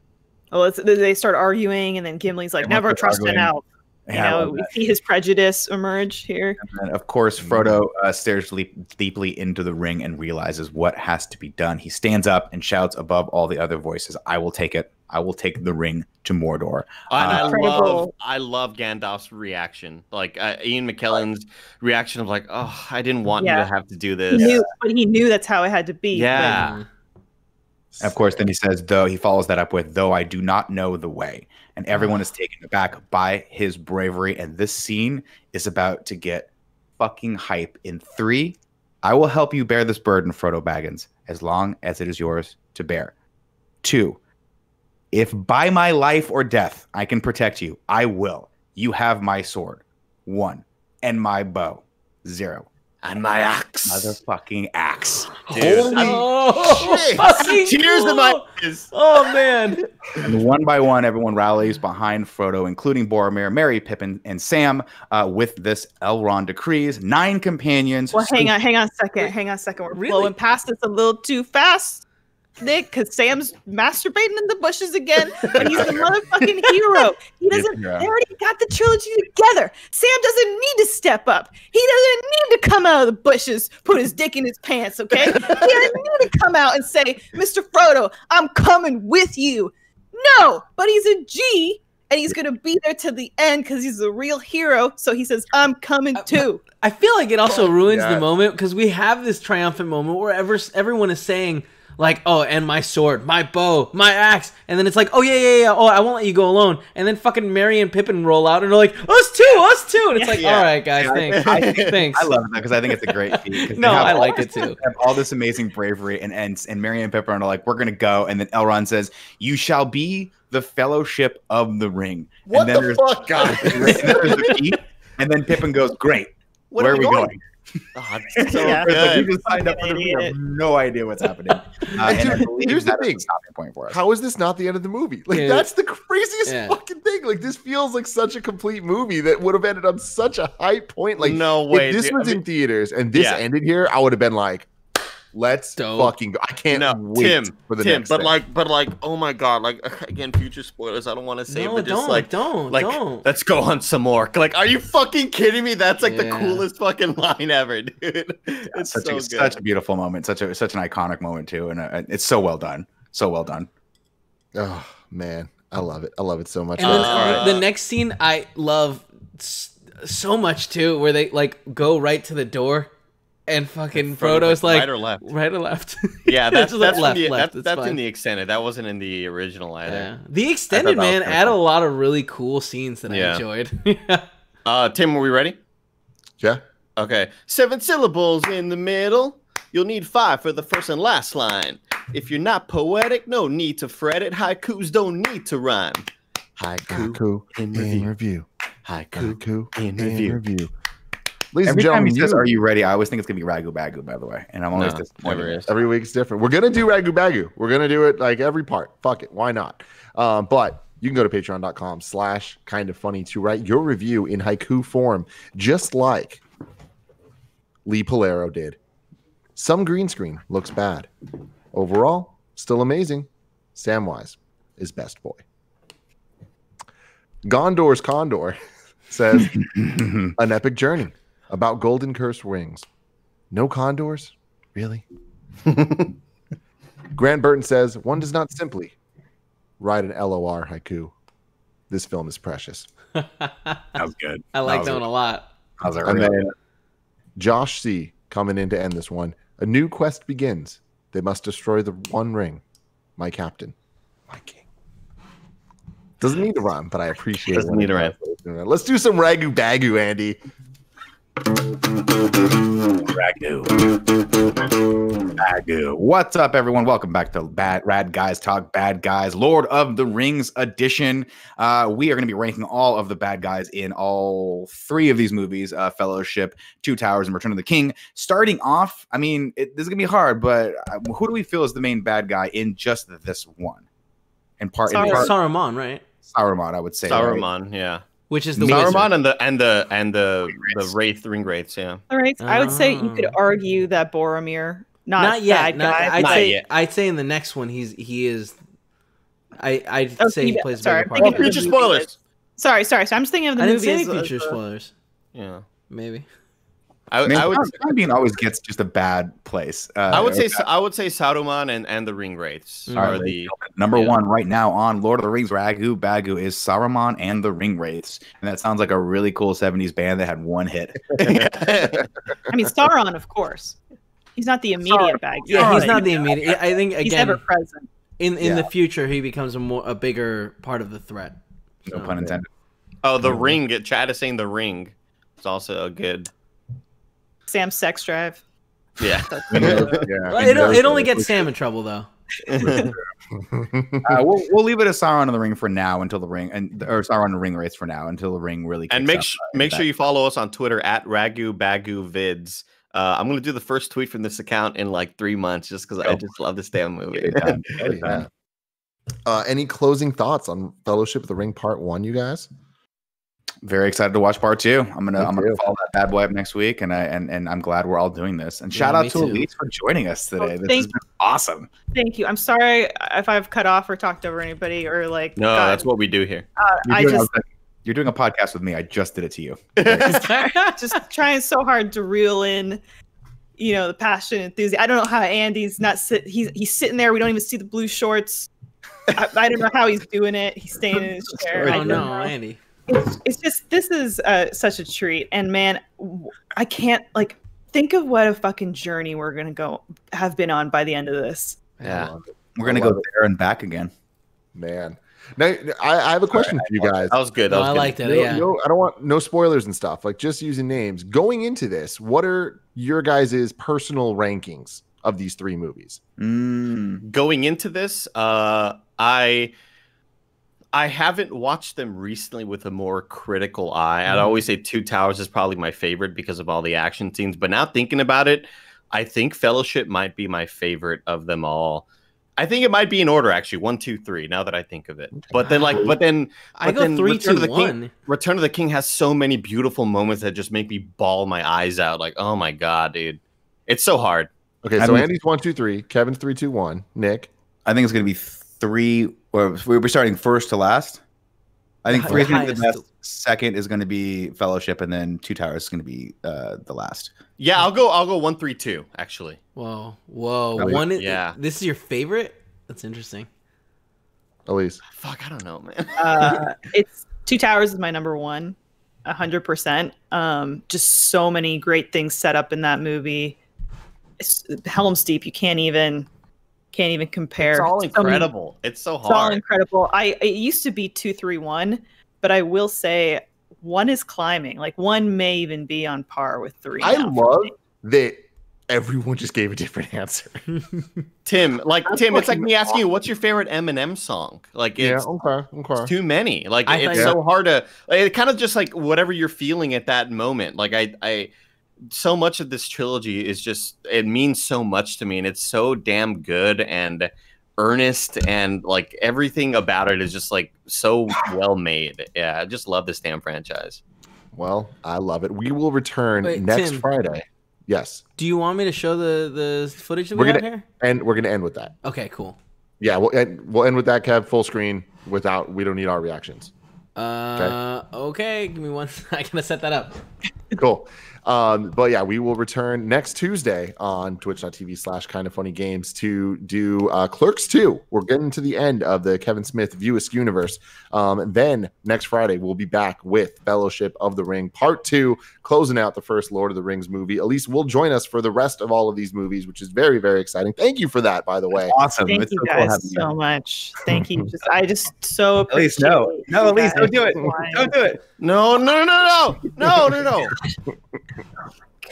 Well, it's, they start arguing, and then Gimli's like, "Never trust an elf." You Yeah, I know, we that. see his prejudice emerge here. And of course, Frodo uh, stares leap, deeply into the ring and realizes what has to be done. He stands up and shouts above all the other voices, "I will take it. I will take the ring to Mordor." And I love I love Gandalf's reaction. Like uh, Ian McKellen's reaction of like, "Oh, I didn't want you to have to do He this." knew, but he knew that's how it had to be. Yeah. Mm. And of course, then he says, though he follows that up with, though I do not know the way. And everyone is ah. taken aback by his bravery. And this scene is about to get fucking hype in three. I will help you bear this burden, Frodo Baggins, as long as it is yours to bear. Two, if by my life or death I can protect you, I will. You have my sword. One. And my bow. Zero. And my axe. Motherfucking axe. Dude, I'm- Oh, shit. fucking Tears in my eyes. Oh man. And one by one, everyone rallies behind Frodo, including Boromir, Merry, Pippin, and Sam. Uh, with this, Elrond decrees nine companions. Well, hang on, hang on a second, hang on a second. We're Really? blowing past this a little too fast, Nick, because Sam's masturbating in the bushes again, and he's the motherfucking hero. He doesn't. Yeah. They already got the trilogy together. Sam doesn't need to step up. He doesn't need to come out of the bushes, put his dick in his pants. Okay, he doesn't need to come out and say, "Mr. Frodo, I'm coming with you." No, but he's a G. And he's gonna be there to the end because he's a real hero. So he says, "I'm coming Uh, too." I feel like it also ruins the moment because we have this triumphant moment where ever, everyone is saying like, "Oh, and my sword, my bow, my axe and then it's like, "Oh yeah, yeah, yeah. Oh, I won't let you go alone." And then fucking Merry and Pippin roll out and they're like, "Us too, us too," and it's like, *laughs* Yeah. "All right, guys, Yeah, thanks, *laughs* I think- thanks." I love that because I think it's a great feat. 'cause they No, I like this- it too. Have all this amazing bravery, and and and Merry and Pippin are like, "We're gonna go," and then Elrond says, "You shall be the Fellowship of the Ring." What and then the there's, fuck, guys? *laughs* and then there's the key, and then Pippin goes, "Great, What where are we going?" *laughs* Oh, *laughs* so Yeah. It's like, we good. just signed up for the ring. I have no idea what's happening. *laughs* Uh, and dude, here's the thing. stopping point for us. How is this not the end of the movie? Like Yeah. that's the craziest Yeah. fucking thing. Like this feels like such a complete movie that would have ended on such a high point. Like no way. if this dude. was I mean, in theaters and this Yeah. ended here, I would have been like, "Let's Dope. fucking go!" I can't no, wait Tim, for the Tim, next. but thing. like, but like, oh my god, like *laughs* again, future spoilers. I don't want to say, no, but just don't, like, don't, like, don't. let's go on some more. Like, are you fucking kidding me? That's like the coolest fucking *laughs* line ever, dude. It's such, so a, good. such a beautiful moment, such a such an iconic moment too, and uh, it's so well done, so well done. oh man, I love it. I love it so much. And then Uh, the, the next scene I love so much too, where they like go right to the door, and fucking Frodo's like right or left. right or left. *laughs* Yeah, that's that's, like from the, left, that's, that's fine. in the extended. That wasn't in the original either. Yeah. The extended man kinda added a lot of really cool scenes that I enjoyed. yeah. *laughs* Uh, Tim, are we ready? yeah, Okay. Seven syllables in the middle. You'll need five for the first and last line. If you're not poetic, no need to fret it. Haikus don't need to rhyme. Haiku, Haiku in in review. review. Haiku. Haiku in in review. review. Ladies Every and time he says, you- "Are you ready?" I always think it's gonna be Ragu Bagu. By the way, and I'm always No, disappointed. never is. Every week's different. We're gonna do Ragu Bagu. We're gonna do it like every part. Fuck it. Why not? Um, but you can go to patreon.com slash kind of funny to write your review in haiku form, just like Lee Polero did. Some green screen looks bad. Overall, still amazing. Samwise is best boy. Gondor's Condor *laughs* says *laughs* an epic journey about golden cursed wings. No condors? Really? *laughs* Grant Burton says one does not simply write an LOR haiku. This film is precious. that was good. I like was that one a lot. That was a And really then Josh C coming in to end this one. A new quest begins. They must destroy the one ring. My captain. My king. Doesn't need to rhyme, but I appreciate Doesn't when need it to does. Let's do some ragu bagu, Andy. Ragu. Ragu. What's up, everyone? Welcome back to Bad Rad Guys Talk Bad Guys, Lord of the Rings edition. Uh, we are going to be ranking all of the bad guys in all three of these movies: uh, Fellowship, Two Towers, and Return of the King. Starting off, I mean, it, this is going to be hard, but uh, who do we feel is the main bad guy in just this one? In part, in part Saruman, right? Saruman, I would say. right? Saruman, yeah. Which is the Saruman wizard. and the and the and the Wraiths. the wraith ring wraiths, yeah. All right. I would say you could Oh. argue that Boromir, not, Not yet. Not. I'd Not say yet. I'd say in the next one he's he is. I I'd Oh, say he you- plays a bigger part. thinking in of it. future the movie spoilers. Sorry, sorry. So I'm just thinking of the I didn't say any as, as future a- spoilers. Yeah. Maybe. I, I mean, I would Bean always gets just a bad place. Uh, I would say okay. I would say Saruman and, and the ring wraiths are Alright, the Number Yeah. one right now on Lord of the Rings Ragu Bagu is Saruman and the Ring Wraiths. And that sounds like a really cool 70s band that had one hit. *laughs* *laughs* I mean, Sauron, of course. He's not the immediate bad guy. Yeah, he's not the immediate. I think again, He's never again present. in in the future he becomes a more a bigger part of the threat. No So- pun intended. Oh, the ring. Chad is saying the ring. It's also a good. Sam's sex drive. Yeah. *laughs* yeah. It, it only gets Sam in trouble though. *laughs* Uh, we'll we'll leave it as Sauron in the ring for now until the ring and or Sauron in the ring wraiths for now until the ring really. and make up, sh- uh, make that- sure you follow us on Twitter at Ragu Bagu Vids. Uh, I'm gonna do the first tweet from this account in like three months, just because I just love this damn movie. *laughs* Get it done. Get it Yeah. Uh, any closing thoughts on Fellowship of the Ring Part One, you guys? Very excited to watch part two. I'm gonna Me I'm gonna follow that bad boy up next week, and I and, and I'm glad we're all doing this. And Yeah, shout out to too. Elise for joining us today. this has been awesome. Thank you. I'm sorry if I've cut off or talked over anybody or like. No, got- that's what we do here. uh, You're I doing, just you're doing a podcast with me. I just did it to you. *laughs* *laughs* just trying so hard to reel in, you know, the passion, enthusiasm. I don't know how Andy's not sit. He's he's sitting there. We don't even see the blue shorts. I, I don't know how he's doing it. He's staying in his *laughs* chair. I Oh don't know. Andy. It's, it's just this is uh, such a treat, and man, I can't like think of what a fucking journey we're gonna go have been on by the end of this. Yeah. We're gonna go it. there and back again. Man, now I, I have a question for you guys. That was good. That No, was I good. liked it. No, Yeah. no, I don't want no spoilers and stuff. Like just using names. Going into this, what are your guys' personal rankings of these three movies? Mm. going into this, uh, I I haven't watched them recently with a more critical eye. I'd Mhm. always say Two Towers is probably my favorite because of all the action scenes. But now thinking about it, I think Fellowship might be my favorite of them all. I think it might be in order actually, one, two, three. Now that I think of it, but then like, but then I but go then three, Return two, of the King- Return of the King has so many beautiful moments that just make me bawl my eyes out. Like, oh my god, dude, it's so hard. Okay, I so mean- Andy's one, two, three. Kevin's three, two, one. Nick. I think it's gonna be three. Or we're starting first to last. I think The three is gonna be the best. Second is gonna be Fellowship, and then Two Towers is gonna be uh, the last. Yeah, I'll go. I'll go one, three, two. Actually, Whoa, whoa. Oh, one. yeah. This is your favorite. That's interesting. Elise. fuck, I don't know, man. Uh, it's Two Towers is my number one, a hundred percent. Um, just so many great things set up in that movie. It's, Helm's Deep, you can't even can't even compare. It's all So many- incredible. It's so hard. It's all incredible. I it used to be two, three, one, but I will say one is climbing. Like one may even be on par with three. I now love that everyone just gave a different *laughs* answer. Tim, like That's Tim, it's like fucking me asking you, what's your favorite Eminem song? Like yeah, it's, okay, okay. it's too many. Like I it's thought- so hard to. It kind of just like whatever you're feeling at that moment. Like I, I, so much of this trilogy is just it means so much to me, and it's so damn good and earnest, and like everything about it is just like so well made. Yeah, I just love this damn franchise. Well, I love it. We will return Wait, next Tim. Friday. Yes, Do you want me to show the the footage that We're we have gonna- here? and we're gonna end with that. Okay, cool. Yeah, we'll end, we'll end with that, Kev. Full screen without. We don't need our reactions. Uh, okay. Give me one. *laughs* I gotta set that up. cool. Um, but yeah, we will return next Tuesday on twitch.tv slash kind of funny games to do uh, Clerks 2. We're getting to the end of the Kevin Smith View Askew universe. Um, then next Friday, we'll be back with Fellowship of the Ring Part 2, closing out the first Lord of the Rings movie. Elise will join us for the rest of all of these movies, which is very, very exciting. Thank you for that, by the way. Awesome. Thank It's you so cool having guys you. much. Thank you. Just I just so *laughs* At least appreciate no, no, you at least guys don't do it. Don't do it. No, no, no, no, no, no, no. *laughs*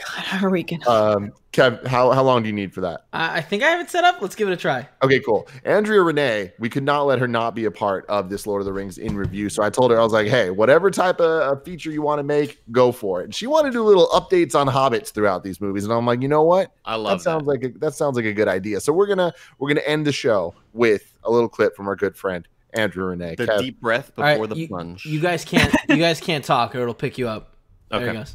God, how are we gonna? Um, Kev, how, how long do you need for that? I, I think I have it set up. Let's give it a try. Okay, cool. Andrea Renee, we could not let her not be a part of this Lord of the Rings in review. So I told her, I was like, hey, whatever type of a feature you want to make, go for it. And she wanted to do little updates on hobbits throughout these movies. And I'm like, you know what? I That love sounds that. Sounds like a, that sounds like a good idea. So we're gonna we're gonna end the show with a little clip from our good friend Andrea Renee. The Kev, deep breath All right, before the you, plunge. you guys can't. You guys can't talk, or it'll pick you up. There Okay. it goes.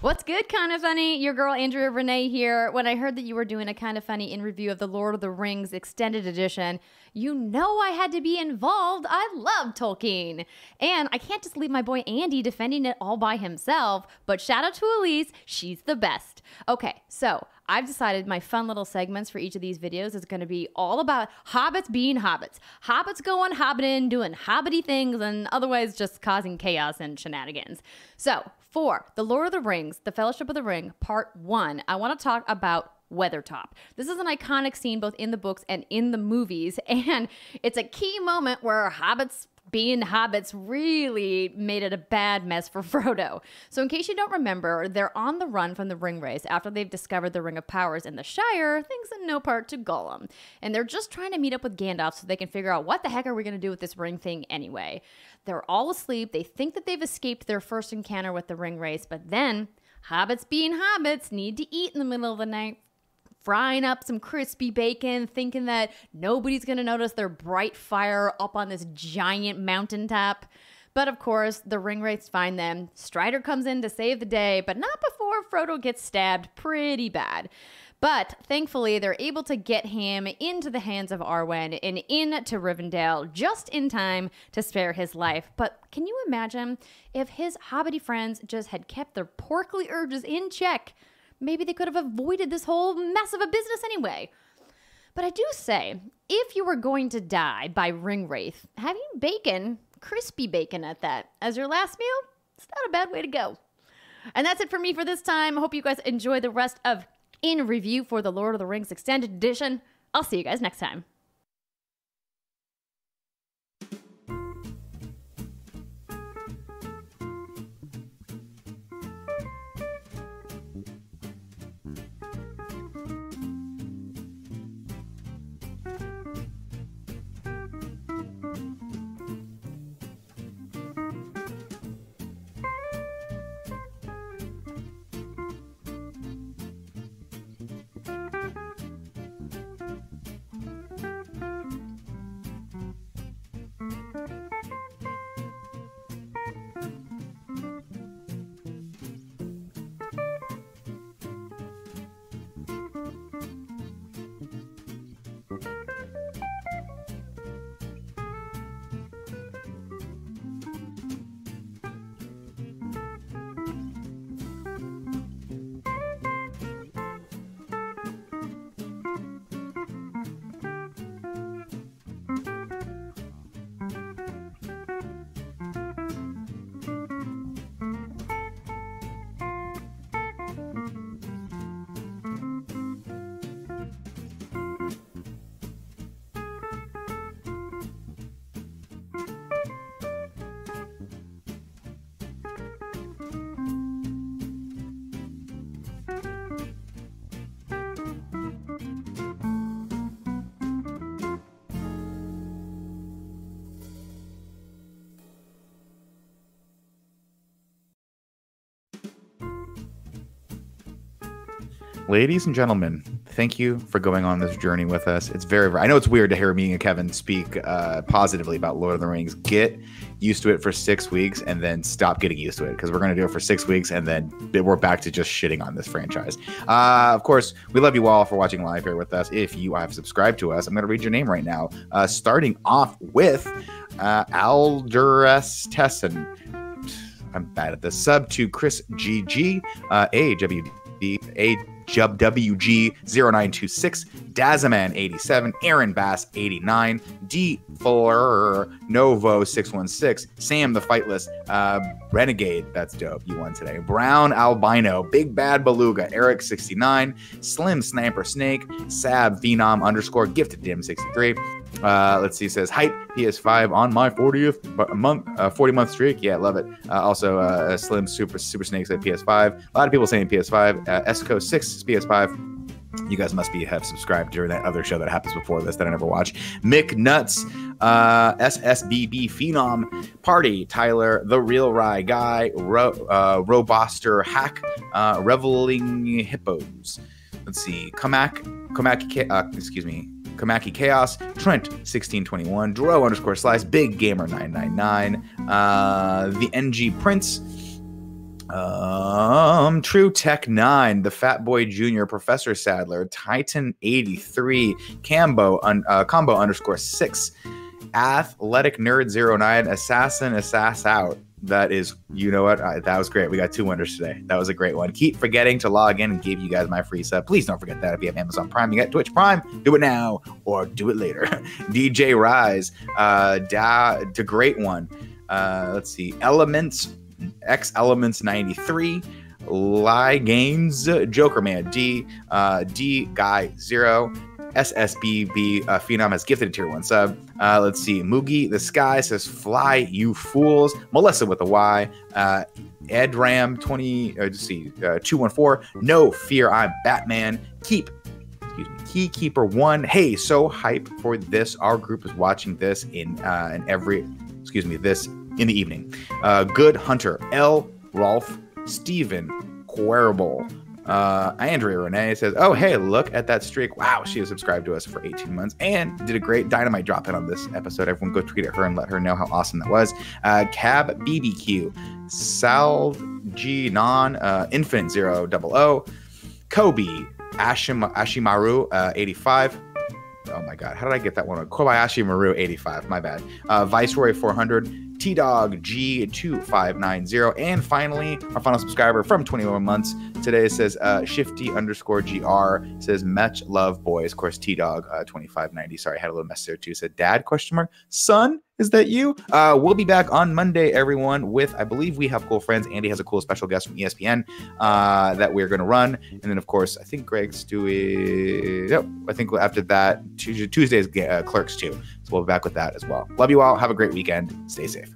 What's good, kind of funny? Your girl Andrea Renee here. When I heard that you were doing a kind of funny in review of the Lord of the Rings extended edition, you know I had to be involved. I love Tolkien. And I can't just leave my boy Andy defending it all by himself, but shout out to Elise. She's the best. Okay, so I've decided my fun little segments for each of these videos is going to be all about hobbits being hobbits. Hobbits going hobbiting, doing hobbity things, and otherwise just causing chaos and shenanigans. So, For The Lord of the Rings, The Fellowship of the Ring, Part 1, I want to talk about Weathertop. This is an iconic scene both in the books and in the movies, *laughs* and it's a key moment where hobbits being hobbits really made it a bad mess for *laughs* Frodo. So, in case you don't remember, they're on the run from the ring wraiths after they've discovered the Ring of Powers in the Shire, thanks in no part to Gollum. And they're just trying to meet up with Gandalf so they can figure out what the heck are we going to do with this ring thing anyway. They're all asleep. They think that they've escaped their first encounter with the ring wraiths, but then hobbits being hobbits need to eat in the middle of the night frying up some crispy bacon, thinking that nobody's to notice their bright fire up on this giant mountaintop. But of course, the ring wraiths find them. Strider comes in to save the day, but not before Frodo gets stabbed pretty bad. But thankfully, they're able to get him into the hands of Arwen and into Rivendell just in time to spare his life. But can you imagine if his hobbity friends just had kept their porkly urges in check? Maybe they could have avoided this whole mess of a business anyway. But I do say, if you were going to die by ring wraith, having bacon, crispy bacon at that, as your last meal, it's not a bad way to go. And that's it for me for this time. I hope you guys enjoy the rest of In Review for the Lord of the Rings Extended Edition. I'll see you guys next time. Ladies and gentlemen, thank you for going on this journey with us. It's very, I know it's weird to hear me and Kevin speak uh, positively about Lord of the Rings. Get used to it for six weeks and then stop getting used to it because we're going to do it for six weeks and then we're back to just shitting on this franchise. Uh, of course, we love you all for watching live here with us. If you have subscribed to us, I'm going to read your name right now. Uh, starting off with uh, Aldurus Tesson. I'm bad at this. Sub to Chris GG, uh, AWD, A Jub WG0926, Dazaman87, Aaron Bass 89, D Fuller Novo 616, Sam the Fightless, uh, Renegade, that's dope. You won today. Brown Albino, Big Bad Beluga, Eric 69, Slim Sniper Snake, Sab Phenom underscore Gifted Dim 63. Uh, let's see. Says hype PS5 on my 40th month, uh, 40 month streak. Yeah, love it. Uh, also, uh, Slim Super Super Snakes at PS5. A lot of people saying PS5. Uh, Esco Six is PS5. You guys must be have subscribed during that other show that happens before this that I never watch. Mick Nuts, uh, SSBB Phenom, Party, Tyler, The Real Rye Guy, Ro, uh, Roboster Hack, uh, Reveling Hippos. Let's see, Kamak, Kamak, uh, excuse me, Kamaki Chaos, Trent 1621, Dro underscore Slice, Big Gamer 999, uh, the NG Prince, um, True Tech 9, the Fat Boy Jr., Professor Sadler, Titan 83, Cambo, un, uh, Combo underscore 6, Athletic Nerd 09, Assassin Assass Out. That is, you know what? That was great. We got two winners today. That was a great one. Keep forgetting to log in and give you guys my free sub. Please don't forget that if you have Amazon Prime, you got Twitch Prime. Do it now or do it later. *laughs* DJ Rise, uh, da, the great one. Uh, let's see. Elements X Elements 93, Lie Games, Joker Man D, uh, D Guy Zero, SSBB uh, Phenom has gifted a tier one sub. Uh, let's see. Moogie the Sky says, Fly, you fools. Melissa with a Y. Uh, Ed Ram 20, uh, let's see, uh, 214. No fear, I'm Batman. Keep, excuse me, Keykeeper One. Hey, so hype for this. Our group is watching this in, uh, in every, excuse me, this in the evening. Uh, Good Hunter, L. Rolf, Steven, Querable, uh, Andrea Renee says, "Oh, hey, look at that streak! Wow, she has subscribed to us for 18 months and did a great dynamite drop in on this episode. Everyone, go tweet at her and let her know how awesome that was." Uh, Cab BBQ, Sal G Non, uh, Infinite Zero Double O, Kobe Ashim Ashimaru uh, 85. Oh my God, how did I get that one? Kobayashi Maru 85. My bad. Uh, Viceroy 400. T Dog G2590. And finally, our final subscriber from 21 months today says uh, Shifty underscore GR says much love boys. Of course, T Dog uh, 2590. Sorry, I had a little mess there too. Said dad question mark. Son, is that you? Uh, we'll be back on Monday, everyone, with I believe we have cool friends. Andy has a cool special guest from ESPN uh, that we're going to run. And then, of course, I think Greg's doing. Yep, I think after that, Tuesday- Tuesday's uh, clerks too. So we'll be back with that as well. Love you all. Have a great weekend. Stay safe.